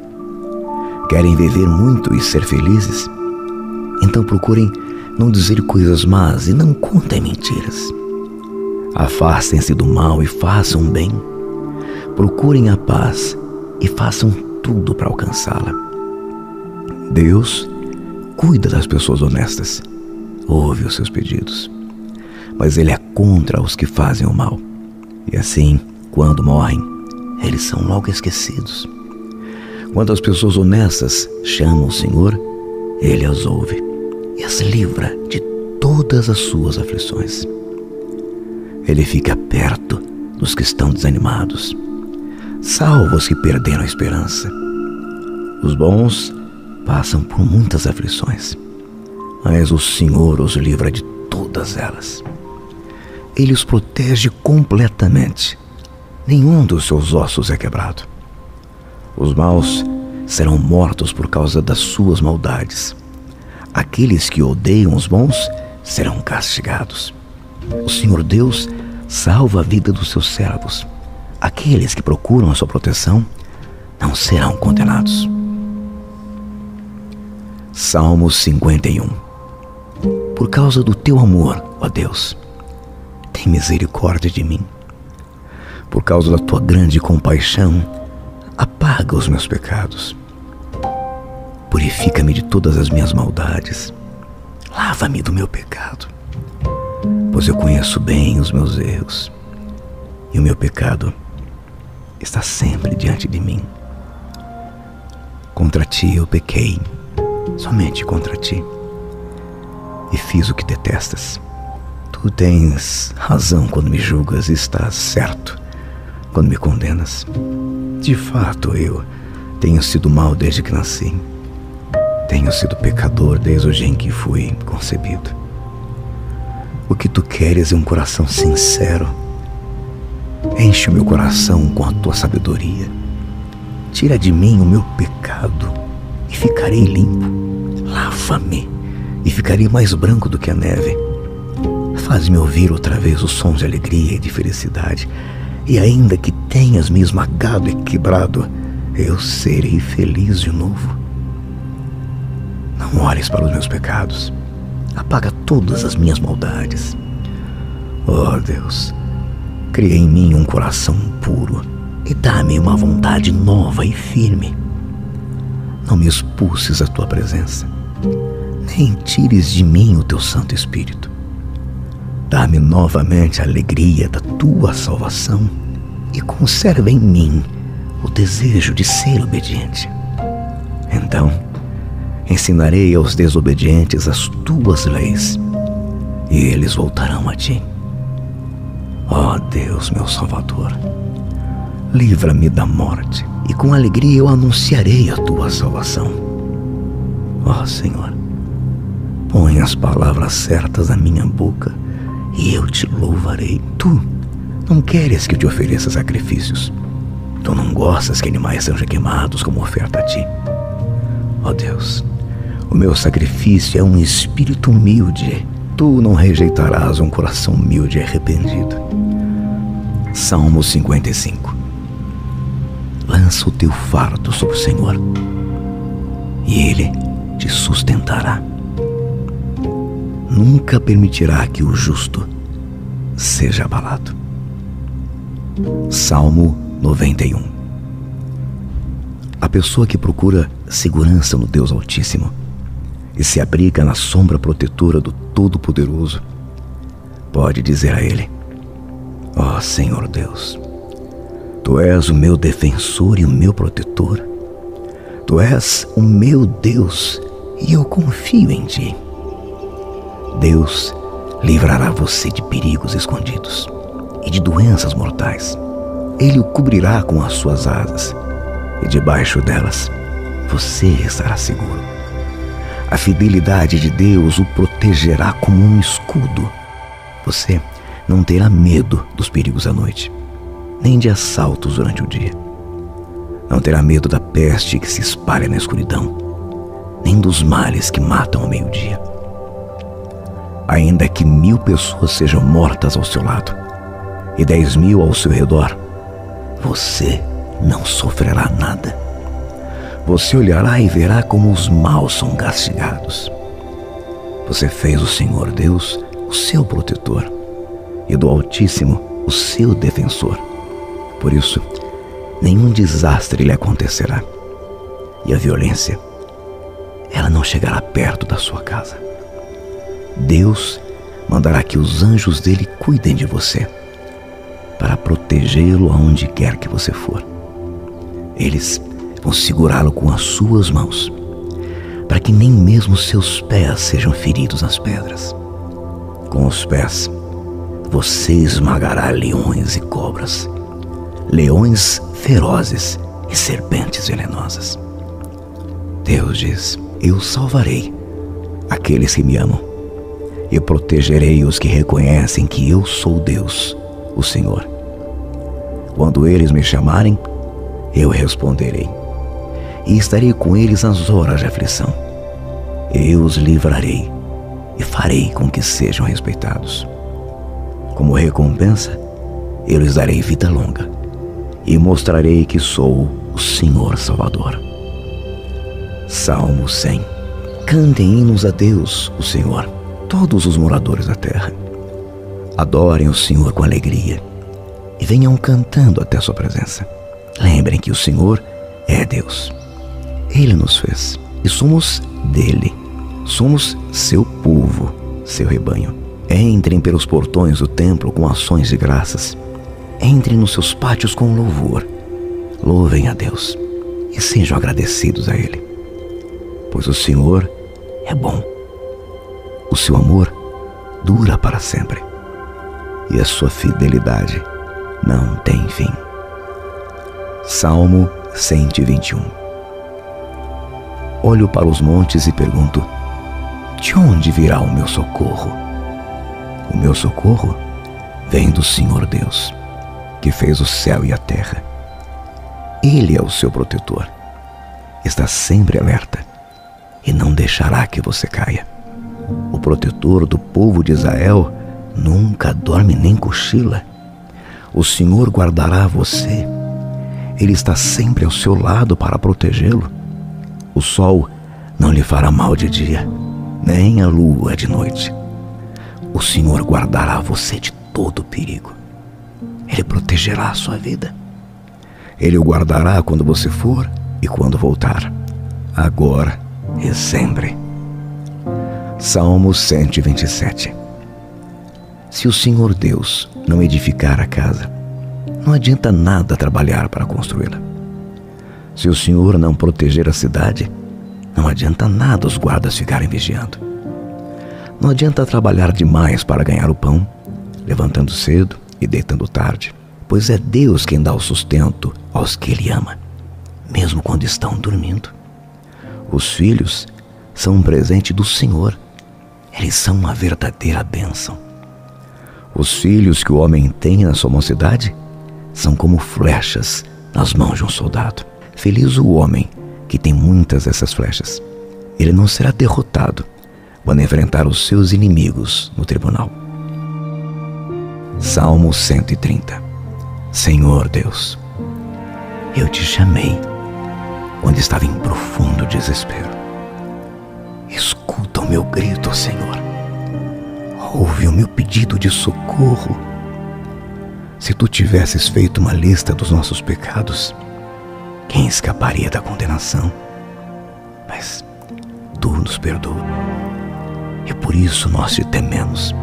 Querem viver muito e ser felizes? Então procurem não dizer coisas más e não contem mentiras. Afastem-se do mal e façam bem. Procurem a paz e façam tudo para alcançá-la. Deus cuida das pessoas honestas, ouve os seus pedidos mas ele é contra os que fazem o mal. E assim, quando morrem, eles são logo esquecidos. Quando as pessoas honestas chamam o Senhor, ele as ouve e as livra de todas as suas aflições. Ele fica perto dos que estão desanimados, salva os que perderam a esperança. Os bons passam por muitas aflições, mas o Senhor os livra de todas elas ele os protege completamente. Nenhum dos seus ossos é quebrado. Os maus serão mortos por causa das suas maldades. Aqueles que odeiam os bons serão castigados. O Senhor Deus salva a vida dos seus servos, aqueles que procuram a sua proteção não serão condenados. Salmo 51 Por causa do teu amor, ó Deus, tem misericórdia de mim. Por causa da tua grande compaixão, apaga os meus pecados. Purifica-me de todas as minhas maldades. Lava-me do meu pecado, pois eu conheço bem os meus erros e o meu pecado está sempre diante de mim. Contra ti eu pequei, somente contra ti, e fiz o que detestas. Tu tens razão quando me julgas e estás certo quando me condenas. De fato, eu tenho sido mal desde que nasci. Tenho sido pecador desde o dia em que fui concebido. O que tu queres é um coração sincero. Enche o meu coração com a tua sabedoria. Tira de mim o meu pecado e ficarei limpo. Lava-me e ficarei mais branco do que a neve. Faz-me ouvir outra vez os sons de alegria e de felicidade. E ainda que tenhas me esmagado e quebrado, eu serei feliz de novo. Não olhes para os meus pecados. Apaga todas as minhas maldades. Oh Deus, cria em mim um coração puro e dá-me uma vontade nova e firme. Não me expulses a tua presença, nem tires de mim o teu Santo Espírito. Dá-me novamente a alegria da tua salvação e conserva em mim o desejo de ser obediente. Então, ensinarei aos desobedientes as tuas leis e eles voltarão a ti. Ó oh Deus, meu Salvador, livra-me da morte e com alegria eu anunciarei a tua salvação. Ó oh, Senhor, põe as palavras certas na minha boca e eu te louvarei. Tu não queres que eu te ofereça sacrifícios. Tu não gostas que animais sejam queimados como oferta a ti. Ó oh Deus, o meu sacrifício é um espírito humilde. Tu não rejeitarás um coração humilde e arrependido. Salmo 55 Lança o teu fardo sobre o Senhor, e Ele te sustentará nunca permitirá que o justo seja abalado. Salmo 91 A pessoa que procura segurança no Deus Altíssimo e se abriga na sombra protetora do Todo-Poderoso pode dizer a Ele: Ó oh, Senhor Deus, Tu és o meu defensor e o meu protetor. Tu és o meu Deus e eu confio em Ti. Deus livrará você de perigos escondidos e de doenças mortais. Ele o cobrirá com as suas asas e debaixo delas você estará seguro. A fidelidade de Deus o protegerá como um escudo. Você não terá medo dos perigos à noite, nem de assaltos durante o dia. Não terá medo da peste que se espalha na escuridão, nem dos males que matam ao meio-dia ainda que mil pessoas sejam mortas ao seu lado e dez mil ao seu redor, você não sofrerá nada. Você olhará e verá como os maus são castigados. Você fez o Senhor Deus o seu protetor e do Altíssimo o seu defensor. Por isso, nenhum desastre lhe acontecerá e a violência, ela não chegará perto da sua casa. Deus mandará que os anjos dele cuidem de você, para protegê-lo aonde quer que você for. Eles vão segurá-lo com as suas mãos, para que nem mesmo seus pés sejam feridos nas pedras. Com os pés, você esmagará leões e cobras, leões ferozes e serpentes venenosas. Deus diz: Eu salvarei aqueles que me amam e protegerei os que reconhecem que eu sou Deus, o Senhor. Quando eles me chamarem, eu responderei, e estarei com eles nas horas de aflição. Eu os livrarei e farei com que sejam respeitados. Como recompensa, eu lhes darei vida longa, e mostrarei que sou o Senhor Salvador. Salmo 100 Cantem hinos a Deus, o Senhor, todos os moradores da terra. Adorem o Senhor com alegria e venham cantando até a sua presença. Lembrem que o Senhor é Deus. Ele nos fez e somos dele. Somos seu povo, seu rebanho. Entrem pelos portões do templo com ações de graças. Entrem nos seus pátios com louvor. Louvem a Deus e sejam agradecidos a Ele. Pois o Senhor é bom. O seu amor dura para sempre. E a sua fidelidade não tem fim. Salmo 121 Olho para os montes e pergunto: De onde virá o meu socorro? O meu socorro vem do Senhor Deus, que fez o céu e a terra. Ele é o seu protetor. Está sempre alerta e não deixará que você caia. O protetor do povo de Israel nunca dorme nem cochila. O Senhor guardará você. Ele está sempre ao seu lado para protegê-lo. O sol não lhe fará mal de dia, nem a lua de noite. O Senhor guardará você de todo perigo. Ele protegerá a sua vida. Ele o guardará quando você for e quando voltar, agora e sempre. Salmo 127 Se o Senhor Deus não edificar a casa, não adianta nada trabalhar para construí-la. Se o Senhor não proteger a cidade, não adianta nada os guardas ficarem vigiando. Não adianta trabalhar demais para ganhar o pão, levantando cedo e deitando tarde, pois é Deus quem dá o sustento aos que Ele ama, mesmo quando estão dormindo. Os filhos são um presente do Senhor, eles são uma verdadeira bênção. Os filhos que o homem tem na sua mocidade são como flechas nas mãos de um soldado. Feliz o homem que tem muitas dessas flechas. Ele não será derrotado quando enfrentar os seus inimigos no tribunal. Salmo 130 Senhor Deus, eu te chamei quando estava em profundo desespero. Escuta o meu grito, Senhor. Ouve o meu pedido de socorro. Se tu tivesses feito uma lista dos nossos pecados, quem escaparia da condenação? Mas tu nos perdoa e por isso nós te tememos.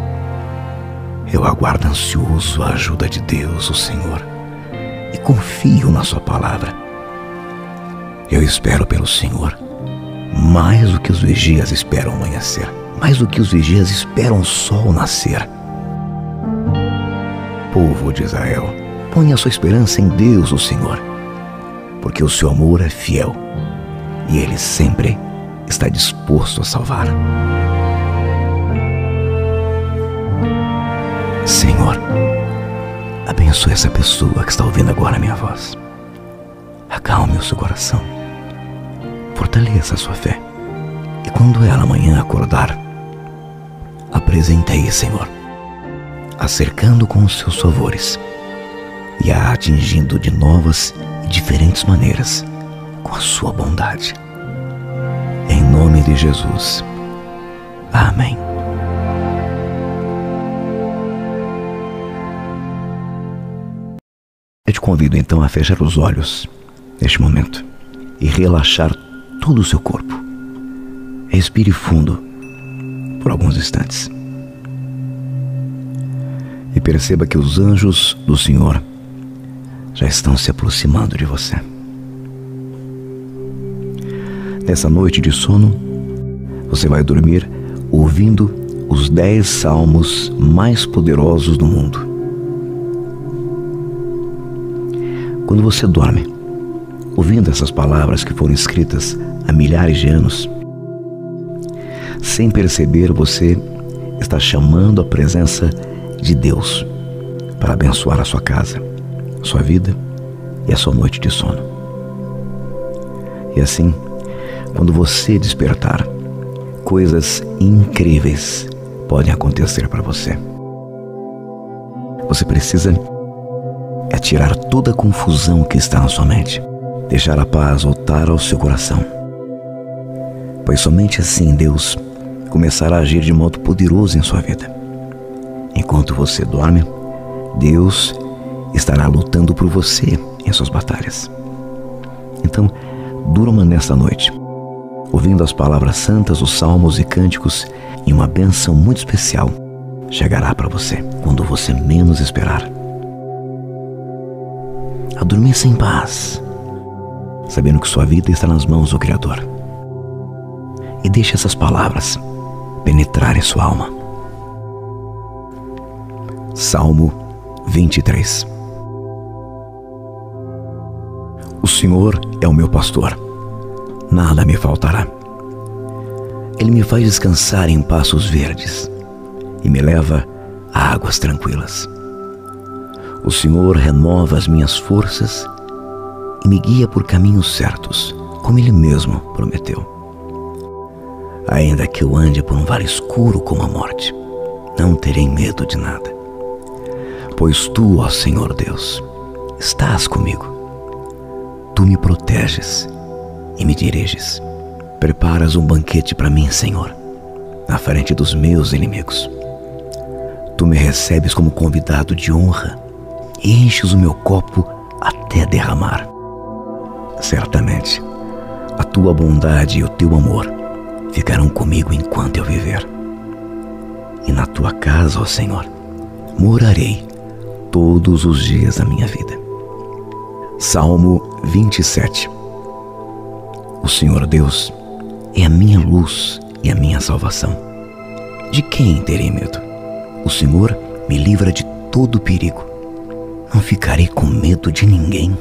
Eu aguardo ansioso a ajuda de Deus, o Senhor, e confio na Sua palavra. Eu espero pelo Senhor, mais do que os vigias esperam amanhecer, mais do que os vigias esperam o sol nascer. Povo de Israel, ponha sua esperança em Deus, o Senhor, porque o seu amor é fiel e ele sempre está disposto a salvar. Senhor, abençoe essa pessoa que está ouvindo agora a minha voz. Acalme o seu coração. Fortaleça a sua fé. E quando ela amanhã acordar, apresentei, Senhor, acercando com os seus favores e a atingindo de novas diferentes maneiras com a sua bondade. Em nome de Jesus. Amém. Eu te convido então a fechar os olhos neste momento e relaxar todo o seu corpo. Respire fundo por alguns instantes. E perceba que os anjos do Senhor já estão se aproximando de você. Nessa noite de sono, você vai dormir ouvindo os dez salmos mais poderosos do mundo. Quando você dorme, ouvindo essas palavras que foram escritas há milhares de anos, sem perceber, você está chamando a presença de Deus para abençoar a sua casa, sua vida e a sua noite de sono. E assim, quando você despertar, coisas incríveis podem acontecer para você. Você precisa é tirar toda a confusão que está na sua mente, deixar a paz voltar ao seu coração. Pois somente assim Deus começará a agir de modo poderoso em sua vida. Enquanto você dorme, Deus estará lutando por você em suas batalhas. Então, durma nesta noite, ouvindo as palavras santas, os salmos e cânticos, e uma benção muito especial chegará para você quando você menos esperar. Adormeça em paz, sabendo que sua vida está nas mãos do Criador. E deixe essas palavras penetrarem sua alma. Salmo 23 O Senhor é o meu pastor, nada me faltará. Ele me faz descansar em passos verdes e me leva a águas tranquilas. O Senhor renova as minhas forças e me guia por caminhos certos, como Ele mesmo prometeu. Ainda que eu ande por um vale escuro como a morte, não terei medo de nada. Pois tu, ó Senhor Deus, estás comigo. Tu me proteges e me diriges. Preparas um banquete para mim, Senhor, na frente dos meus inimigos. Tu me recebes como convidado de honra e enches o meu copo até derramar. Certamente, a tua bondade e o teu amor ficarão comigo enquanto eu viver. E na tua casa, ó Senhor, morarei todos os dias da minha vida. Salmo 27 O Senhor Deus é a minha luz e a minha salvação. De quem terei medo? O Senhor me livra de todo perigo não ficarei com medo de ninguém.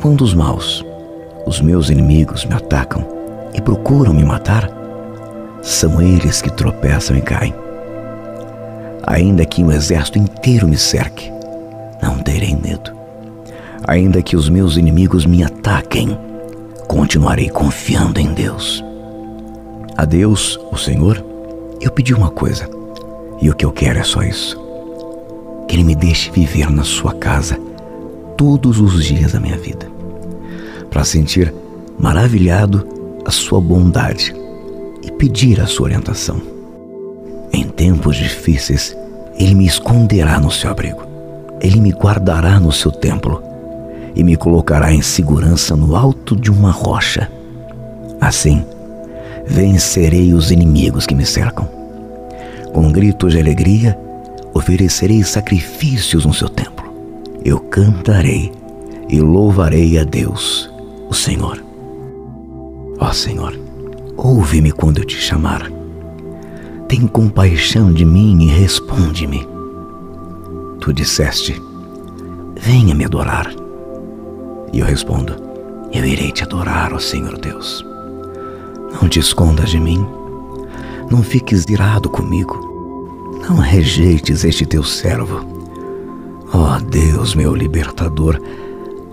Quando os maus, os meus inimigos, me atacam e procuram me matar, são eles que tropeçam e caem. Ainda que um exército inteiro me cerque, não terei medo. Ainda que os meus inimigos me ataquem, continuarei confiando em Deus. A Deus, o Senhor, eu pedi uma coisa, e o que eu quero é só isso que Ele me deixe viver na Sua casa todos os dias da minha vida, para sentir maravilhado a Sua bondade e pedir a Sua orientação. Em tempos difíceis, Ele me esconderá no seu abrigo, Ele me guardará no seu templo e me colocará em segurança no alto de uma rocha. Assim, vencerei os inimigos que me cercam. Com gritos de alegria, oferecerei sacrifícios no seu templo. Eu cantarei e louvarei a Deus, o Senhor. Ó Senhor, ouve-me quando eu te chamar. Tem compaixão de mim e responde-me. Tu disseste: Venha me adorar. E eu respondo: Eu irei te adorar, ó Senhor Deus. Não te escondas de mim. Não fiques irado comigo não rejeites este teu servo. Ó Deus, meu libertador,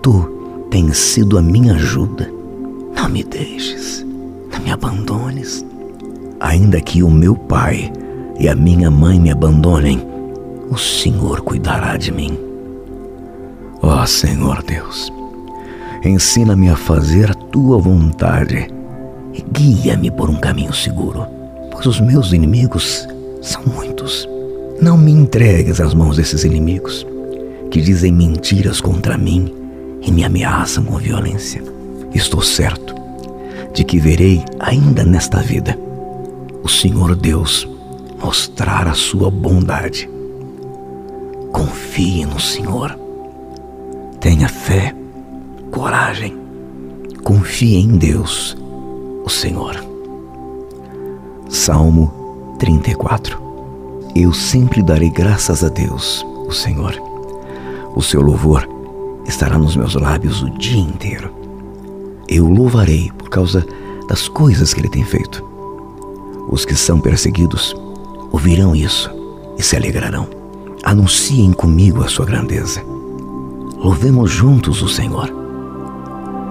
tu tens sido a minha ajuda. Não me deixes, não me abandones. Ainda que o meu pai e a minha mãe me abandonem, o Senhor cuidará de mim. Ó Senhor Deus, ensina-me a fazer a tua vontade e guia-me por um caminho seguro, pois os meus inimigos são muitos. Não me entregues às mãos desses inimigos que dizem mentiras contra mim e me ameaçam com violência. Estou certo de que verei ainda nesta vida o Senhor Deus mostrar a sua bondade. Confie no Senhor. Tenha fé, coragem. Confie em Deus, o Senhor. Salmo 34 Eu sempre darei graças a Deus, o Senhor. O seu louvor estará nos meus lábios o dia inteiro. Eu louvarei por causa das coisas que ele tem feito. Os que são perseguidos ouvirão isso e se alegrarão. Anunciem comigo a sua grandeza. Louvemos juntos o Senhor.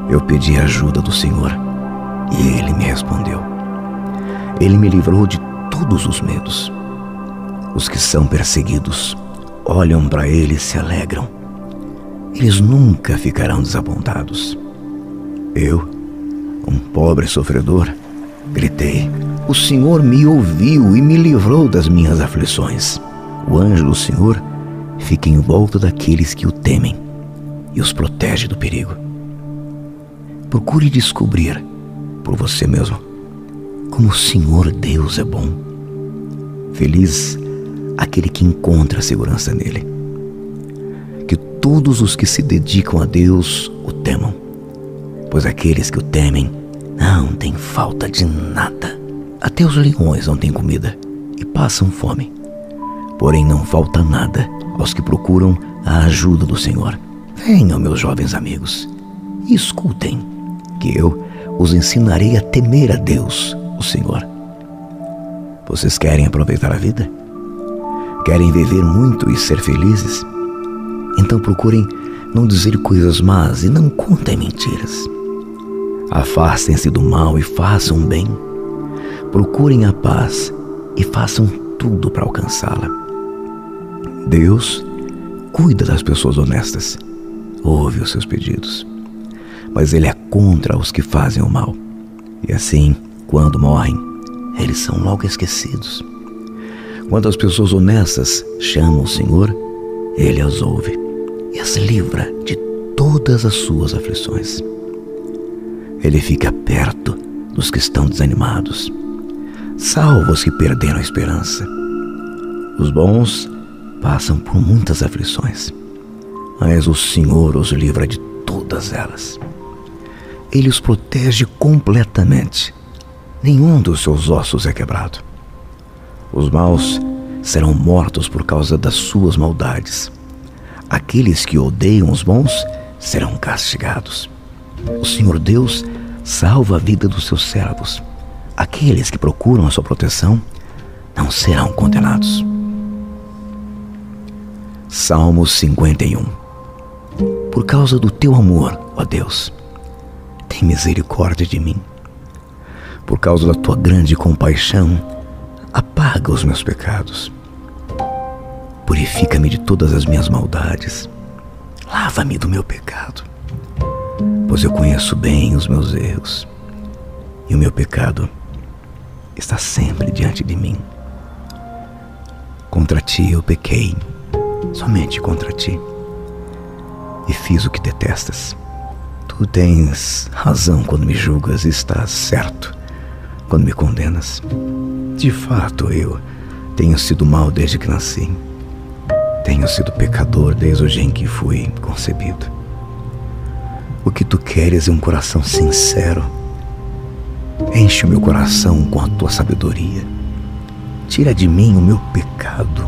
Eu pedi ajuda do Senhor e ele me respondeu. Ele me livrou de todos os medos. Os que são perseguidos olham para ele e se alegram. eles nunca ficarão desapontados. Eu, um pobre sofredor, gritei: O Senhor me ouviu e me livrou das minhas aflições. O anjo do Senhor fica em volta daqueles que o temem e os protege do perigo. Procure descobrir por você mesmo como o Senhor Deus é bom. Feliz aquele que encontra segurança nele. Que todos os que se dedicam a Deus o temam, pois aqueles que o temem não têm falta de nada. Até os leões não têm comida e passam fome. Porém, não falta nada aos que procuram a ajuda do Senhor. Venham, meus jovens amigos, e escutem, que eu os ensinarei a temer a Deus, o Senhor. Vocês querem aproveitar a vida? Querem viver muito e ser felizes? Então procurem não dizer coisas más e não contem mentiras. Afastem-se do mal e façam bem. Procurem a paz e façam tudo para alcançá-la. Deus cuida das pessoas honestas, ouve os seus pedidos, mas Ele é contra os que fazem o mal. E assim, quando morrem, eles são logo esquecidos. Quando as pessoas honestas chamam o Senhor, Ele as ouve e as livra de todas as suas aflições. Ele fica perto dos que estão desanimados, salva os que perderam a esperança. Os bons passam por muitas aflições, mas o Senhor os livra de todas elas. Ele os protege completamente. Nenhum dos seus ossos é quebrado. Os maus serão mortos por causa das suas maldades. Aqueles que odeiam os bons serão castigados. O Senhor Deus salva a vida dos seus servos. Aqueles que procuram a sua proteção não serão condenados. Salmo 51 Por causa do teu amor, ó Deus, tem misericórdia de mim. Por causa da tua grande compaixão, apaga os meus pecados. Purifica-me de todas as minhas maldades. Lava-me do meu pecado, pois eu conheço bem os meus erros e o meu pecado está sempre diante de mim. Contra ti eu pequei, somente contra ti, e fiz o que detestas. Tu tens razão quando me julgas estás certo quando me condenas. De fato, eu tenho sido mal desde que nasci. Tenho sido pecador desde o dia em que fui concebido. O que tu queres é um coração sincero. Enche o meu coração com a tua sabedoria. Tira de mim o meu pecado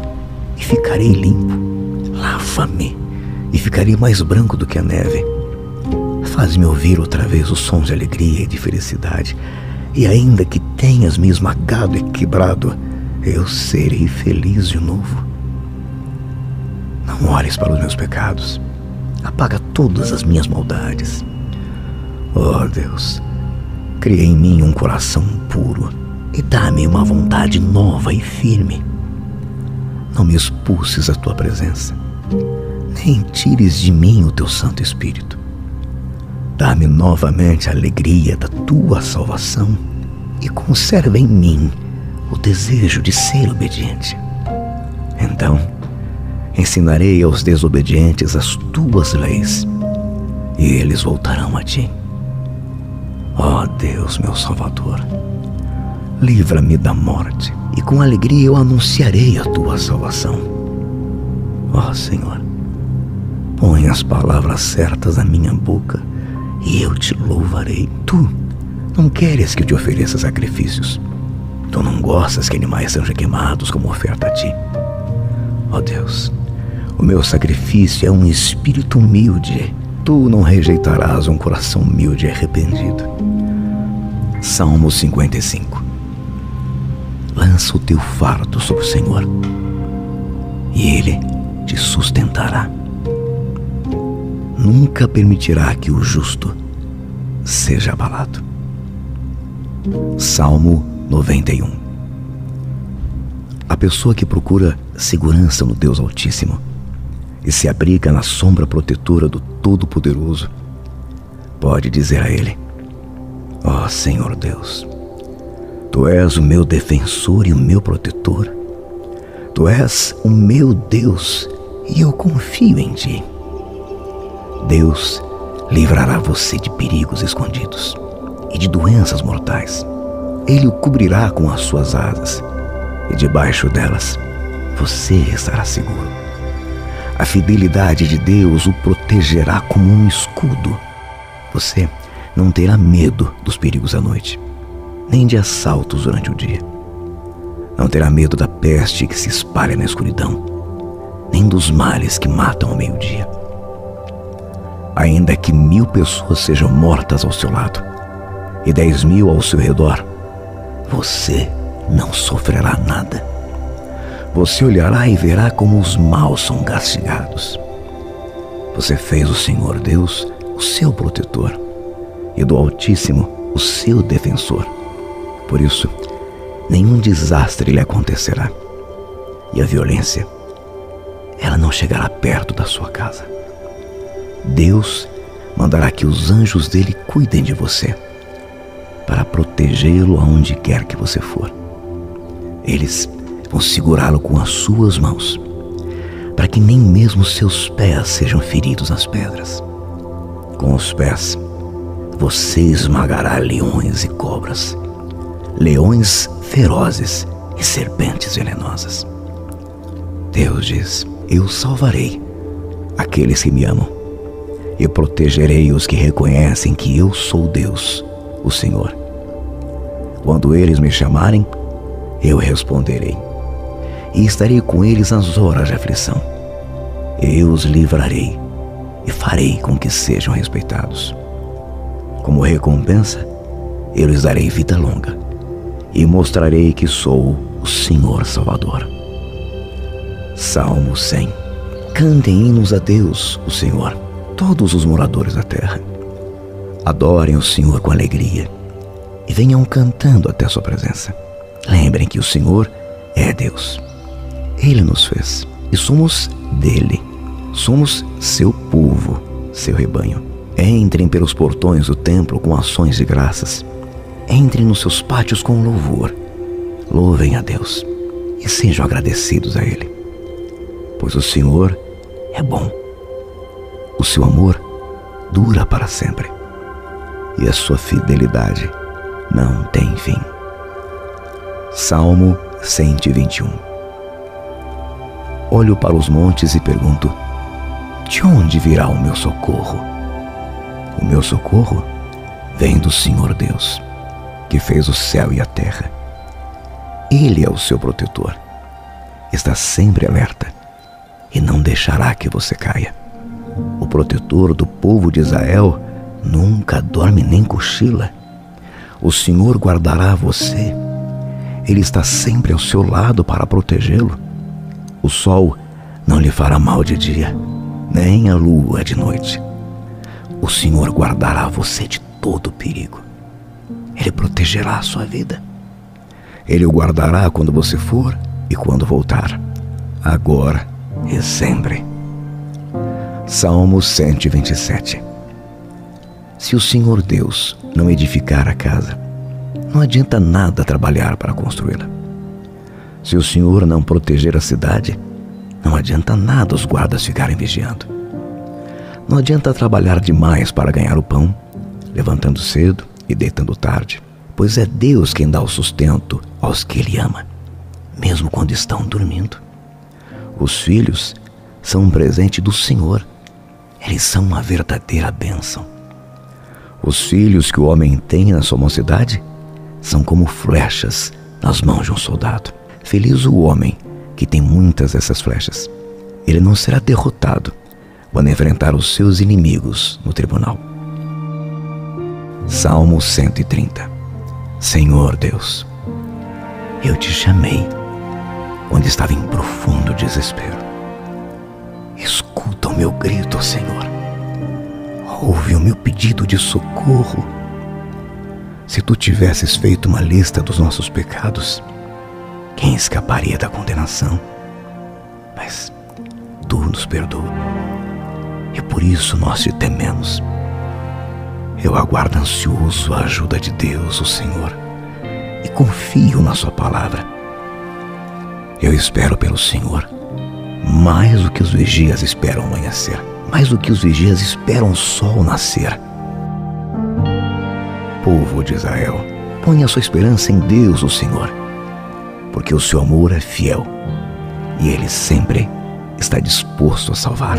e ficarei limpo. Lava-me e ficarei mais branco do que a neve. Faz-me ouvir outra vez os sons de alegria e de felicidade e ainda que tenhas me esmagado e quebrado, eu serei feliz de novo. Não olhes para os meus pecados. Apaga todas as minhas maldades. Oh Deus, cria em mim um coração puro e dá-me uma vontade nova e firme. Não me expulses a tua presença, nem tires de mim o teu Santo Espírito. Dá-me novamente a alegria da tua salvação e conserva em mim o desejo de ser obediente. Então, ensinarei aos desobedientes as tuas leis e eles voltarão a ti. Ó oh Deus, meu Salvador, livra-me da morte e com alegria eu anunciarei a tua salvação. Ó oh, Senhor, põe as palavras certas na minha boca e eu te louvarei. Tu não queres que eu te ofereça sacrifícios. Tu não gostas que animais sejam queimados como oferta a ti. Ó oh Deus, o meu sacrifício é um espírito humilde. Tu não rejeitarás um coração humilde e arrependido. Salmo 55 Lança o teu fardo sobre o Senhor, e Ele te sustentará nunca permitirá que o justo seja abalado. Salmo 91 A pessoa que procura segurança no Deus Altíssimo e se abriga na sombra protetora do Todo-Poderoso, pode dizer a Ele: Ó oh, Senhor Deus, Tu és o meu defensor e o meu protetor. Tu és o meu Deus e eu confio em Ti. Deus livrará você de perigos escondidos e de doenças mortais. Ele o cobrirá com as suas asas e debaixo delas você estará seguro. A fidelidade de Deus o protegerá como um escudo. Você não terá medo dos perigos à noite, nem de assaltos durante o dia. Não terá medo da peste que se espalha na escuridão, nem dos males que matam ao meio-dia. Ainda que mil pessoas sejam mortas ao seu lado e dez mil ao seu redor, você não sofrerá nada você olhará e verá como os maus são castigados. Você fez o Senhor Deus o seu protetor e do Altíssimo o seu defensor. Por isso, nenhum desastre lhe acontecerá e a violência, ela não chegará perto da sua casa. Deus mandará que os anjos dele cuidem de você para protegê-lo aonde quer que você for. Eles vão segurá-lo com as suas mãos, para que nem mesmo seus pés sejam feridos nas pedras. Com os pés, você esmagará leões e cobras, leões ferozes e serpentes venenosas. Deus diz: Eu salvarei aqueles que me amam. E protegerei os que reconhecem que eu sou Deus, o Senhor. Quando eles me chamarem, eu responderei e estarei com eles nas horas de aflição. Eu os livrarei e farei com que sejam respeitados. Como recompensa, eu lhes darei vida longa e mostrarei que sou o Senhor Salvador. Salmo 100 Cantem hinos a Deus, o Senhor, todos os moradores da terra. Adorem o Senhor com alegria e venham cantando até sua presença. Lembrem que o Senhor é Deus. Ele nos fez e somos dele. Somos seu povo, seu rebanho. Entrem pelos portões do templo com ações de graças. Entrem nos seus pátios com louvor. Louvem a Deus e sejam agradecidos a Ele. Pois o Senhor é bom. O seu amor dura para sempre. E a sua fidelidade não tem fim. Salmo 121 olho para os montes e pergunto: De onde virá o meu socorro? O meu socorro vem do Senhor Deus, que fez o céu e a terra. Ele é o seu protetor. Está sempre alerta e não deixará que você caia. O protetor do povo de Israel nunca dorme nem cochila. O Senhor guardará você. Ele está sempre ao seu lado para protegê-lo. O sol não lhe fará mal de dia, nem a lua de noite. O Senhor guardará você de todo perigo. Ele protegerá a sua vida. Ele o guardará quando você for e quando voltar, agora e sempre. Salmo 127 Se o Senhor Deus não edificar a casa, não adianta nada trabalhar para construí-la. Se o senhor não proteger a cidade, não adianta nada os guardas ficarem vigiando. Não adianta trabalhar demais para ganhar o pão, levantando cedo e deitando tarde, pois é Deus quem dá o sustento aos que Ele ama, mesmo quando estão dormindo. Os filhos são um presente do Senhor, eles são uma verdadeira bênção. Os filhos que o homem tem na sua mocidade são como flechas nas mãos de um soldado. Feliz o homem que tem muitas dessas flechas. Ele não será derrotado quando enfrentar os seus inimigos no tribunal. Salmo 130 Senhor Deus, eu te chamei quando estava em profundo desespero. Escuta o meu grito, Senhor. Ouve o meu pedido de socorro. Se tu tivesses feito uma lista dos nossos pecados, quem escaparia da condenação? Mas tu nos perdoa. E por isso nós te tememos. Eu aguardo ansioso a ajuda de Deus, o Senhor, e confio na Sua palavra. Eu espero pelo Senhor, mais do que os vigias esperam amanhecer, mais do que os vigias esperam o sol nascer. Povo de Israel, ponha sua esperança em Deus, o Senhor, porque o seu amor é fiel e ele sempre está disposto a salvar.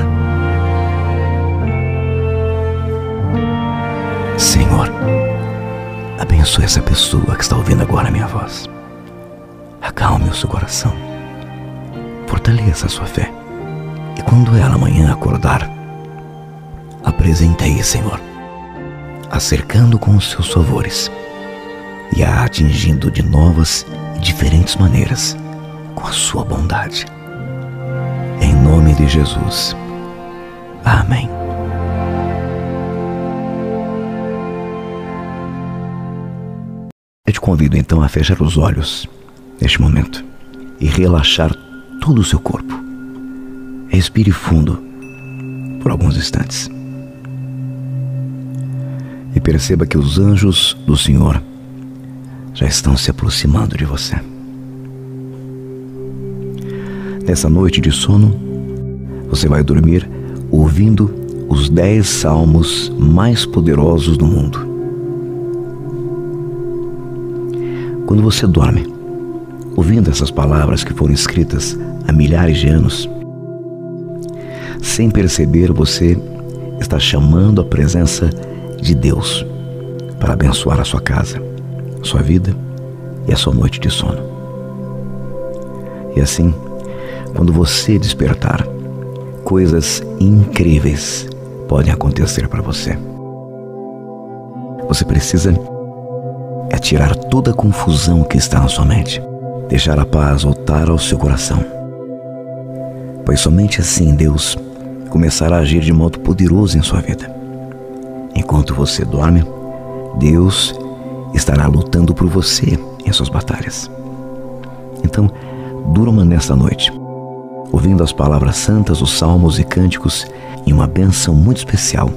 Senhor, abençoe essa pessoa que está ouvindo agora a minha voz. Acalme o seu coração. Fortaleça a sua fé. E quando ela amanhã acordar, apresente-a, Senhor, acercando com os seus favores e a atingindo de novas e diferentes maneiras com a sua bondade. Em nome de Jesus. Amém. Eu te convido então a fechar os olhos neste momento e relaxar todo o seu corpo. Respire fundo por alguns instantes. E perceba que os anjos do Senhor já estão se aproximando de você. Nessa noite de sono, você vai dormir ouvindo os dez salmos mais poderosos do mundo. Quando você dorme, ouvindo essas palavras que foram escritas há milhares de anos, sem perceber, você está chamando a presença de Deus para abençoar a sua casa, sua vida e a sua noite de sono. E assim, quando você despertar, coisas incríveis podem acontecer para você. Você precisa é tirar toda a confusão que está na sua mente, deixar a paz voltar ao seu coração. Pois somente assim Deus começará a agir de modo poderoso em sua vida. Enquanto você dorme, Deus estará lutando por você em suas batalhas. Então, durma nesta noite, ouvindo as palavras santas, os salmos e cânticos, e uma bênção muito especial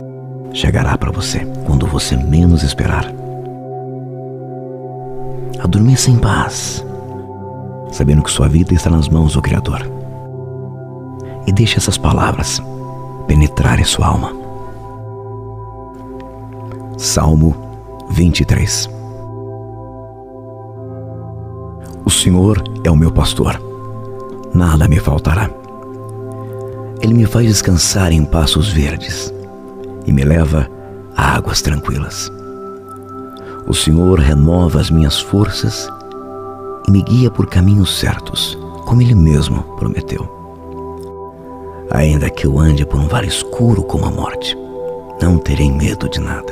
chegará para você quando você menos esperar adormeça em paz, sabendo que sua vida está nas mãos do Criador. E deixe essas palavras penetrarem sua alma. Salmo 23 O Senhor é o meu pastor, nada me faltará. Ele me faz descansar em passos verdes e me leva a águas tranquilas. O Senhor renova as minhas forças e me guia por caminhos certos, como Ele mesmo prometeu. Ainda que eu ande por um vale escuro como a morte, não terei medo de nada.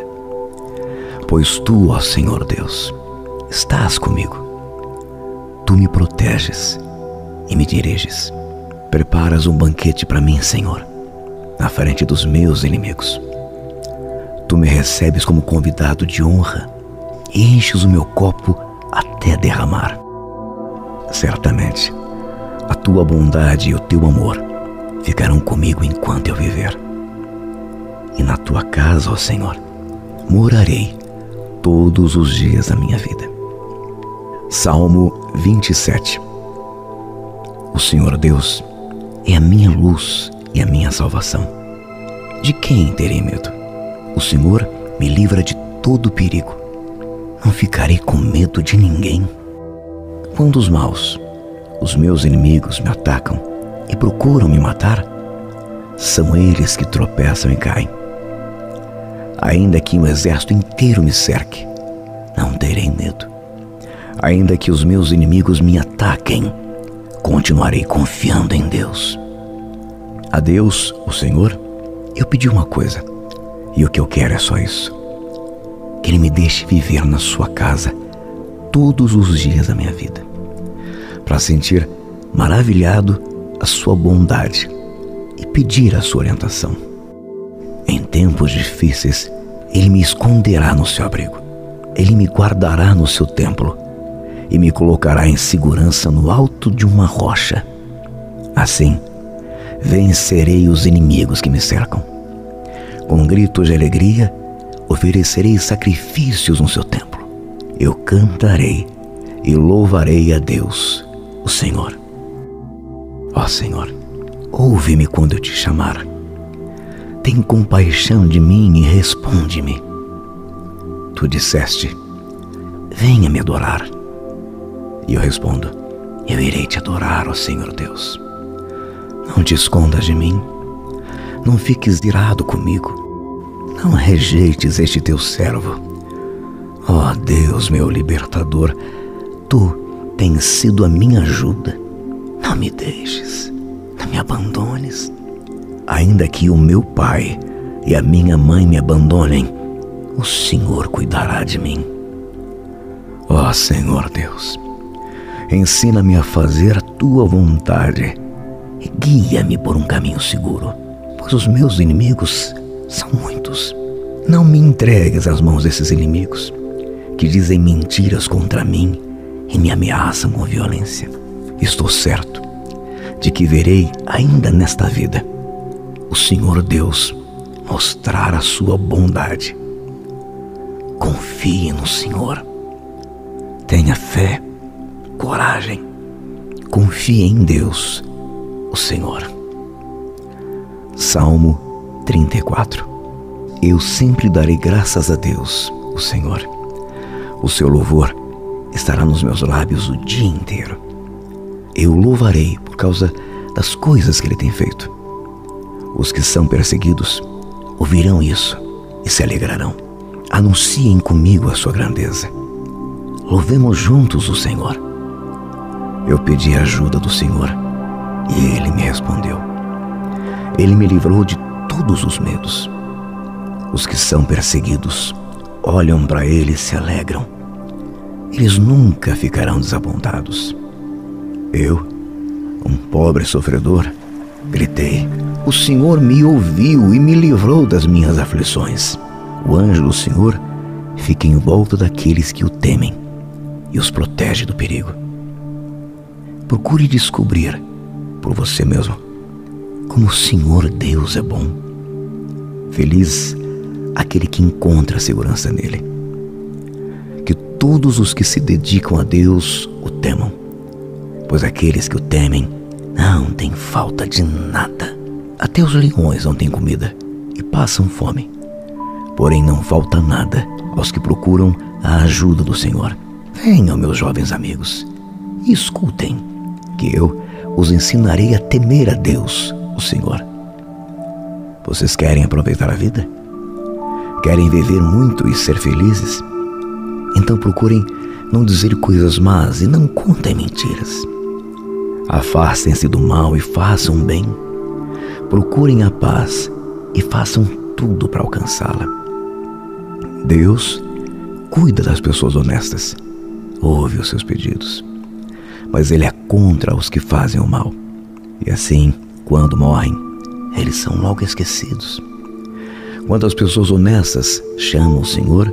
Pois tu, ó Senhor Deus, estás comigo. Tu me proteges e me diriges. Preparas um banquete para mim, Senhor, na frente dos meus inimigos. Tu me recebes como convidado de honra enches o meu copo até derramar. Certamente, a tua bondade e o teu amor ficarão comigo enquanto eu viver. E na tua casa, ó Senhor, morarei todos os dias da minha vida. Salmo 27 O Senhor Deus é a minha luz e a minha salvação. De quem terei medo? O Senhor me livra de todo perigo não ficarei com medo de ninguém. Quando os maus, os meus inimigos, me atacam e procuram me matar, são eles que tropeçam e caem. Ainda que um exército inteiro me cerque, não terei medo. Ainda que os meus inimigos me ataquem, continuarei confiando em Deus. A Deus, o Senhor, eu pedi uma coisa, e o que eu quero é só isso que Ele me deixe viver na Sua casa todos os dias da minha vida, para sentir maravilhado a Sua bondade e pedir a Sua orientação. Em tempos difíceis, Ele me esconderá no seu abrigo, Ele me guardará no seu templo e me colocará em segurança no alto de uma rocha. Assim, vencerei os inimigos que me cercam. Com gritos de alegria, oferecerei sacrifícios no seu templo. Eu cantarei e louvarei a Deus, o Senhor. Ó Senhor, ouve-me quando eu te chamar. Tem compaixão de mim e responde-me. Tu disseste: Venha me adorar. E eu respondo: Eu irei te adorar, ó Senhor Deus. Não te escondas de mim. Não fiques irado comigo. Não rejeites este teu servo. Ó Deus, meu libertador, tu tens sido a minha ajuda. Não me deixes, não me abandones. Ainda que o meu pai e a minha mãe me abandonem, o Senhor cuidará de mim. Ó Senhor Deus, ensina-me a fazer a tua vontade e guia-me por um caminho seguro, pois os meus inimigos são muitos. Não me entregues às mãos desses inimigos que dizem mentiras contra mim e me ameaçam com violência. Estou certo de que verei ainda nesta vida o Senhor Deus mostrar a sua bondade. Confie no Senhor. Tenha fé, coragem. Confie em Deus o Senhor. Salmo 34 Eu sempre darei graças a Deus, o Senhor. O seu louvor estará nos meus lábios o dia inteiro. Eu louvarei por causa das coisas que ele tem feito. Os que são perseguidos ouvirão isso e se alegrarão. Anunciem comigo a sua grandeza. Louvemos juntos o Senhor. Eu pedi a ajuda do Senhor e ele me respondeu. Ele me livrou de todos os medos. Os que são perseguidos olham para ele e se alegram. Eles nunca ficarão desapontados. Eu, um pobre sofredor, gritei: O Senhor me ouviu e me livrou das minhas aflições. O anjo do Senhor fica em volta daqueles que o temem e os protege do perigo. Procure descobrir por você mesmo como o Senhor Deus é bom. Feliz aquele que encontra segurança nele. Que todos os que se dedicam a Deus o temam, pois aqueles que o temem não têm falta de nada. Até os leões não têm comida e passam fome. Porém, não falta nada aos que procuram a ajuda do Senhor. Venham, meus jovens amigos, e escutem, que eu os ensinarei a temer a Deus, o Senhor. Vocês querem aproveitar a vida? Querem viver muito e ser felizes? Então procurem não dizer coisas más e não contem mentiras. Afastem-se do mal e façam bem. Procurem a paz e façam tudo para alcançá-la. Deus cuida das pessoas honestas, ouve os seus pedidos, mas Ele é contra os que fazem o mal. E assim, quando morrem, eles são logo esquecidos. Quando as pessoas honestas chamam o Senhor,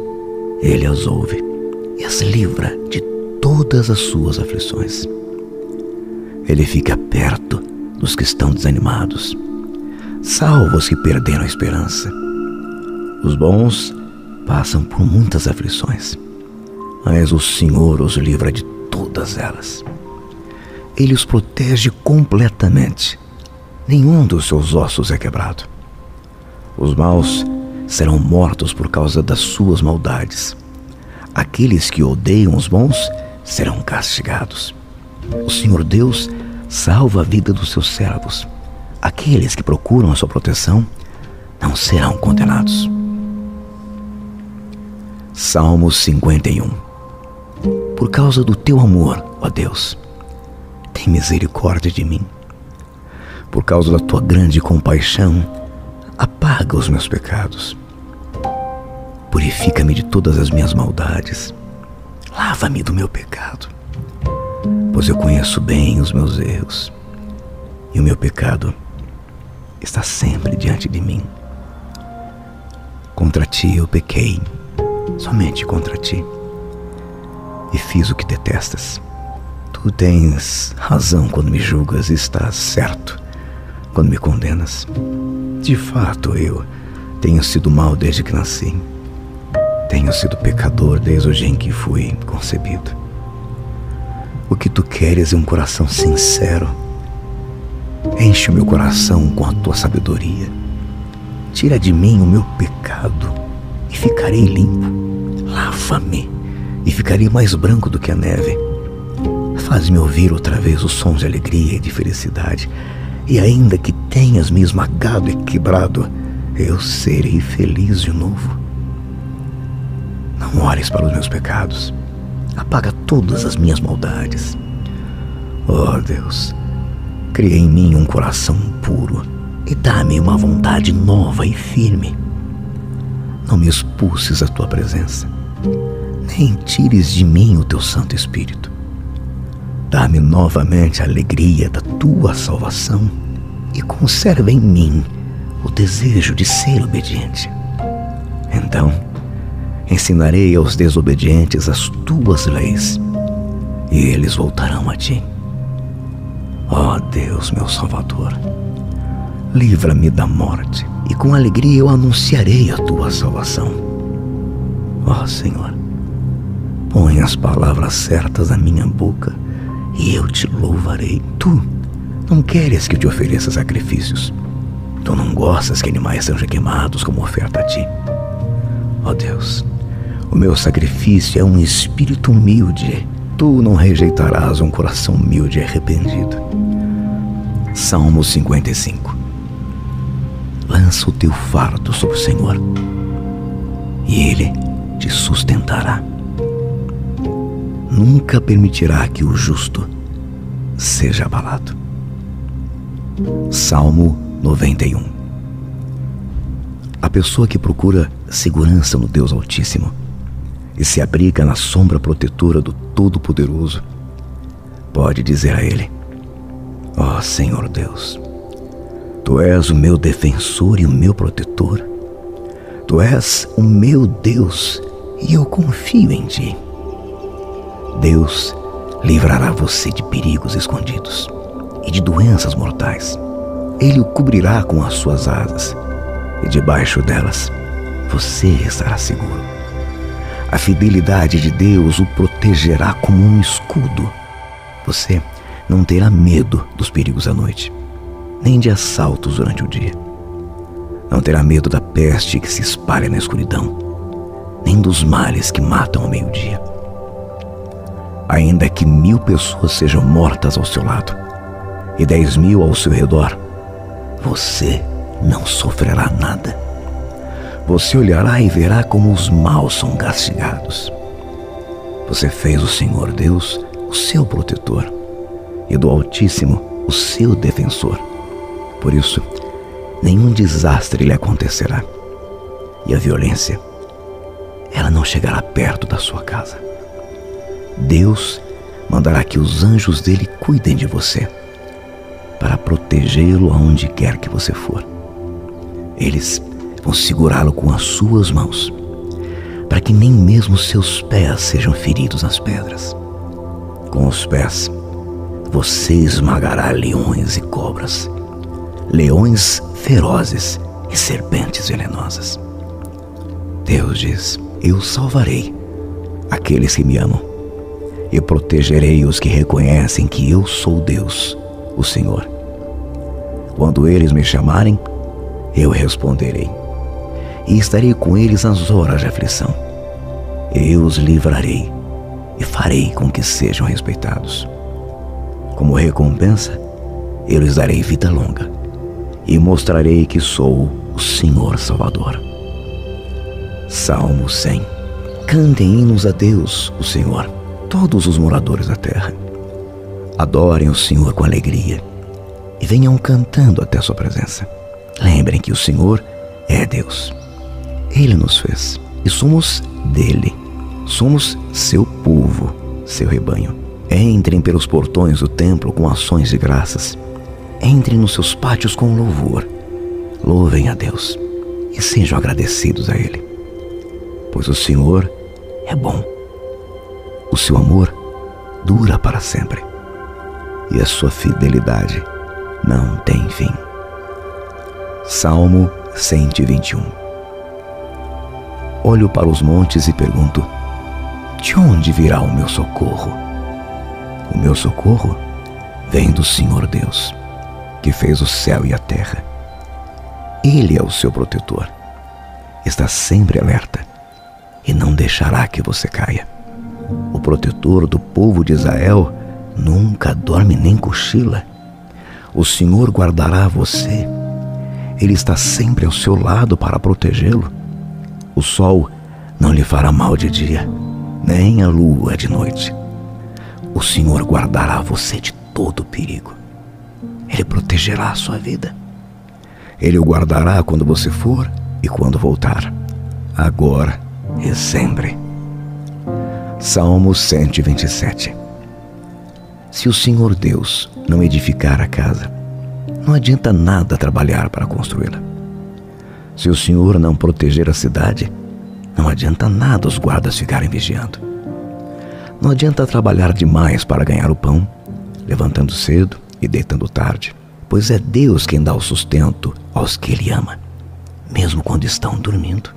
Ele as ouve e as livra de todas as suas aflições. Ele fica perto dos que estão desanimados, salva os que perderam a esperança. Os bons passam por muitas aflições, mas o Senhor os livra de todas elas. Ele os protege completamente. Nenhum dos seus ossos é quebrado. Os maus serão mortos por causa das suas maldades. Aqueles que odeiam os bons serão castigados. O Senhor Deus salva a vida dos seus servos. Aqueles que procuram a sua proteção não serão condenados. Salmo 51 Por causa do teu amor, ó Deus, tem misericórdia de mim. Por causa da tua grande compaixão, apaga os meus pecados. Purifica-me de todas as minhas maldades. Lava-me do meu pecado, pois eu conheço bem os meus erros e o meu pecado está sempre diante de mim. Contra ti eu pequei, somente contra ti, e fiz o que detestas. Tu tens razão quando me julgas e estás certo quando me condenas. De fato, eu tenho sido mal desde que nasci. Tenho sido pecador desde o dia em que fui concebido. O que tu queres é um coração sincero. Enche o meu coração com a tua sabedoria. Tira de mim o meu pecado e ficarei limpo. Lava-me e ficarei mais branco do que a neve. Faz-me ouvir outra vez os sons de alegria e de felicidade. E ainda que tenhas me esmagado e quebrado, eu serei feliz de novo. Não olhes para os meus pecados. Apaga todas as minhas maldades. Oh Deus, cria em mim um coração puro e dá-me uma vontade nova e firme. Não me expulses a tua presença, nem tires de mim o teu Santo Espírito. Dá-me novamente a alegria da tua salvação e conserva em mim o desejo de ser obediente. Então, ensinarei aos desobedientes as tuas leis e eles voltarão a ti. Ó oh Deus, meu Salvador, livra-me da morte e com alegria eu anunciarei a tua salvação. Ó oh, Senhor, põe as palavras certas na minha boca e eu te louvarei. Tu não queres que eu te ofereça sacrifícios. Tu não gostas que animais sejam queimados como oferta a ti. Ó oh Deus, o meu sacrifício é um espírito humilde. Tu não rejeitarás um coração humilde e arrependido. Salmo 55 Lança o teu fardo sobre o Senhor, e Ele te sustentará. Nunca permitirá que o justo seja abalado. Salmo 91 A pessoa que procura segurança no Deus Altíssimo e se abriga na sombra protetora do Todo-Poderoso, pode dizer a Ele: Ó oh, Senhor Deus, Tu és o meu defensor e o meu protetor. Tu és o meu Deus e eu confio em Ti. Deus livrará você de perigos escondidos e de doenças mortais. Ele o cobrirá com as suas asas, e debaixo delas você estará seguro. A fidelidade de Deus o protegerá como um escudo. Você não terá medo dos perigos à noite, nem de assaltos durante o dia. Não terá medo da peste que se espalha na escuridão, nem dos males que matam ao meio-dia. Ainda que mil pessoas sejam mortas ao seu lado, e dez mil ao seu redor, você não sofrerá nada. Você olhará e verá como os maus são castigados. Você fez o Senhor Deus o seu protetor e do Altíssimo o seu defensor. Por isso, nenhum desastre lhe acontecerá. E a violência, ela não chegará perto da sua casa. Deus mandará que os anjos dele cuidem de você para protegê-lo aonde quer que você for. Eles vão segurá-lo com as suas mãos, para que nem mesmo seus pés sejam feridos nas pedras. Com os pés, você esmagará leões e cobras, leões ferozes e serpentes venenosas. Deus diz: Eu salvarei aqueles que me amam e protegerei os que reconhecem que eu sou Deus o Senhor. Quando eles me chamarem, eu responderei, e estarei com eles nas horas de aflição. Eu os livrarei e farei com que sejam respeitados. Como recompensa, eu lhes darei vida longa e mostrarei que sou o Senhor Salvador. Salmo 100 Cantem hinos a Deus, o Senhor, todos os moradores da terra Adorem o Senhor com alegria e venham cantando até a sua presença. Lembrem que o Senhor é Deus. Ele nos fez e somos dele. Somos seu povo, seu rebanho. Entrem pelos portões do templo com ações de graças. Entrem nos seus pátios com louvor. Louvem a Deus e sejam agradecidos a Ele. Pois o Senhor é bom. O seu amor dura para sempre e a sua fidelidade não tem fim. Salmo 121 Olho para os montes e pergunto: De onde virá o meu socorro? O meu socorro vem do Senhor Deus, que fez o céu e a terra. Ele é o seu protetor. Está sempre alerta e não deixará que você caia. O protetor do povo de Israel nunca dorme nem cochila. O Senhor guardará você ele está sempre ao seu lado para protegê-lo. O sol não lhe fará mal de dia, nem a lua de noite. O Senhor guardará você de todo perigo. Ele protegerá a sua vida. Ele o guardará quando você for e quando voltar, agora e sempre. Salmo 127 Se o Senhor Deus não edificar a casa, não adianta nada trabalhar para construí-la. Se o Senhor não proteger a cidade, não adianta nada os guardas ficarem vigiando. Não adianta trabalhar demais para ganhar o pão, levantando cedo e deitando tarde, pois é Deus quem dá o sustento aos que Ele ama, mesmo quando estão dormindo.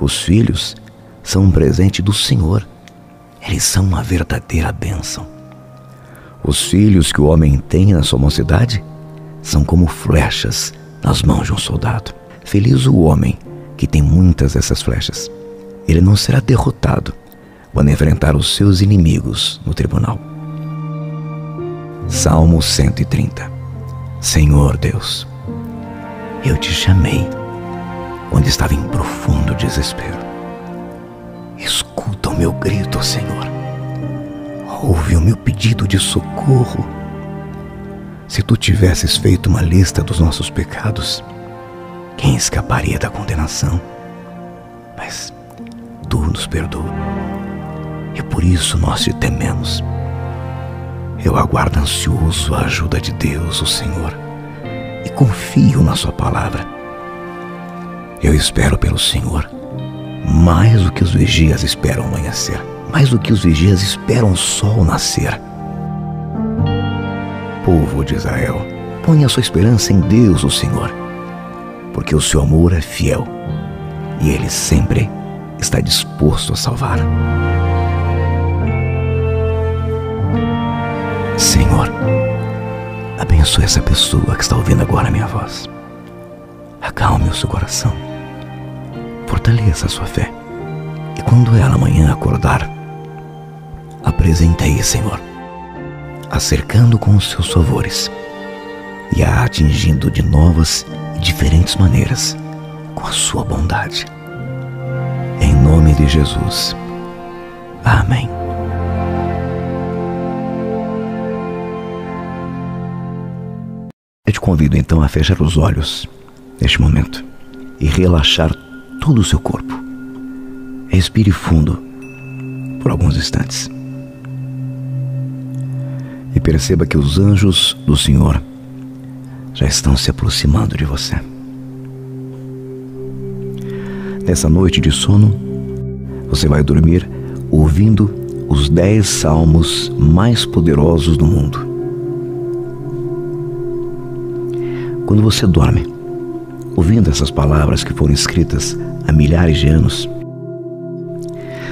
Os filhos são um presente do Senhor, eles são uma verdadeira bênção. Os filhos que o homem tem na sua mocidade são como flechas nas mãos de um soldado. Feliz o homem que tem muitas dessas flechas. Ele não será derrotado quando enfrentar os seus inimigos no tribunal. Salmo 130 Senhor Deus, eu te chamei quando estava em profundo desespero. Escuta o meu grito, Senhor. Ouve o meu pedido de socorro se tu tivesses feito uma lista dos nossos pecados, quem escaparia da condenação? Mas tu nos perdoa. E por isso nós te tememos. Eu aguardo ansioso a ajuda de Deus, o Senhor, e confio na Sua palavra. Eu espero pelo Senhor, mais do que os vigias esperam amanhecer, mais do que os vigias esperam o sol nascer povo de Israel, ponha sua esperança em Deus, o Senhor, porque o seu amor é fiel e ele sempre está disposto a salvar. Senhor, abençoe essa pessoa que está ouvindo agora a minha voz. Acalme o seu coração. Fortaleça a sua fé. E quando ela amanhã acordar, apresentei, Senhor, a cercando com os seus favores e a atingindo de novas diferentes maneiras com a sua bondade. Em nome de Jesus. Amém. Eu te convido então a fechar os olhos neste momento e relaxar todo o seu corpo. Respire fundo por alguns instantes e perceba que os anjos do Senhor já estão se aproximando de você. Nessa noite de sono, você vai dormir ouvindo os dez salmos mais poderosos do mundo. Quando você dorme, ouvindo essas palavras que foram escritas há milhares de anos,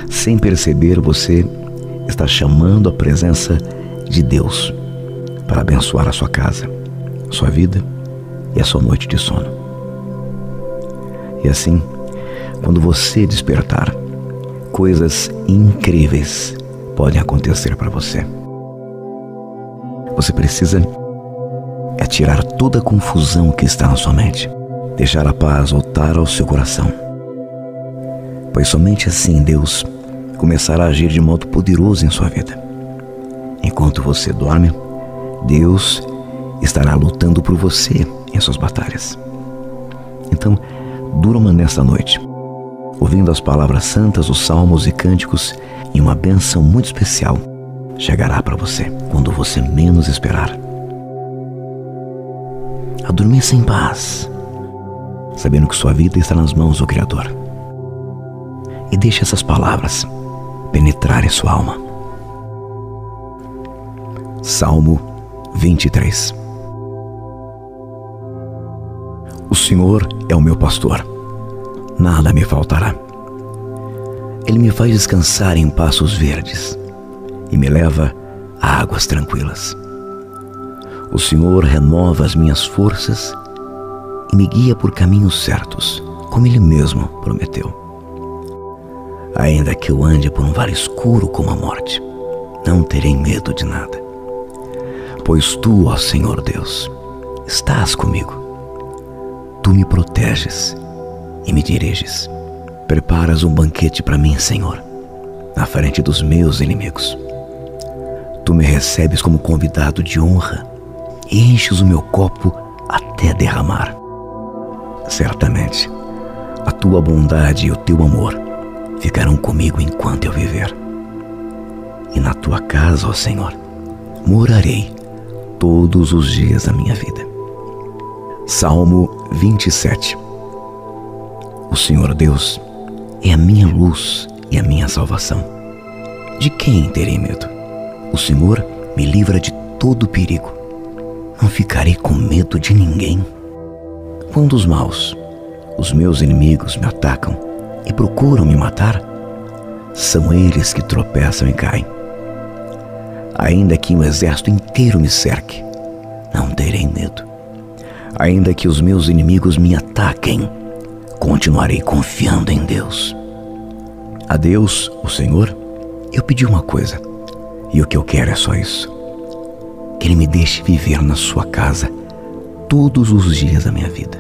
sem perceber, você está chamando a presença de Deus para abençoar a sua casa, sua vida e a sua noite de sono. E assim, quando você despertar, coisas incríveis podem acontecer para você. Você precisa é tirar toda a confusão que está na sua mente, deixar a paz voltar ao seu coração. Pois somente assim Deus começará a agir de modo poderoso em sua vida. Enquanto você dorme, Deus estará lutando por você em suas batalhas. Então, durma nesta noite, ouvindo as palavras santas, os salmos e cânticos, e uma benção muito especial chegará para você quando você menos esperar. A dormir sem paz, sabendo que sua vida está nas mãos do Criador. E deixe essas palavras penetrarem sua alma. Salmo 23 O Senhor é o meu pastor, nada me faltará. Ele me faz descansar em passos verdes e me leva a águas tranquilas. O Senhor renova as minhas forças e me guia por caminhos certos, como Ele mesmo prometeu. Ainda que eu ande por um vale escuro como a morte, não terei medo de nada. Pois tu, ó Senhor Deus, estás comigo. Tu me proteges e me diriges. Preparas um banquete para mim, Senhor, na frente dos meus inimigos. Tu me recebes como convidado de honra e enches o meu copo até derramar. Certamente, a tua bondade e o teu amor ficarão comigo enquanto eu viver. E na tua casa, ó Senhor, morarei todos os dias da minha vida. Salmo 27 O Senhor Deus é a minha luz e a minha salvação. De quem terei medo? O Senhor me livra de todo perigo. Não ficarei com medo de ninguém. Quando os maus, os meus inimigos, me atacam e procuram me matar, são eles que tropeçam e caem. Ainda que um exército inteiro me cerque, não terei medo. Ainda que os meus inimigos me ataquem, continuarei confiando em Deus. A Deus, o Senhor, eu pedi uma coisa e o que eu quero é só isso: que Ele me deixe viver na Sua casa todos os dias da minha vida,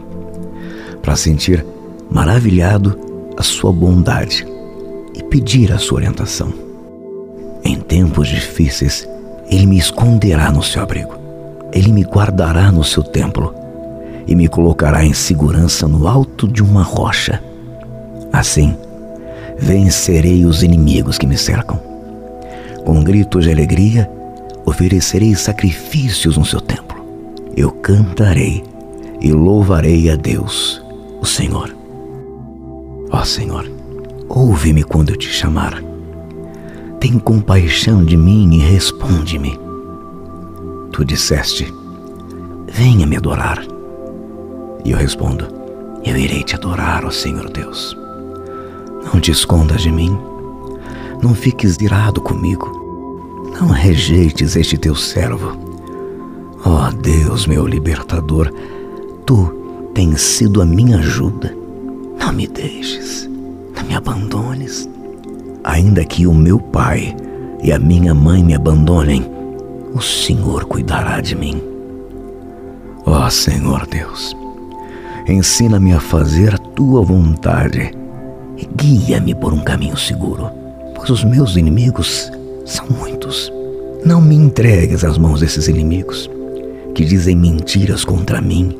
para sentir maravilhado a Sua bondade e pedir a Sua orientação. Em tempos difíceis, Ele me esconderá no seu abrigo, Ele me guardará no seu templo e me colocará em segurança no alto de uma rocha. Assim, vencerei os inimigos que me cercam com gritos de alegria, oferecerei sacrifícios no seu templo. Eu cantarei e louvarei a Deus, o Senhor. Ó Senhor, ouve-me quando eu te chamar. Tem compaixão de mim e responde-me. Tu disseste: Venha me adorar. E eu respondo: Eu irei te adorar, ó Senhor Deus. Não te escondas de mim não fiques irado comigo. Não rejeites este teu servo. Ó oh Deus, meu libertador, tu tens sido a minha ajuda. Não me deixes, não me abandones. Ainda que o meu pai e a minha mãe me abandonem, o Senhor cuidará de mim. Ó oh, Senhor Deus, ensina-me a fazer a tua vontade e guia-me por um caminho seguro pois os meus inimigos são muitos. Não me entregues às mãos desses inimigos, que dizem mentiras contra mim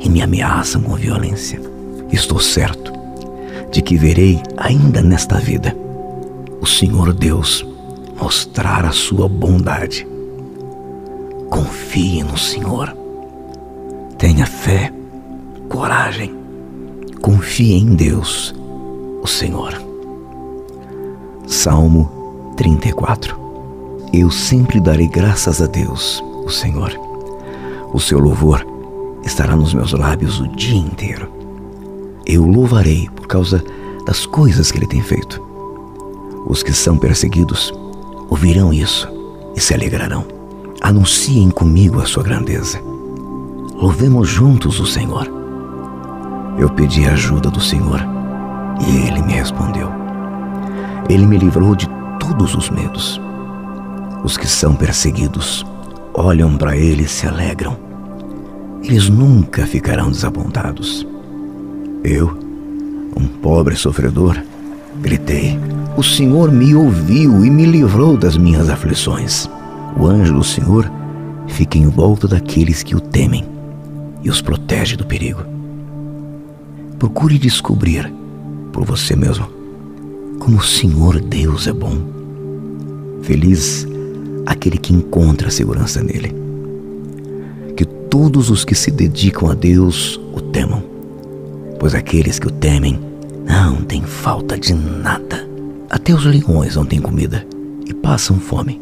e me ameaçam com violência. Estou certo de que verei ainda nesta vida o Senhor Deus mostrar a sua bondade. Confie no Senhor. Tenha fé, coragem. Confie em Deus, o Senhor. Salmo 34 Eu sempre darei graças a Deus, o Senhor. O seu louvor estará nos meus lábios o dia inteiro. Eu louvarei por causa das coisas que ele tem feito. Os que são perseguidos ouvirão isso e se alegrarão. Anunciem comigo a sua grandeza. Louvemos juntos o Senhor. Eu pedi a ajuda do Senhor e ele me respondeu. Ele me livrou de todos os medos. Os que são perseguidos olham para ele e se alegram. Eles nunca ficarão desapontados. Eu, um pobre sofredor, gritei: O Senhor me ouviu e me livrou das minhas aflições. O anjo do Senhor fica em volta daqueles que o temem e os protege do perigo. Procure descobrir por você mesmo como o Senhor Deus é bom. Feliz aquele que encontra a segurança nele. Que todos os que se dedicam a Deus o temam, pois aqueles que o temem não têm falta de nada. Até os leões não têm comida e passam fome.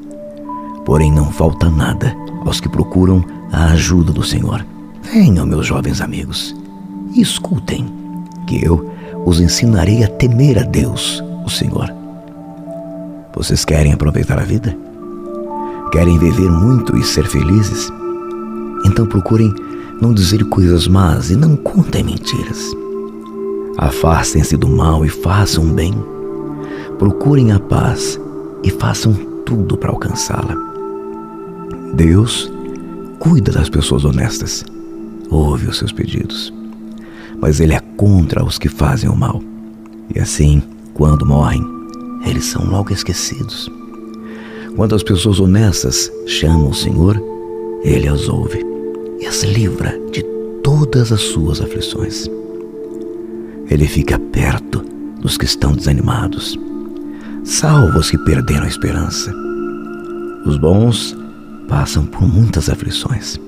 Porém, não falta nada aos que procuram a ajuda do Senhor. Venham, meus jovens amigos, e escutem, que eu os ensinarei a temer a Deus, o Senhor. Vocês querem aproveitar a vida? Querem viver muito e ser felizes? Então procurem não dizer coisas más e não contem mentiras. Afastem-se do mal e façam bem. Procurem a paz e façam tudo para alcançá-la. Deus cuida das pessoas honestas, ouve os seus pedidos, mas Ele é contra os que fazem o mal. E assim, quando morrem, eles são logo esquecidos. Quando as pessoas honestas chamam o Senhor, Ele as ouve e as livra de todas as suas aflições. Ele fica perto dos que estão desanimados, salva os que perderam a esperança. Os bons passam por muitas aflições,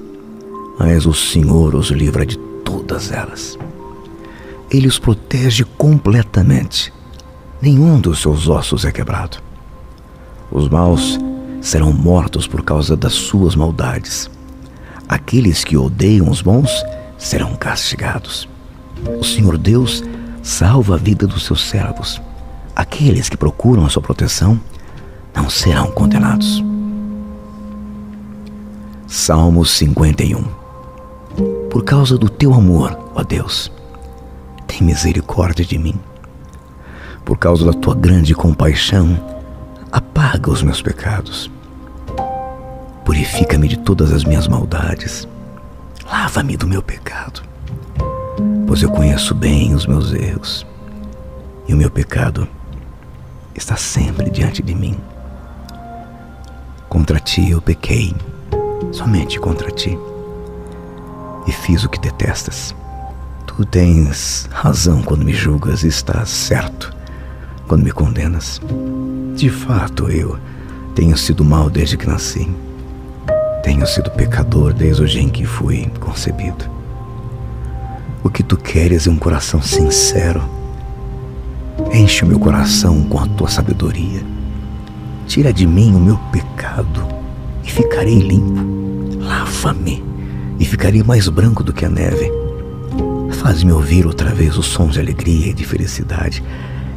mas o Senhor os livra de todas elas. Ele os protege completamente. Nenhum dos seus ossos é quebrado. Os maus serão mortos por causa das suas maldades. Aqueles que odeiam os bons serão castigados. O Senhor Deus salva a vida dos seus servos. Aqueles que procuram a sua proteção não serão condenados. Salmo 51 Por causa do teu amor, ó Deus, tem misericórdia de mim. Por causa da tua grande compaixão, apaga os meus pecados. Purifica-me de todas as minhas maldades. Lava-me do meu pecado, pois eu conheço bem os meus erros e o meu pecado está sempre diante de mim. Contra ti eu pequei somente contra ti. E fiz o que detestas. Tu tens razão quando me julgas estás certo quando me condenas. De fato, eu tenho sido mal desde que nasci. Tenho sido pecador desde o dia em que fui concebido. O que tu queres é um coração sincero. Enche o meu coração com a tua sabedoria. Tira de mim o meu pecado e ficarei limpo. Lava-me e ficarei mais branco do que a neve. Faz-me ouvir outra vez os sons de alegria e de felicidade.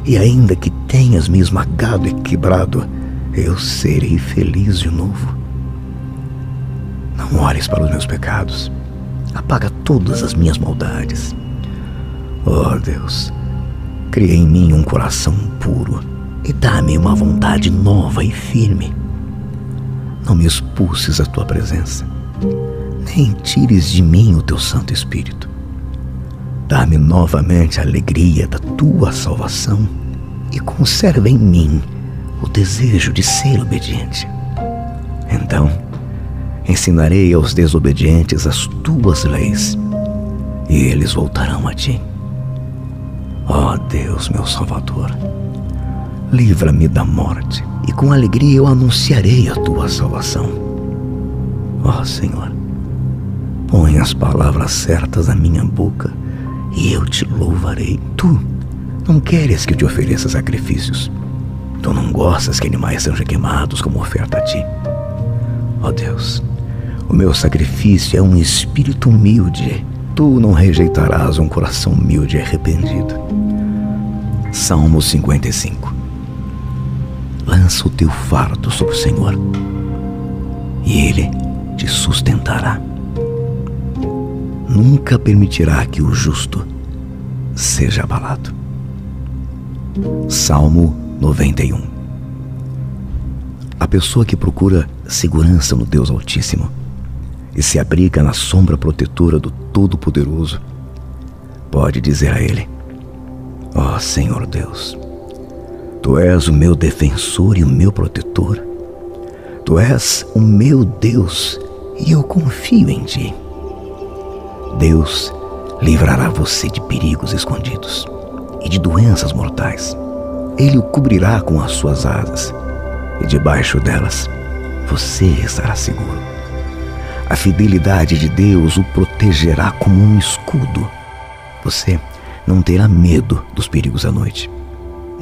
E ainda que tenhas me esmagado e quebrado, eu serei feliz de novo. Não olhes para os meus pecados. Apaga todas as minhas maldades. Oh Deus, cria em mim um coração puro e dá-me uma vontade nova e firme não me expulses a tua presença, nem tires de mim o teu Santo Espírito. Dá-me novamente a alegria da tua salvação e conserva em mim o desejo de ser obediente. Então, ensinarei aos desobedientes as tuas leis e eles voltarão a ti. Ó oh Deus, meu Salvador, livra-me da morte e com alegria eu anunciarei a tua salvação. Ó oh, Senhor, põe as palavras certas na minha boca e eu te louvarei. Tu não queres que eu te ofereça sacrifícios. Tu não gostas que animais sejam queimados como oferta a ti. Ó oh Deus, o meu sacrifício é um espírito humilde. Tu não rejeitarás um coração humilde e arrependido. Salmo 55 lança o teu fardo sobre o Senhor e Ele te sustentará. Nunca permitirá que o justo seja abalado. Salmo 91 A pessoa que procura segurança no Deus Altíssimo e se abriga na sombra protetora do Todo-Poderoso, pode dizer a Ele: Ó oh, Senhor Deus, Tu és o meu defensor e o meu protetor. Tu és o meu Deus e eu confio em ti. Deus livrará você de perigos escondidos e de doenças mortais. Ele o cobrirá com as suas asas e debaixo delas você estará seguro. A fidelidade de Deus o protegerá como um escudo. Você não terá medo dos perigos à noite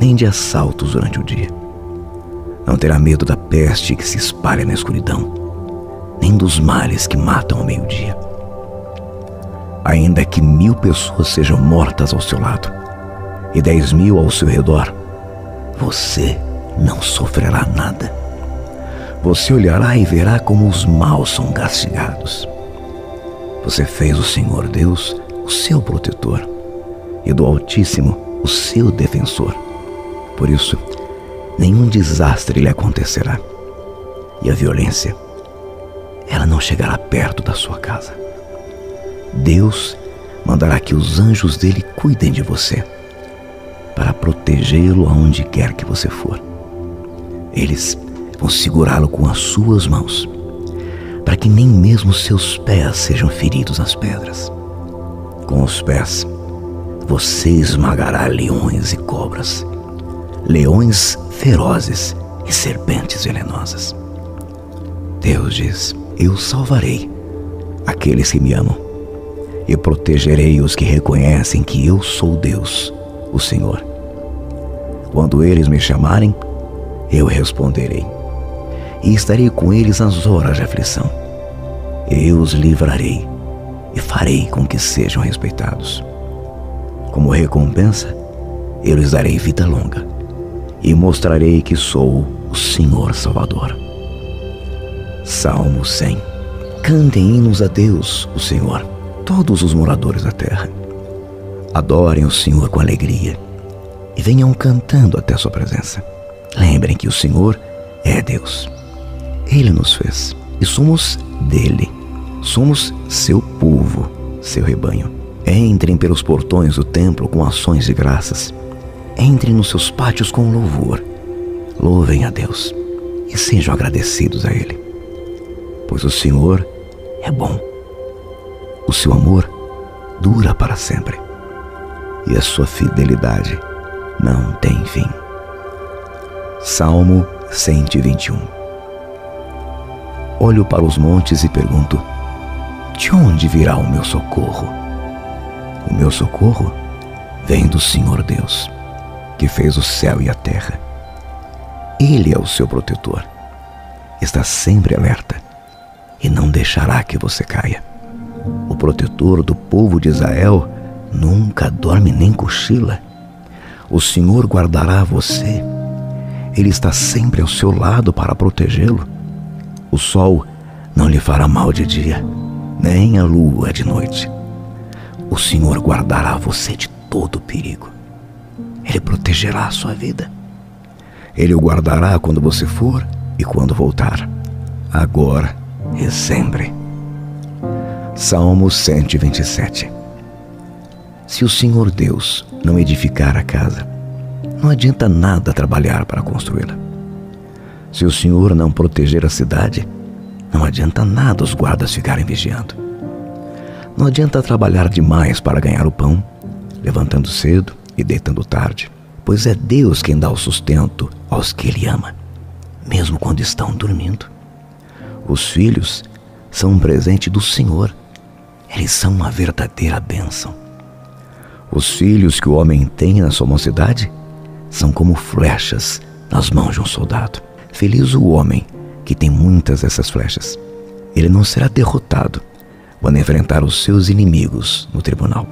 nem de assaltos durante o dia. Não terá medo da peste que se espalha na escuridão, nem dos males que matam ao meio-dia. Ainda que mil pessoas sejam mortas ao seu lado e dez mil ao seu redor, você não sofrerá nada. Você olhará e verá como os maus são castigados. Você fez o Senhor Deus o seu protetor e do Altíssimo o seu defensor. Por isso, nenhum desastre lhe acontecerá e a violência, ela não chegará perto da sua casa. Deus mandará que os anjos dele cuidem de você para protegê-lo aonde quer que você for. Eles vão segurá-lo com as suas mãos, para que nem mesmo seus pés sejam feridos nas pedras. Com os pés, você esmagará leões e cobras, leões ferozes e serpentes venenosas. Deus diz: Eu salvarei aqueles que me amam e protegerei os que reconhecem que eu sou Deus, o Senhor. Quando eles me chamarem, eu responderei e estarei com eles nas horas de aflição. Eu os livrarei e farei com que sejam respeitados. Como recompensa, eu lhes darei vida longa e mostrarei que sou o Senhor Salvador. Salmo 100 Cantem hinos a Deus, o Senhor, todos os moradores da terra. Adorem o Senhor com alegria e venham cantando até sua presença. Lembrem que o Senhor é Deus. Ele nos fez e somos dele. Somos seu povo, seu rebanho. Entrem pelos portões do templo com ações de graças. Entrem nos seus pátios com louvor. Louvem a Deus e sejam agradecidos a Ele. Pois o Senhor é bom. O seu amor dura para sempre. E a sua fidelidade não tem fim. Salmo 121 Olho para os montes e pergunto: De onde virá o meu socorro? O meu socorro vem do Senhor Deus, que fez o céu e a terra. Ele é o seu protetor. Está sempre alerta e não deixará que você caia. O protetor do povo de Israel nunca dorme nem cochila. O Senhor guardará você ele está sempre ao seu lado para protegê-lo. O sol não lhe fará mal de dia, nem a lua de noite. O Senhor guardará você de todo perigo. Ele protegerá a sua vida. Ele o guardará quando você for e quando voltar, agora e sempre. Salmo 127 Se o Senhor Deus não edificar a casa, não adianta nada trabalhar para construí-la. Se o Senhor não proteger a cidade, não adianta nada os guardas ficarem vigiando. Não adianta trabalhar demais para ganhar o pão, levantando cedo e deitando tarde, pois é Deus quem dá o sustento aos que Ele ama, mesmo quando estão dormindo. Os filhos são um presente do Senhor, eles são uma verdadeira bênção. Os filhos que o homem tem na sua mocidade são como flechas nas mãos de um soldado. Feliz o homem que tem muitas dessas flechas. Ele não será derrotado quando enfrentar os seus inimigos no tribunal.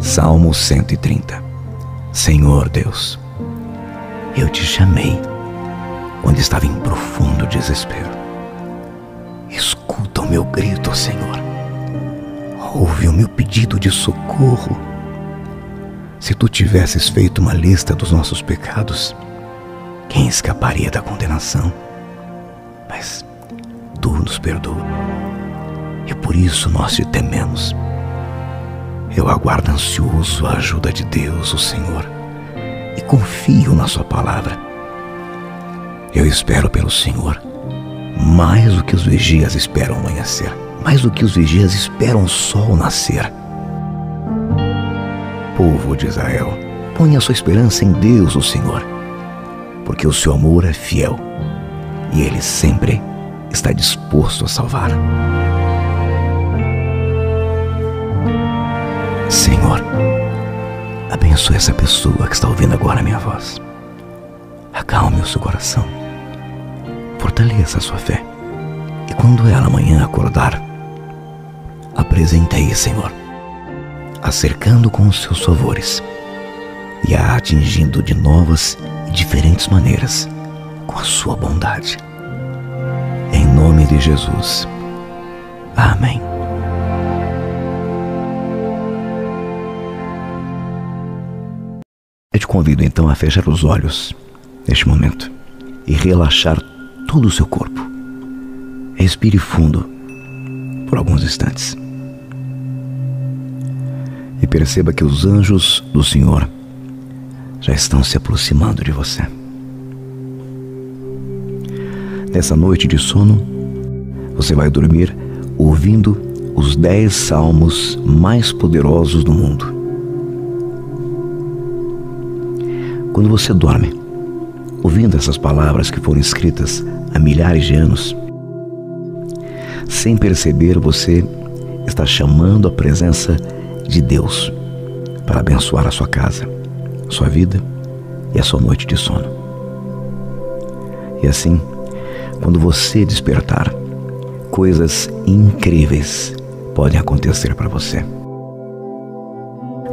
Salmo 130 Senhor Deus, eu te chamei quando estava em profundo desespero. Escuta o meu grito, Senhor. Ouve o meu pedido de socorro se tu tivesses feito uma lista dos nossos pecados, quem escaparia da condenação? Mas tu nos perdoa. E por isso nós te tememos. Eu aguardo ansioso a ajuda de Deus, o Senhor, e confio na Sua palavra. Eu espero pelo Senhor mais do que os vigias esperam amanhecer, mais do que os vigias esperam o sol nascer povo de Israel, ponha sua esperança em Deus, o Senhor, porque o seu amor é fiel e ele sempre está disposto a salvar. Senhor, abençoe essa pessoa que está ouvindo agora a minha voz. Acalme o seu coração. Fortaleça a sua fé. E quando ela amanhã acordar, apresentei, Senhor, acercando com os seus favores e a atingindo de novas e diferentes maneiras com a sua bondade. Em nome de Jesus. Amém. Eu te convido então a fechar os olhos neste momento e relaxar todo o seu corpo. Respire fundo por alguns instantes. E perceba que os anjos do Senhor já estão se aproximando de você. Nessa noite de sono, você vai dormir ouvindo os dez salmos mais poderosos do mundo. Quando você dorme, ouvindo essas palavras que foram escritas há milhares de anos, sem perceber, você está chamando a presença de Deus para abençoar a sua casa, sua vida e a sua noite de sono. E assim, quando você despertar, coisas incríveis podem acontecer para você.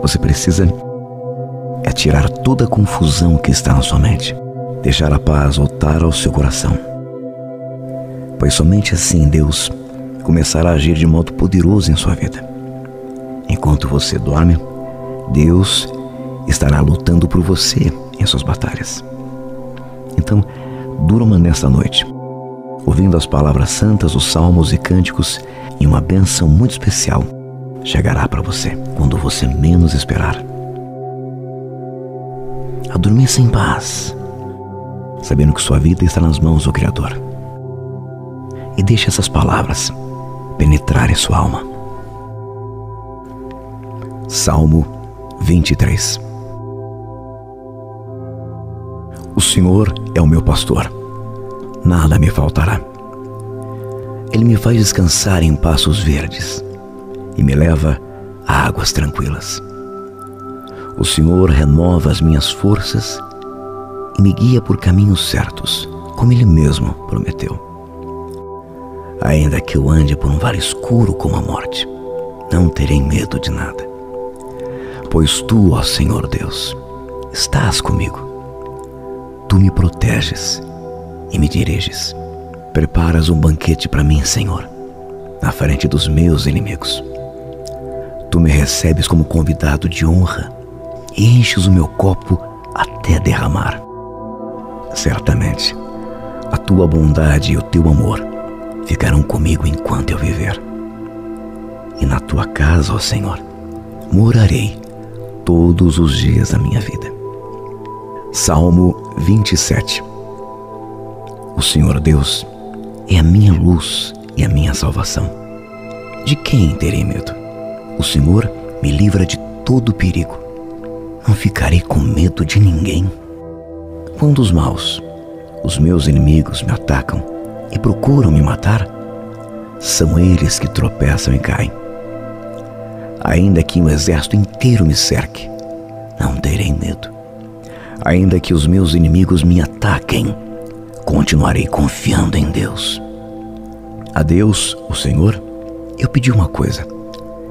Você precisa é tirar toda a confusão que está na sua mente, deixar a paz voltar ao seu coração. Pois somente assim Deus começará a agir de modo poderoso em sua vida. Enquanto você dorme, Deus estará lutando por você em suas batalhas. Então, durma nesta noite, ouvindo as palavras santas, os salmos e cânticos, e uma bênção muito especial chegará para você quando você menos esperar a dormir sem paz, sabendo que sua vida está nas mãos do Criador. E deixe essas palavras penetrarem sua alma. Salmo 23 O Senhor é o meu pastor, nada me faltará. Ele me faz descansar em passos verdes e me leva a águas tranquilas. O Senhor renova as minhas forças e me guia por caminhos certos, como Ele mesmo prometeu. Ainda que eu ande por um vale escuro como a morte, não terei medo de nada. Pois tu, ó Senhor Deus, estás comigo. Tu me proteges e me diriges. Preparas um banquete para mim, Senhor, na frente dos meus inimigos. Tu me recebes como convidado de honra e enches o meu copo até derramar. Certamente, a tua bondade e o teu amor ficarão comigo enquanto eu viver. E na tua casa, ó Senhor, morarei todos os dias da minha vida. Salmo 27 O Senhor Deus é a minha luz e a minha salvação. De quem terei medo? O Senhor me livra de todo perigo não ficarei com medo de ninguém. Quando os maus, os meus inimigos, me atacam e procuram me matar, são eles que tropeçam e caem. Ainda que um exército inteiro me cerque, não terei medo. Ainda que os meus inimigos me ataquem, continuarei confiando em Deus. A Deus, o Senhor, eu pedi uma coisa,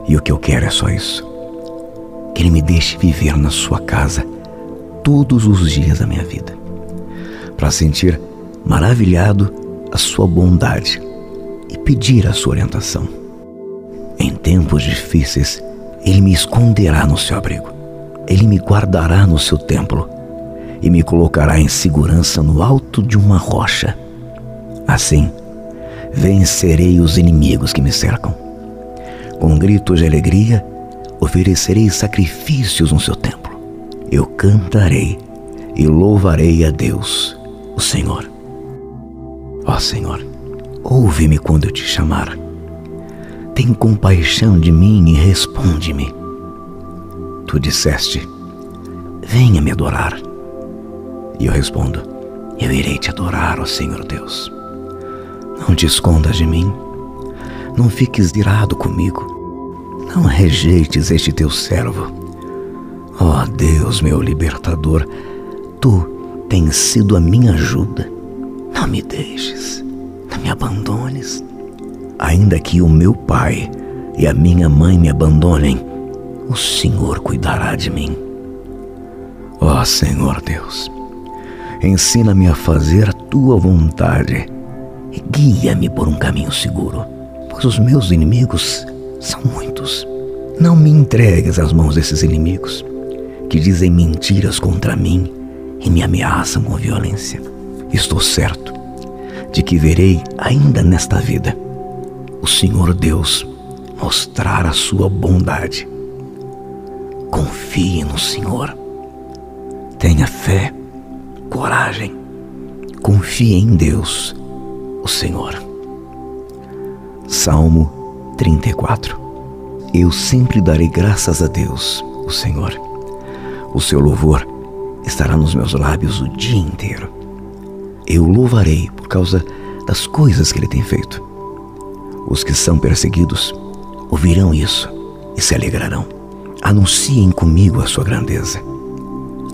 e o que eu quero é só isso que Ele me deixe viver na Sua casa todos os dias da minha vida, para sentir maravilhado a Sua bondade e pedir a Sua orientação. Em tempos difíceis, Ele me esconderá no seu abrigo, Ele me guardará no seu templo e me colocará em segurança no alto de uma rocha. Assim, vencerei os inimigos que me cercam. Com gritos de alegria, oferecerei sacrifícios no seu templo. Eu cantarei e louvarei a Deus, o Senhor. Ó Senhor, ouve-me quando eu te chamar. Tem compaixão de mim e responde-me. Tu disseste: Venha me adorar. E eu respondo: Eu irei te adorar, ó Senhor Deus. Não te escondas de mim. Não fiques irado comigo não rejeites este teu servo. Ó Deus, meu libertador, tu tens sido a minha ajuda. Não me deixes, não me abandones. Ainda que o meu pai e a minha mãe me abandonem, o Senhor cuidará de mim. Ó oh, Senhor Deus, ensina-me a fazer a tua vontade e guia-me por um caminho seguro, pois os meus inimigos são muitos. Não me entregues às mãos desses inimigos que dizem mentiras contra mim e me ameaçam com violência. Estou certo de que verei ainda nesta vida o Senhor Deus mostrar a sua bondade. Confie no Senhor. Tenha fé, coragem. Confie em Deus, o Senhor. Salmo 34 Eu sempre darei graças a Deus, o Senhor. O seu louvor estará nos meus lábios o dia inteiro. Eu louvarei por causa das coisas que ele tem feito. Os que são perseguidos ouvirão isso e se alegrarão. Anunciem comigo a sua grandeza.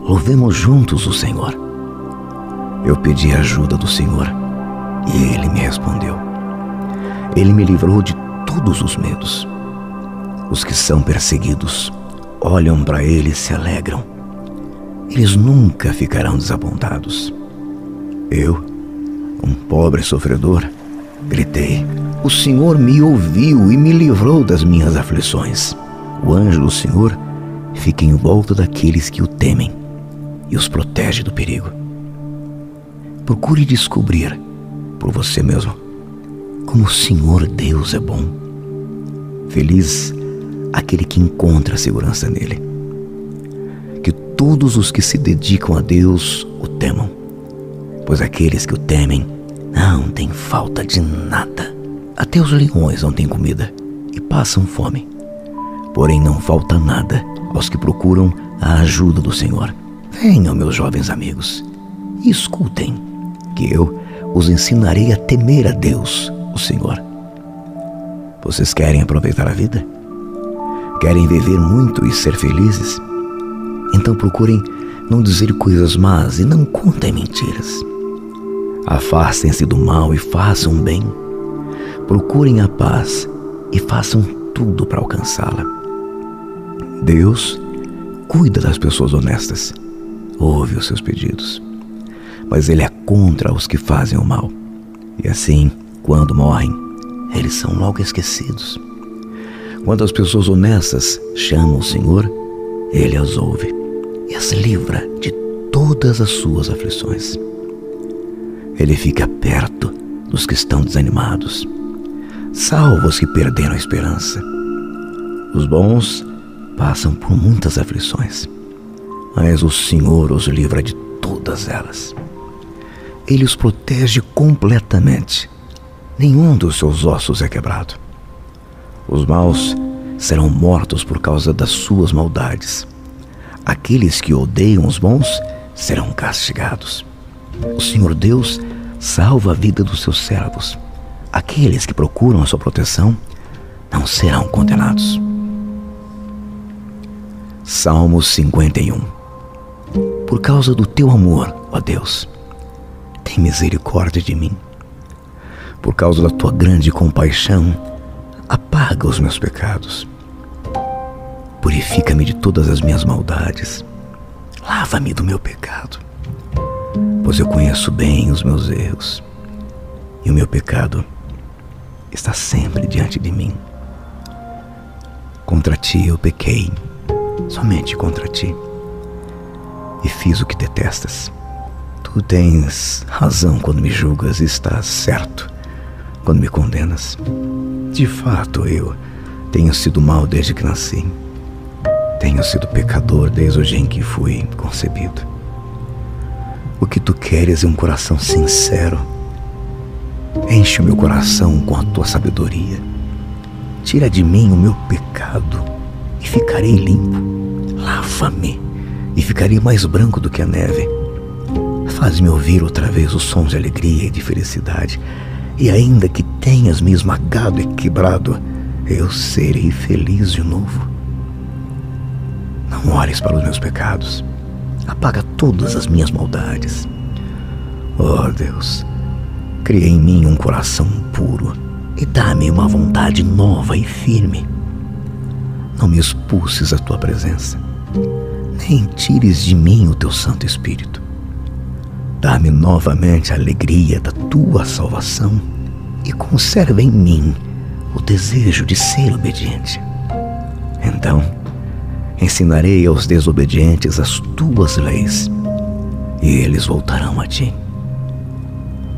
Louvemos juntos o Senhor. Eu pedi a ajuda do Senhor e ele me respondeu. Ele me livrou de todos os medos. Os que são perseguidos olham para ele e se alegram. Eles nunca ficarão desapontados. Eu, um pobre sofredor, gritei: O Senhor me ouviu e me livrou das minhas aflições. O anjo do Senhor fica em volta daqueles que o temem e os protege do perigo. Procure descobrir por você mesmo como o Senhor Deus é bom. Feliz aquele que encontra segurança nele. Que todos os que se dedicam a Deus o temam pois aqueles que o temem não têm falta de nada. Até os leões não têm comida e passam fome. Porém, não falta nada aos que procuram a ajuda do Senhor. Venham, meus jovens amigos, e escutem, que eu os ensinarei a temer a Deus, o Senhor. Vocês querem aproveitar a vida? Querem viver muito e ser felizes? Então procurem não dizer coisas más e não contem mentiras. Afastem-se do mal e façam bem. Procurem a paz e façam tudo para alcançá-la. Deus cuida das pessoas honestas, ouve os seus pedidos, mas Ele é contra os que fazem o mal. E assim, quando morrem, eles são logo esquecidos. Quando as pessoas honestas chamam o Senhor, Ele as ouve e as livra de todas as suas aflições. Ele fica perto dos que estão desanimados, salva os que perderam a esperança. Os bons passam por muitas aflições, mas o Senhor os livra de todas elas. Ele os protege completamente. Nenhum dos seus ossos é quebrado. Os maus serão mortos por causa das suas maldades. Aqueles que odeiam os bons serão castigados. O Senhor Deus salva a vida dos seus servos. Aqueles que procuram a sua proteção não serão condenados. Salmo 51 Por causa do teu amor, ó Deus, tem misericórdia de mim. Por causa da tua grande compaixão, apaga os meus pecados. Purifica-me de todas as minhas maldades. Lava-me do meu pecado pois eu conheço bem os meus erros e o meu pecado está sempre diante de mim. Contra ti eu pequei, somente contra ti, e fiz o que detestas. Tu tens razão quando me julgas e estás certo quando me condenas. De fato, eu tenho sido mal desde que nasci. Tenho sido pecador desde o dia em que fui concebido. O que tu queres é um coração sincero. Enche o meu coração com a tua sabedoria. Tira de mim o meu pecado e ficarei limpo. Lava-me e ficarei mais branco do que a neve. Faz-me ouvir outra vez os sons de alegria e de felicidade. E ainda que tenhas me esmagado e quebrado, eu serei feliz de novo. Não olhes para os meus pecados apaga todas as minhas maldades. Oh Deus, cria em mim um coração puro e dá-me uma vontade nova e firme. não me expulses a tua presença, nem tires de mim o teu Santo Espírito. Dá-me novamente a alegria da tua salvação e conserva em mim o desejo de ser obediente. Então, ensinarei aos desobedientes as tuas leis e eles voltarão a ti.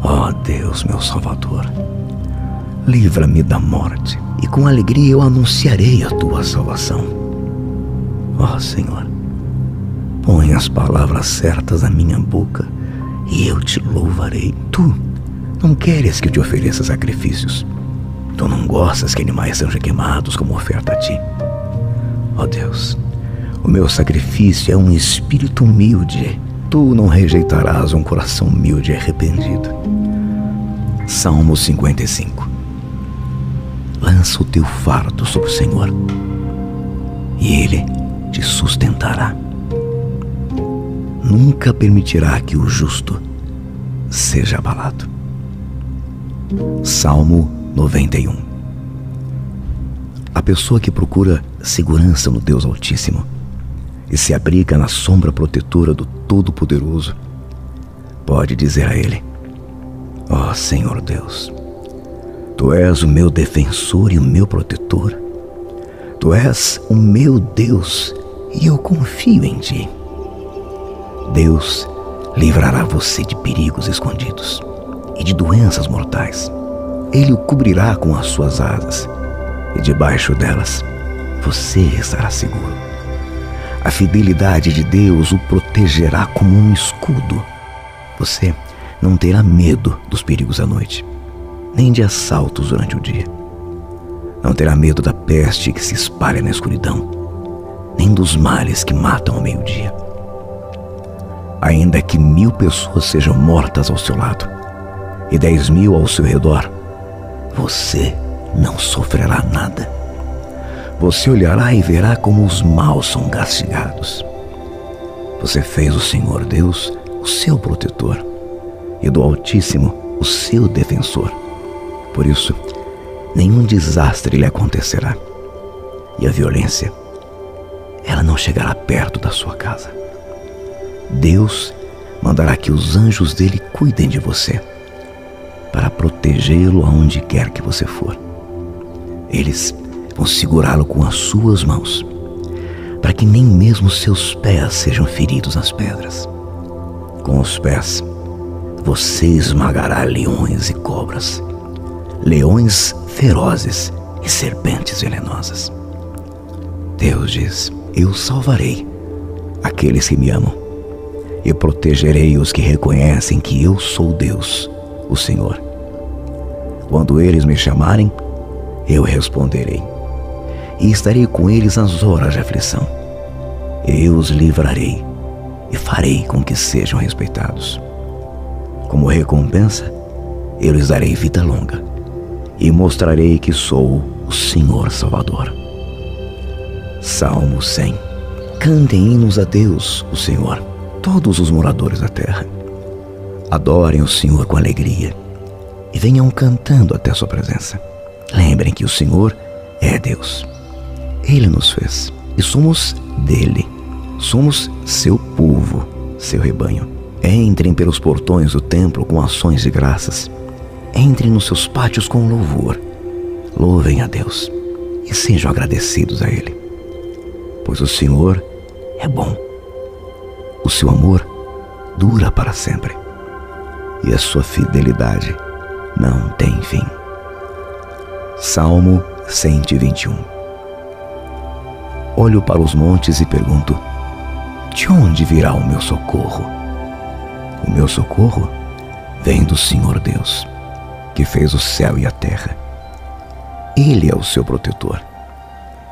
Ó oh Deus, meu Salvador, livra-me da morte e com alegria eu anunciarei a tua salvação. Ó oh Senhor, põe as palavras certas na minha boca e eu te louvarei. Tu não queres que eu te ofereça sacrifícios. Tu não gostas que animais sejam queimados como oferta a ti. Ó oh Deus, o meu sacrifício é um espírito humilde. Tu não rejeitarás um coração humilde e arrependido. Salmo 55 Lança o teu fardo sobre o Senhor e Ele te sustentará nunca permitirá que o justo seja abalado. Salmo 91 A pessoa que procura segurança no Deus Altíssimo e se abriga na sombra protetora do Todo-Poderoso, pode dizer a Ele: Ó oh, Senhor Deus, Tu és o meu defensor e o meu protetor. Tu és o meu Deus e eu confio em Ti. Deus livrará você de perigos escondidos e de doenças mortais. Ele o cobrirá com as suas asas e debaixo delas você estará seguro. A fidelidade de Deus o protegerá como um escudo. Você não terá medo dos perigos à noite, nem de assaltos durante o dia. Não terá medo da peste que se espalha na escuridão, nem dos males que matam ao meio-dia ainda que mil pessoas sejam mortas ao seu lado e dez mil ao seu redor, você não sofrerá nada. Você olhará e verá como os maus são castigados. Você fez o Senhor Deus o seu protetor e do Altíssimo o seu defensor. Por isso, nenhum desastre lhe acontecerá e a violência, ela não chegará perto da sua casa. Deus mandará que os anjos dele cuidem de você, para protegê-lo aonde quer que você for. Eles vão segurá-lo com as suas mãos, para que nem mesmo seus pés sejam feridos nas pedras. Com os pés, você esmagará leões e cobras, leões ferozes e serpentes venenosas. Deus diz: Eu salvarei aqueles que me amam e protegerei os que reconhecem que eu sou Deus, o Senhor. Quando eles me chamarem, eu responderei, e estarei com eles nas horas de aflição. Eu os livrarei e farei com que sejam respeitados. Como recompensa, eu lhes darei vida longa e mostrarei que sou o Senhor Salvador. Salmo 100 Cantem hinos a Deus, o Senhor todos os moradores da terra. Adorem o Senhor com alegria e venham cantando até sua presença. Lembrem que o Senhor é Deus. Ele nos fez e somos dele. Somos seu povo, seu rebanho. Entrem pelos portões do templo com ações de graças. Entrem nos seus pátios com louvor. Louvem a Deus e sejam agradecidos a Ele. Pois o Senhor é bom o seu amor dura para sempre e a sua fidelidade não tem fim. Salmo 121 Olho para os montes e pergunto: De onde virá o meu socorro? O meu socorro vem do Senhor Deus, que fez o céu e a terra. Ele é o seu protetor.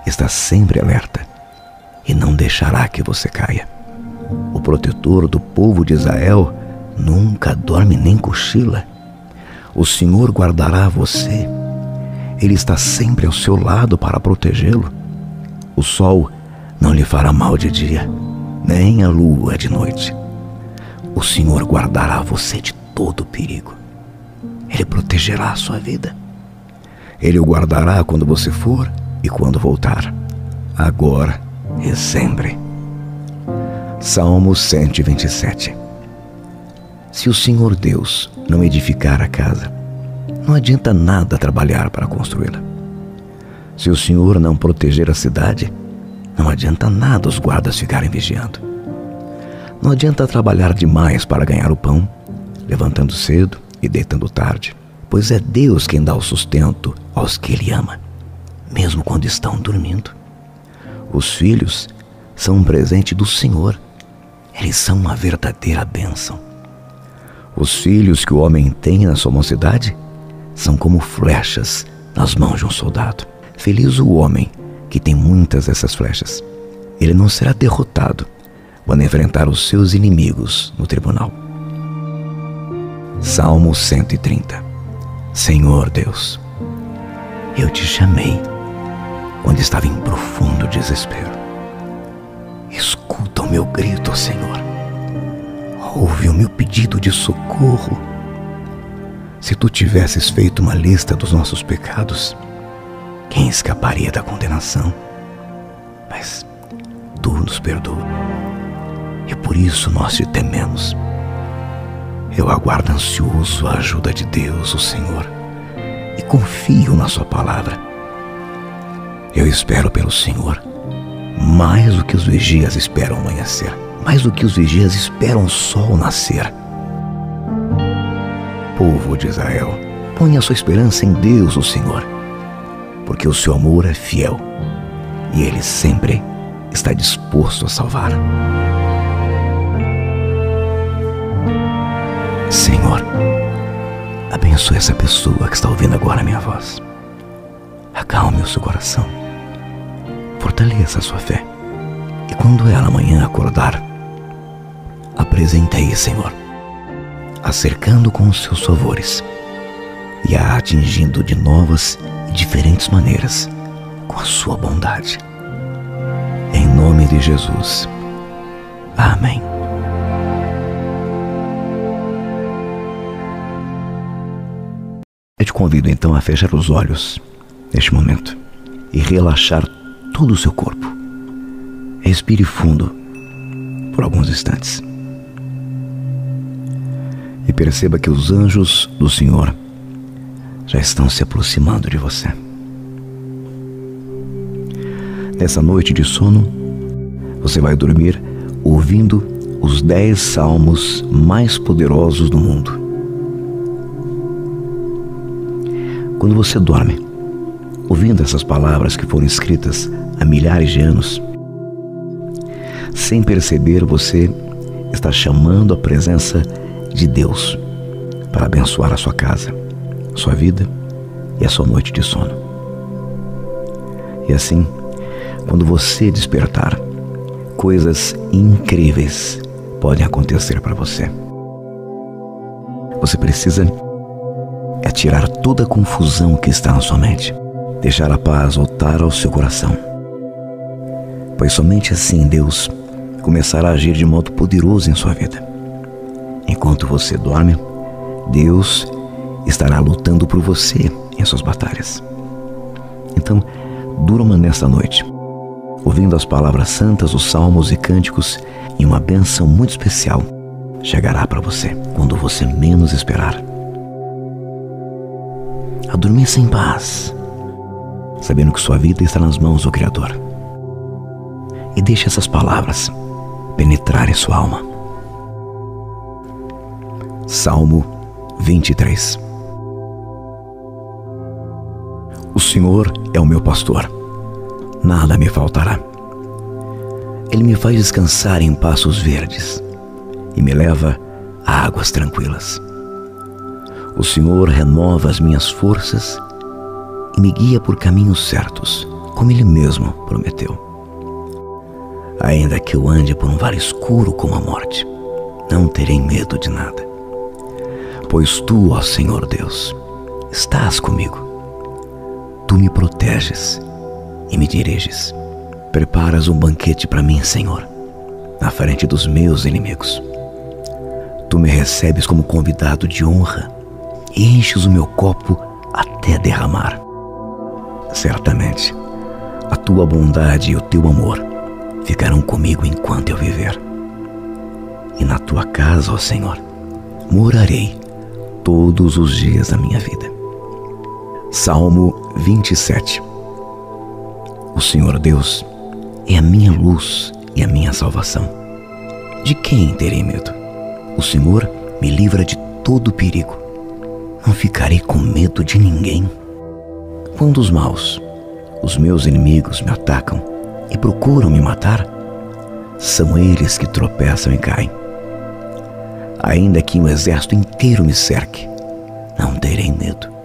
Está sempre alerta e não deixará que você caia o protetor do povo de Israel, nunca dorme nem cochila. O Senhor guardará você. Ele está sempre ao seu lado para protegê-lo. O sol não lhe fará mal de dia, nem a lua de noite. O Senhor guardará você de todo perigo. Ele protegerá a sua vida. Ele o guardará quando você for e quando voltar, agora e sempre. Salmo 127 Se o Senhor Deus não edificar a casa, não adianta nada trabalhar para construí-la. Se o Senhor não proteger a cidade, não adianta nada os guardas ficarem vigiando. Não adianta trabalhar demais para ganhar o pão, levantando cedo e deitando tarde, pois é Deus quem dá o sustento aos que Ele ama, mesmo quando estão dormindo. Os filhos são um presente do Senhor, eles são uma verdadeira bênção. Os filhos que o homem tem na sua mocidade são como flechas nas mãos de um soldado. Feliz o homem que tem muitas dessas flechas. Ele não será derrotado quando enfrentar os seus inimigos no tribunal. Salmo 130 Senhor Deus, eu te chamei quando estava em profundo desespero. Escuta o meu grito, Senhor. Ouve o meu pedido de socorro. Se tu tivesses feito uma lista dos nossos pecados, quem escaparia da condenação? Mas tu nos perdoa. E por isso nós te tememos. Eu aguardo ansioso a ajuda de Deus, o Senhor, e confio na Sua palavra. Eu espero pelo Senhor, mais do que os vigias esperam amanhecer, mais do que os vigias esperam o sol nascer. Povo de Israel, ponha sua esperança em Deus, o Senhor porque o seu amor é fiel e ele sempre está disposto a salvar. Senhor, abençoe essa pessoa que está ouvindo agora a minha voz. Acalme o seu coração. Fortaleça a sua fé. E quando ela amanhã acordar, apresente aí, Senhor, acercando com os seus favores e a atingindo de novas diferentes maneiras com a sua bondade. Em nome de Jesus. Amém. Eu te convido então a fechar os olhos neste momento e relaxar todo o seu corpo. Respire fundo por alguns instantes. E perceba que os anjos do Senhor já estão se aproximando de você. Nessa noite de sono, você vai dormir ouvindo os dez salmos mais poderosos do mundo. Quando você dorme, ouvindo essas palavras que foram escritas há milhares de anos, sem perceber, você está chamando a presença de Deus para abençoar a sua casa sua vida e a sua noite de sono. E assim, quando você despertar, coisas incríveis podem acontecer para você. Você precisa é tirar toda a confusão que está na sua mente, deixar a paz voltar ao seu coração. Pois somente assim Deus começará a agir de modo poderoso em sua vida. Enquanto você dorme, Deus estará lutando por você em suas batalhas. Então, durma nesta noite, ouvindo as palavras santas, os salmos e cânticos, e uma bênção muito especial chegará para você quando você menos esperar. Adormeça em paz, sabendo que sua vida está nas mãos do Criador. E deixe essas palavras penetrarem sua alma. Salmo 23 O Senhor é o meu pastor, nada me faltará. Ele me faz descansar em passos verdes e me leva a águas tranquilas. O Senhor renova as minhas forças e me guia por caminhos certos, como Ele mesmo prometeu. Ainda que eu ande por um vale escuro como a morte, não terei medo de nada, pois tu, ó Senhor Deus, estás comigo Tu me proteges e me diriges. Preparas um banquete para mim, Senhor, na frente dos meus inimigos. Tu me recebes como convidado de honra e enches o meu copo até derramar. Certamente, A tua bondade e o teu amor ficarão comigo enquanto eu viver. E na tua casa, ó Senhor, morarei todos os dias da minha vida. Salmo 27 O Senhor Deus é a minha luz e a minha salvação. De quem terei medo? O Senhor me livra de todo perigo. Não ficarei com medo de ninguém. Quando os maus, os meus inimigos, me atacam e procuram me matar, são eles que tropeçam e caem. Ainda que um exército inteiro me cerque, não terei medo.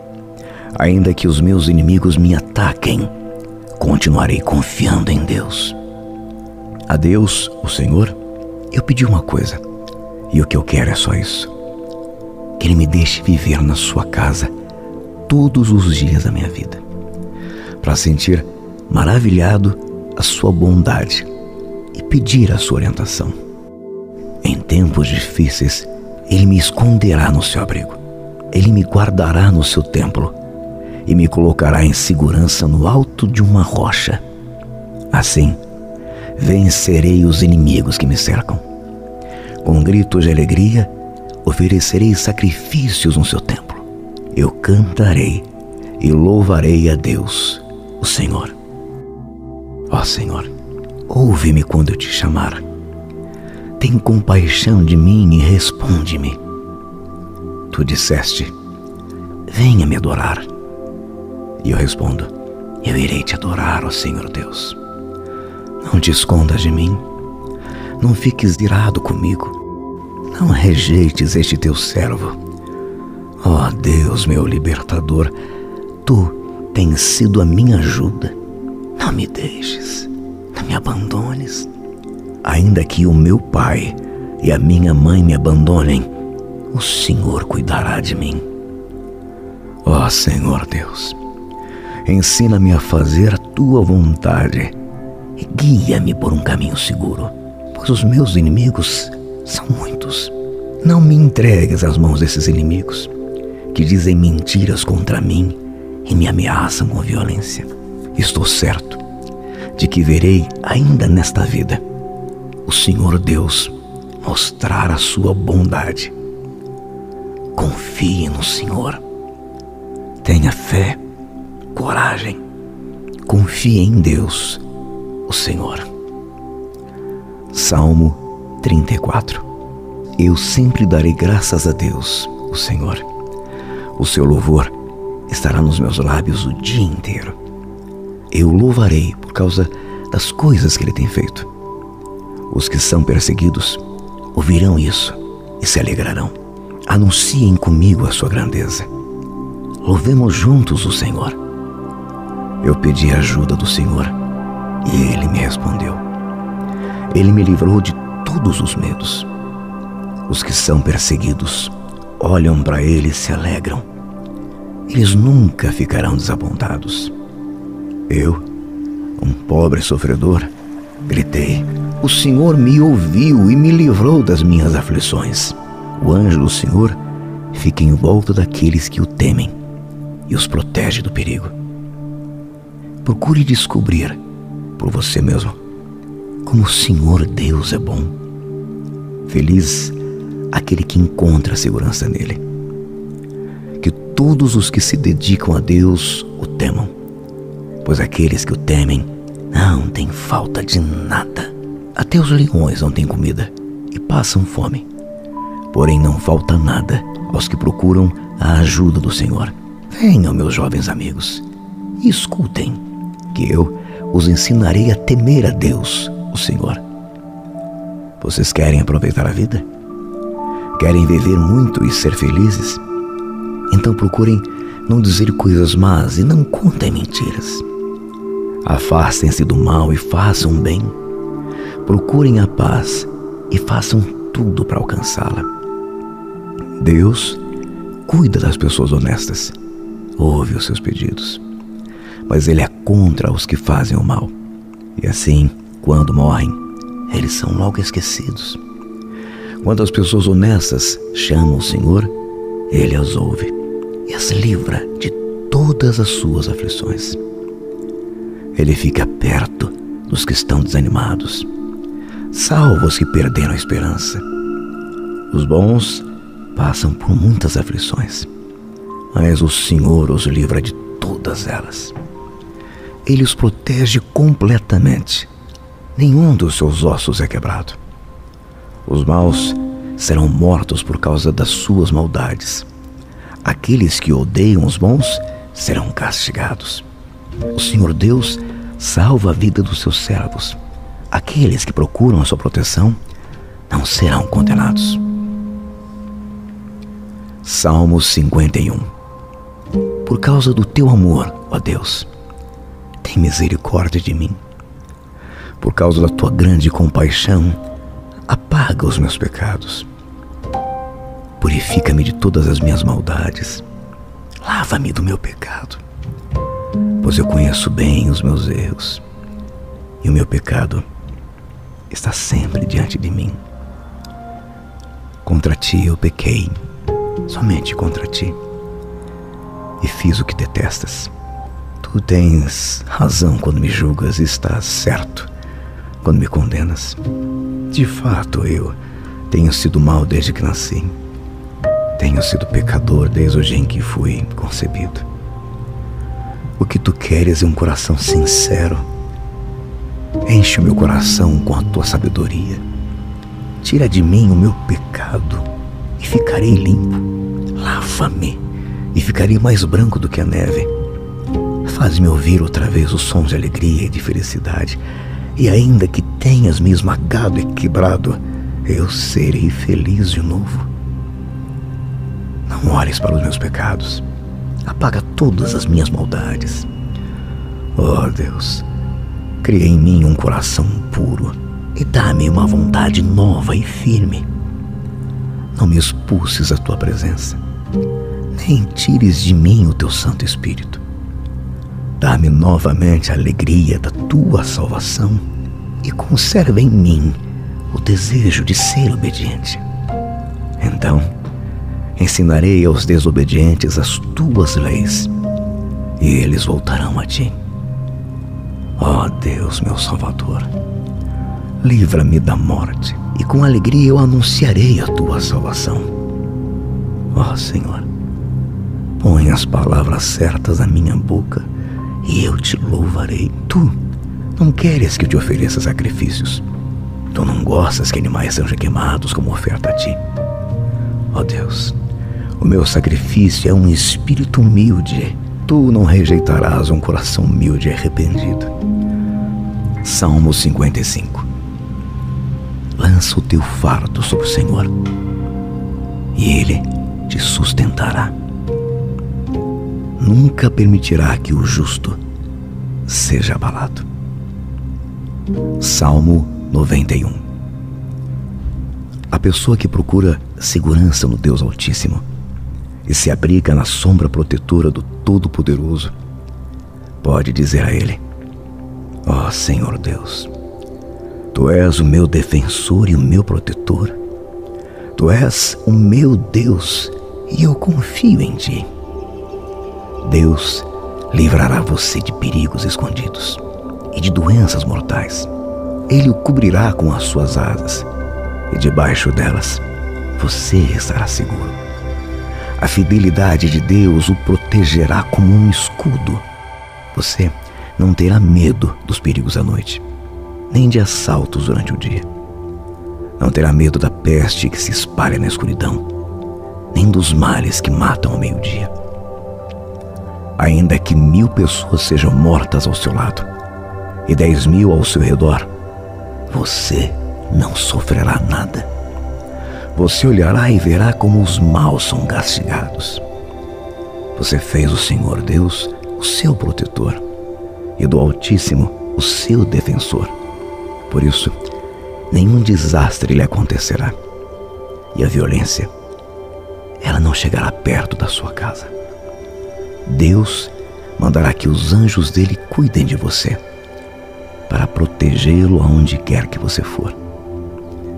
Ainda que os meus inimigos me ataquem, continuarei confiando em Deus. A Deus, o Senhor, eu pedi uma coisa, e o que eu quero é só isso: que Ele me deixe viver na Sua casa todos os dias da minha vida, para sentir maravilhado a Sua bondade e pedir a Sua orientação. Em tempos difíceis, Ele me esconderá no seu abrigo, Ele me guardará no seu templo e me colocará em segurança no alto de uma rocha. Assim, vencerei os inimigos que me cercam. Com gritos de alegria, oferecerei sacrifícios no seu templo. Eu cantarei e louvarei a Deus, o Senhor. Ó Senhor, ouve-me quando eu te chamar. Tem compaixão de mim e responde-me. Tu disseste: Venha me adorar. E eu respondo: Eu irei te adorar, ó Senhor Deus. Não te escondas de mim. Não fiques irado comigo. Não rejeites este teu servo. Ó Deus, meu libertador, tu tens sido a minha ajuda. Não me deixes, não me abandones. Ainda que o meu pai e a minha mãe me abandonem, o Senhor cuidará de mim. Ó Senhor Deus, Ensina-me a fazer a tua vontade e guia-me por um caminho seguro, pois os meus inimigos são muitos. Não me entregues às mãos desses inimigos que dizem mentiras contra mim e me ameaçam com violência. Estou certo de que verei ainda nesta vida o Senhor Deus mostrar a sua bondade. Confie no Senhor. Tenha fé coragem. Confie em Deus, o Senhor. Salmo 34 Eu sempre darei graças a Deus, o Senhor. O seu louvor estará nos meus lábios o dia inteiro. Eu louvarei por causa das coisas que ele tem feito. Os que são perseguidos ouvirão isso e se alegrarão. Anunciem comigo a sua grandeza. Louvemos juntos o Senhor. Eu pedi ajuda do Senhor e ele me respondeu. Ele me livrou de todos os medos. Os que são perseguidos olham para ele e se alegram. Eles nunca ficarão desapontados. Eu, um pobre sofredor, gritei: O Senhor me ouviu e me livrou das minhas aflições. O anjo do Senhor fica em volta daqueles que o temem e os protege do perigo. Procure descobrir por você mesmo como o Senhor Deus é bom. Feliz aquele que encontra a segurança nele. Que todos os que se dedicam a Deus o temam, pois aqueles que o temem não têm falta de nada. Até os leões não têm comida e passam fome. Porém, não falta nada aos que procuram a ajuda do Senhor. Venham, meus jovens amigos, e escutem que eu os ensinarei a temer a Deus, o Senhor. Vocês querem aproveitar a vida? Querem viver muito e ser felizes? Então procurem não dizer coisas más e não contem mentiras. Afastem-se do mal e façam bem. Procurem a paz e façam tudo para alcançá-la. Deus cuida das pessoas honestas, ouve os seus pedidos mas ele é contra os que fazem o mal. E assim, quando morrem, eles são logo esquecidos. Quando as pessoas honestas chamam o Senhor, ele as ouve e as livra de todas as suas aflições. Ele fica perto dos que estão desanimados. Salva os que perderam a esperança. Os bons passam por muitas aflições, mas o Senhor os livra de todas elas. Ele os protege completamente. Nenhum dos seus ossos é quebrado. Os maus serão mortos por causa das suas maldades. Aqueles que odeiam os bons serão castigados. O Senhor Deus salva a vida dos seus servos. Aqueles que procuram a sua proteção não serão condenados. Salmo 51 Por causa do teu amor, ó Deus, tem misericórdia de mim. Por causa da tua grande compaixão, apaga os meus pecados. Purifica-me de todas as minhas maldades. Lava-me do meu pecado, pois eu conheço bem os meus erros e o meu pecado está sempre diante de mim. Contra ti eu pequei, somente contra ti, e fiz o que detestas. Tu tens razão quando me julgas estás certo quando me condenas. De fato, eu tenho sido mal desde que nasci. Tenho sido pecador desde o dia em que fui concebido. O que tu queres é um coração sincero. Enche o meu coração com a tua sabedoria. Tira de mim o meu pecado e ficarei limpo. Lava-me e ficarei mais branco do que a neve. Faz-me ouvir outra vez os sons de alegria e de felicidade. E ainda que tenhas me esmagado e quebrado, eu serei feliz de novo. Não olhes para os meus pecados. Apaga todas as minhas maldades. Oh Deus, cria em mim um coração puro e dá-me uma vontade nova e firme. Não me expulses a tua presença, nem tires de mim o teu Santo Espírito. Dá-me novamente a alegria da tua salvação e conserva em mim o desejo de ser obediente. Então, ensinarei aos desobedientes as tuas leis e eles voltarão a ti. Ó oh Deus, meu Salvador, livra-me da morte e com alegria eu anunciarei a tua salvação. Ó oh, Senhor, põe as palavras certas na minha boca e eu te louvarei. Tu não queres que eu te ofereça sacrifícios. Tu não gostas que animais sejam queimados como oferta a ti. Ó oh Deus, o meu sacrifício é um espírito humilde. Tu não rejeitarás um coração humilde e arrependido. Salmo 55 Lança o teu fardo sobre o Senhor, e Ele te sustentará nunca permitirá que o justo seja abalado. Salmo 91 A pessoa que procura segurança no Deus Altíssimo e se abriga na sombra protetora do Todo-Poderoso pode dizer a Ele: Ó oh, Senhor Deus, Tu és o meu defensor e o meu protetor. Tu és o meu Deus e eu confio em Ti. Deus livrará você de perigos escondidos e de doenças mortais. Ele o cobrirá com as suas asas e debaixo delas você estará seguro. A fidelidade de Deus o protegerá como um escudo. Você não terá medo dos perigos à noite, nem de assaltos durante o dia. Não terá medo da peste que se espalha na escuridão, nem dos males que matam ao meio-dia ainda que mil pessoas sejam mortas ao seu lado e dez mil ao seu redor, você não sofrerá nada. Você olhará e verá como os maus são castigados. Você fez o Senhor Deus o seu protetor e do Altíssimo o seu defensor. Por isso, nenhum desastre lhe acontecerá e a violência, ela não chegará perto da sua casa. Deus mandará que os anjos dele cuidem de você, para protegê-lo aonde quer que você for.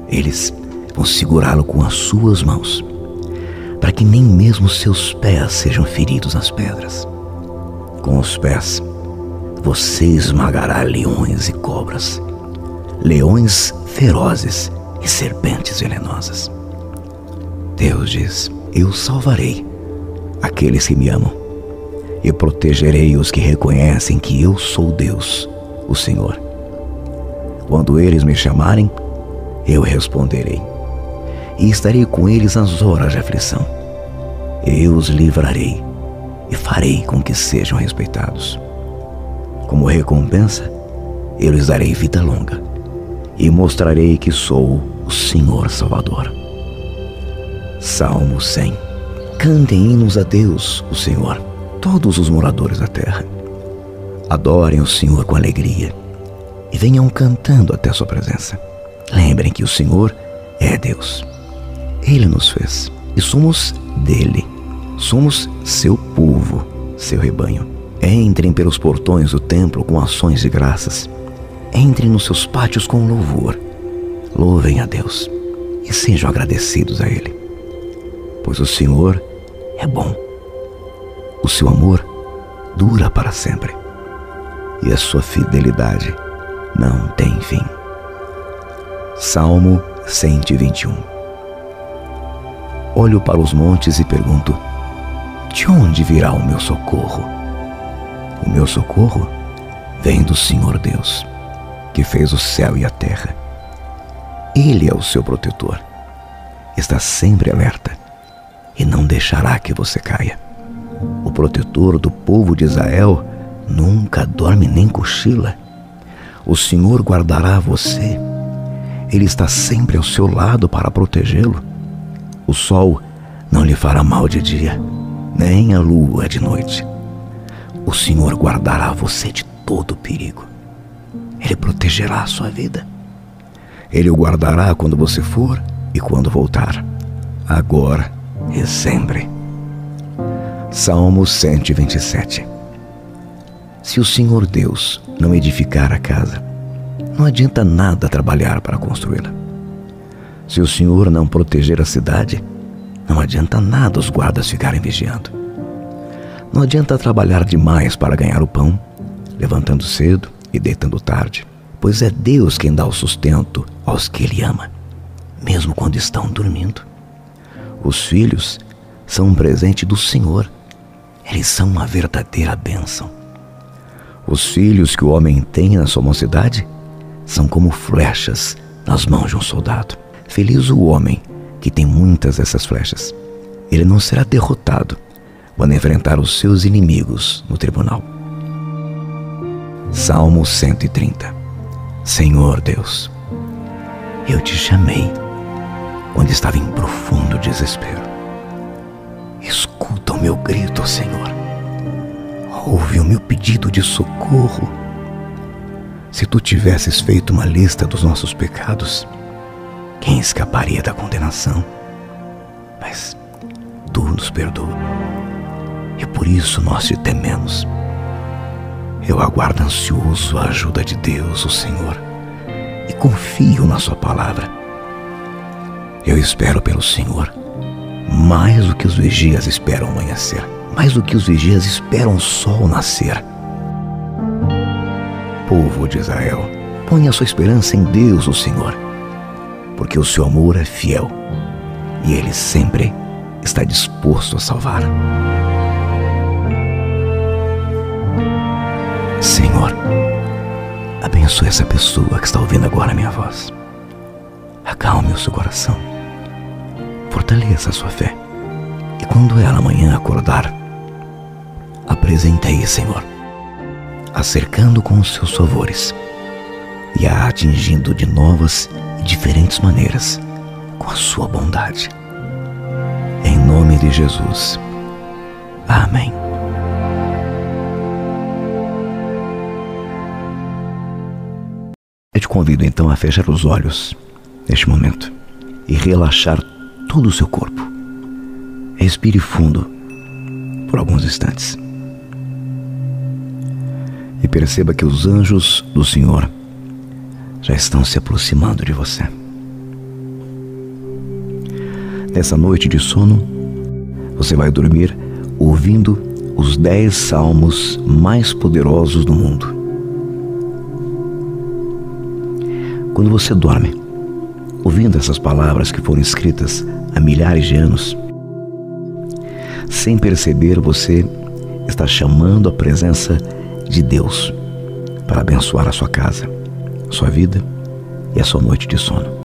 Eles vão segurá-lo com as suas mãos, para que nem mesmo seus pés sejam feridos nas pedras. Com os pés, você esmagará leões e cobras, leões ferozes e serpentes venenosas. Deus diz: Eu salvarei aqueles que me amam e protegerei os que reconhecem que eu sou Deus, o Senhor. Quando eles me chamarem, eu responderei e estarei com eles nas horas de aflição. Eu os livrarei e farei com que sejam respeitados. Como recompensa, eu lhes darei vida longa e mostrarei que sou o Senhor Salvador. Salmo 100 Cantem hinos a Deus, o Senhor, todos os moradores da terra. Adorem o Senhor com alegria e venham cantando até sua presença. Lembrem que o Senhor é Deus. Ele nos fez e somos dele. Somos seu povo, seu rebanho. Entrem pelos portões do templo com ações de graças. Entrem nos seus pátios com louvor. Louvem a Deus e sejam agradecidos a Ele. Pois o Senhor é bom. O seu amor dura para sempre. E a sua fidelidade não tem fim. Salmo 121 Olho para os montes e pergunto: De onde virá o meu socorro? O meu socorro vem do Senhor Deus, que fez o céu e a terra. Ele é o seu protetor. Está sempre alerta e não deixará que você caia. O protetor do povo de Israel nunca dorme nem cochila. O Senhor guardará você. Ele está sempre ao seu lado para protegê-lo. O sol não lhe fará mal de dia, nem a lua de noite. O Senhor guardará você de todo perigo. Ele protegerá a sua vida. Ele o guardará quando você for e quando voltar, agora e sempre. Salmo 127 Se o Senhor Deus não edificar a casa, não adianta nada trabalhar para construí-la. Se o Senhor não proteger a cidade, não adianta nada os guardas ficarem vigiando. Não adianta trabalhar demais para ganhar o pão, levantando cedo e deitando tarde, pois é Deus quem dá o sustento aos que Ele ama, mesmo quando estão dormindo. Os filhos são um presente do Senhor, eles são uma verdadeira bênção. Os filhos que o homem tem na sua mocidade são como flechas nas mãos de um soldado. Feliz o homem que tem muitas dessas flechas. Ele não será derrotado quando enfrentar os seus inimigos no tribunal. Salmo 130 Senhor Deus, eu te chamei quando estava em profundo desespero. Escuta o meu grito, Senhor. Ouve o meu pedido de socorro. Se tu tivesses feito uma lista dos nossos pecados, quem escaparia da condenação? Mas tu nos perdoa. E por isso nós te tememos. Eu aguardo ansioso a ajuda de Deus, o Senhor, e confio na Sua palavra. Eu espero pelo Senhor, mais do que os vigias esperam amanhecer, mais do que os vigias esperam o sol nascer. Povo de Israel, ponha sua esperança em Deus, o Senhor porque o seu amor é fiel e ele sempre está disposto a salvar. Senhor, abençoe essa pessoa que está ouvindo agora a minha voz. Acalme o seu coração. Fortaleça a sua fé. E quando ela amanhã acordar, apresentei, Senhor, acercando com os seus favores e a atingindo de novas diferentes maneiras com a sua bondade. Em nome de Jesus. Amém. Eu te convido então a fechar os olhos neste momento e relaxar todo o seu corpo. Respire fundo por alguns instantes. E perceba que os anjos do Senhor já estão se aproximando de você. Nessa noite de sono, você vai dormir ouvindo os dez salmos mais poderosos do mundo. Quando você dorme, ouvindo essas palavras que foram escritas há milhares de anos, sem perceber, você está chamando a presença de Deus para abençoar a sua casa, sua vida e a sua noite de sono.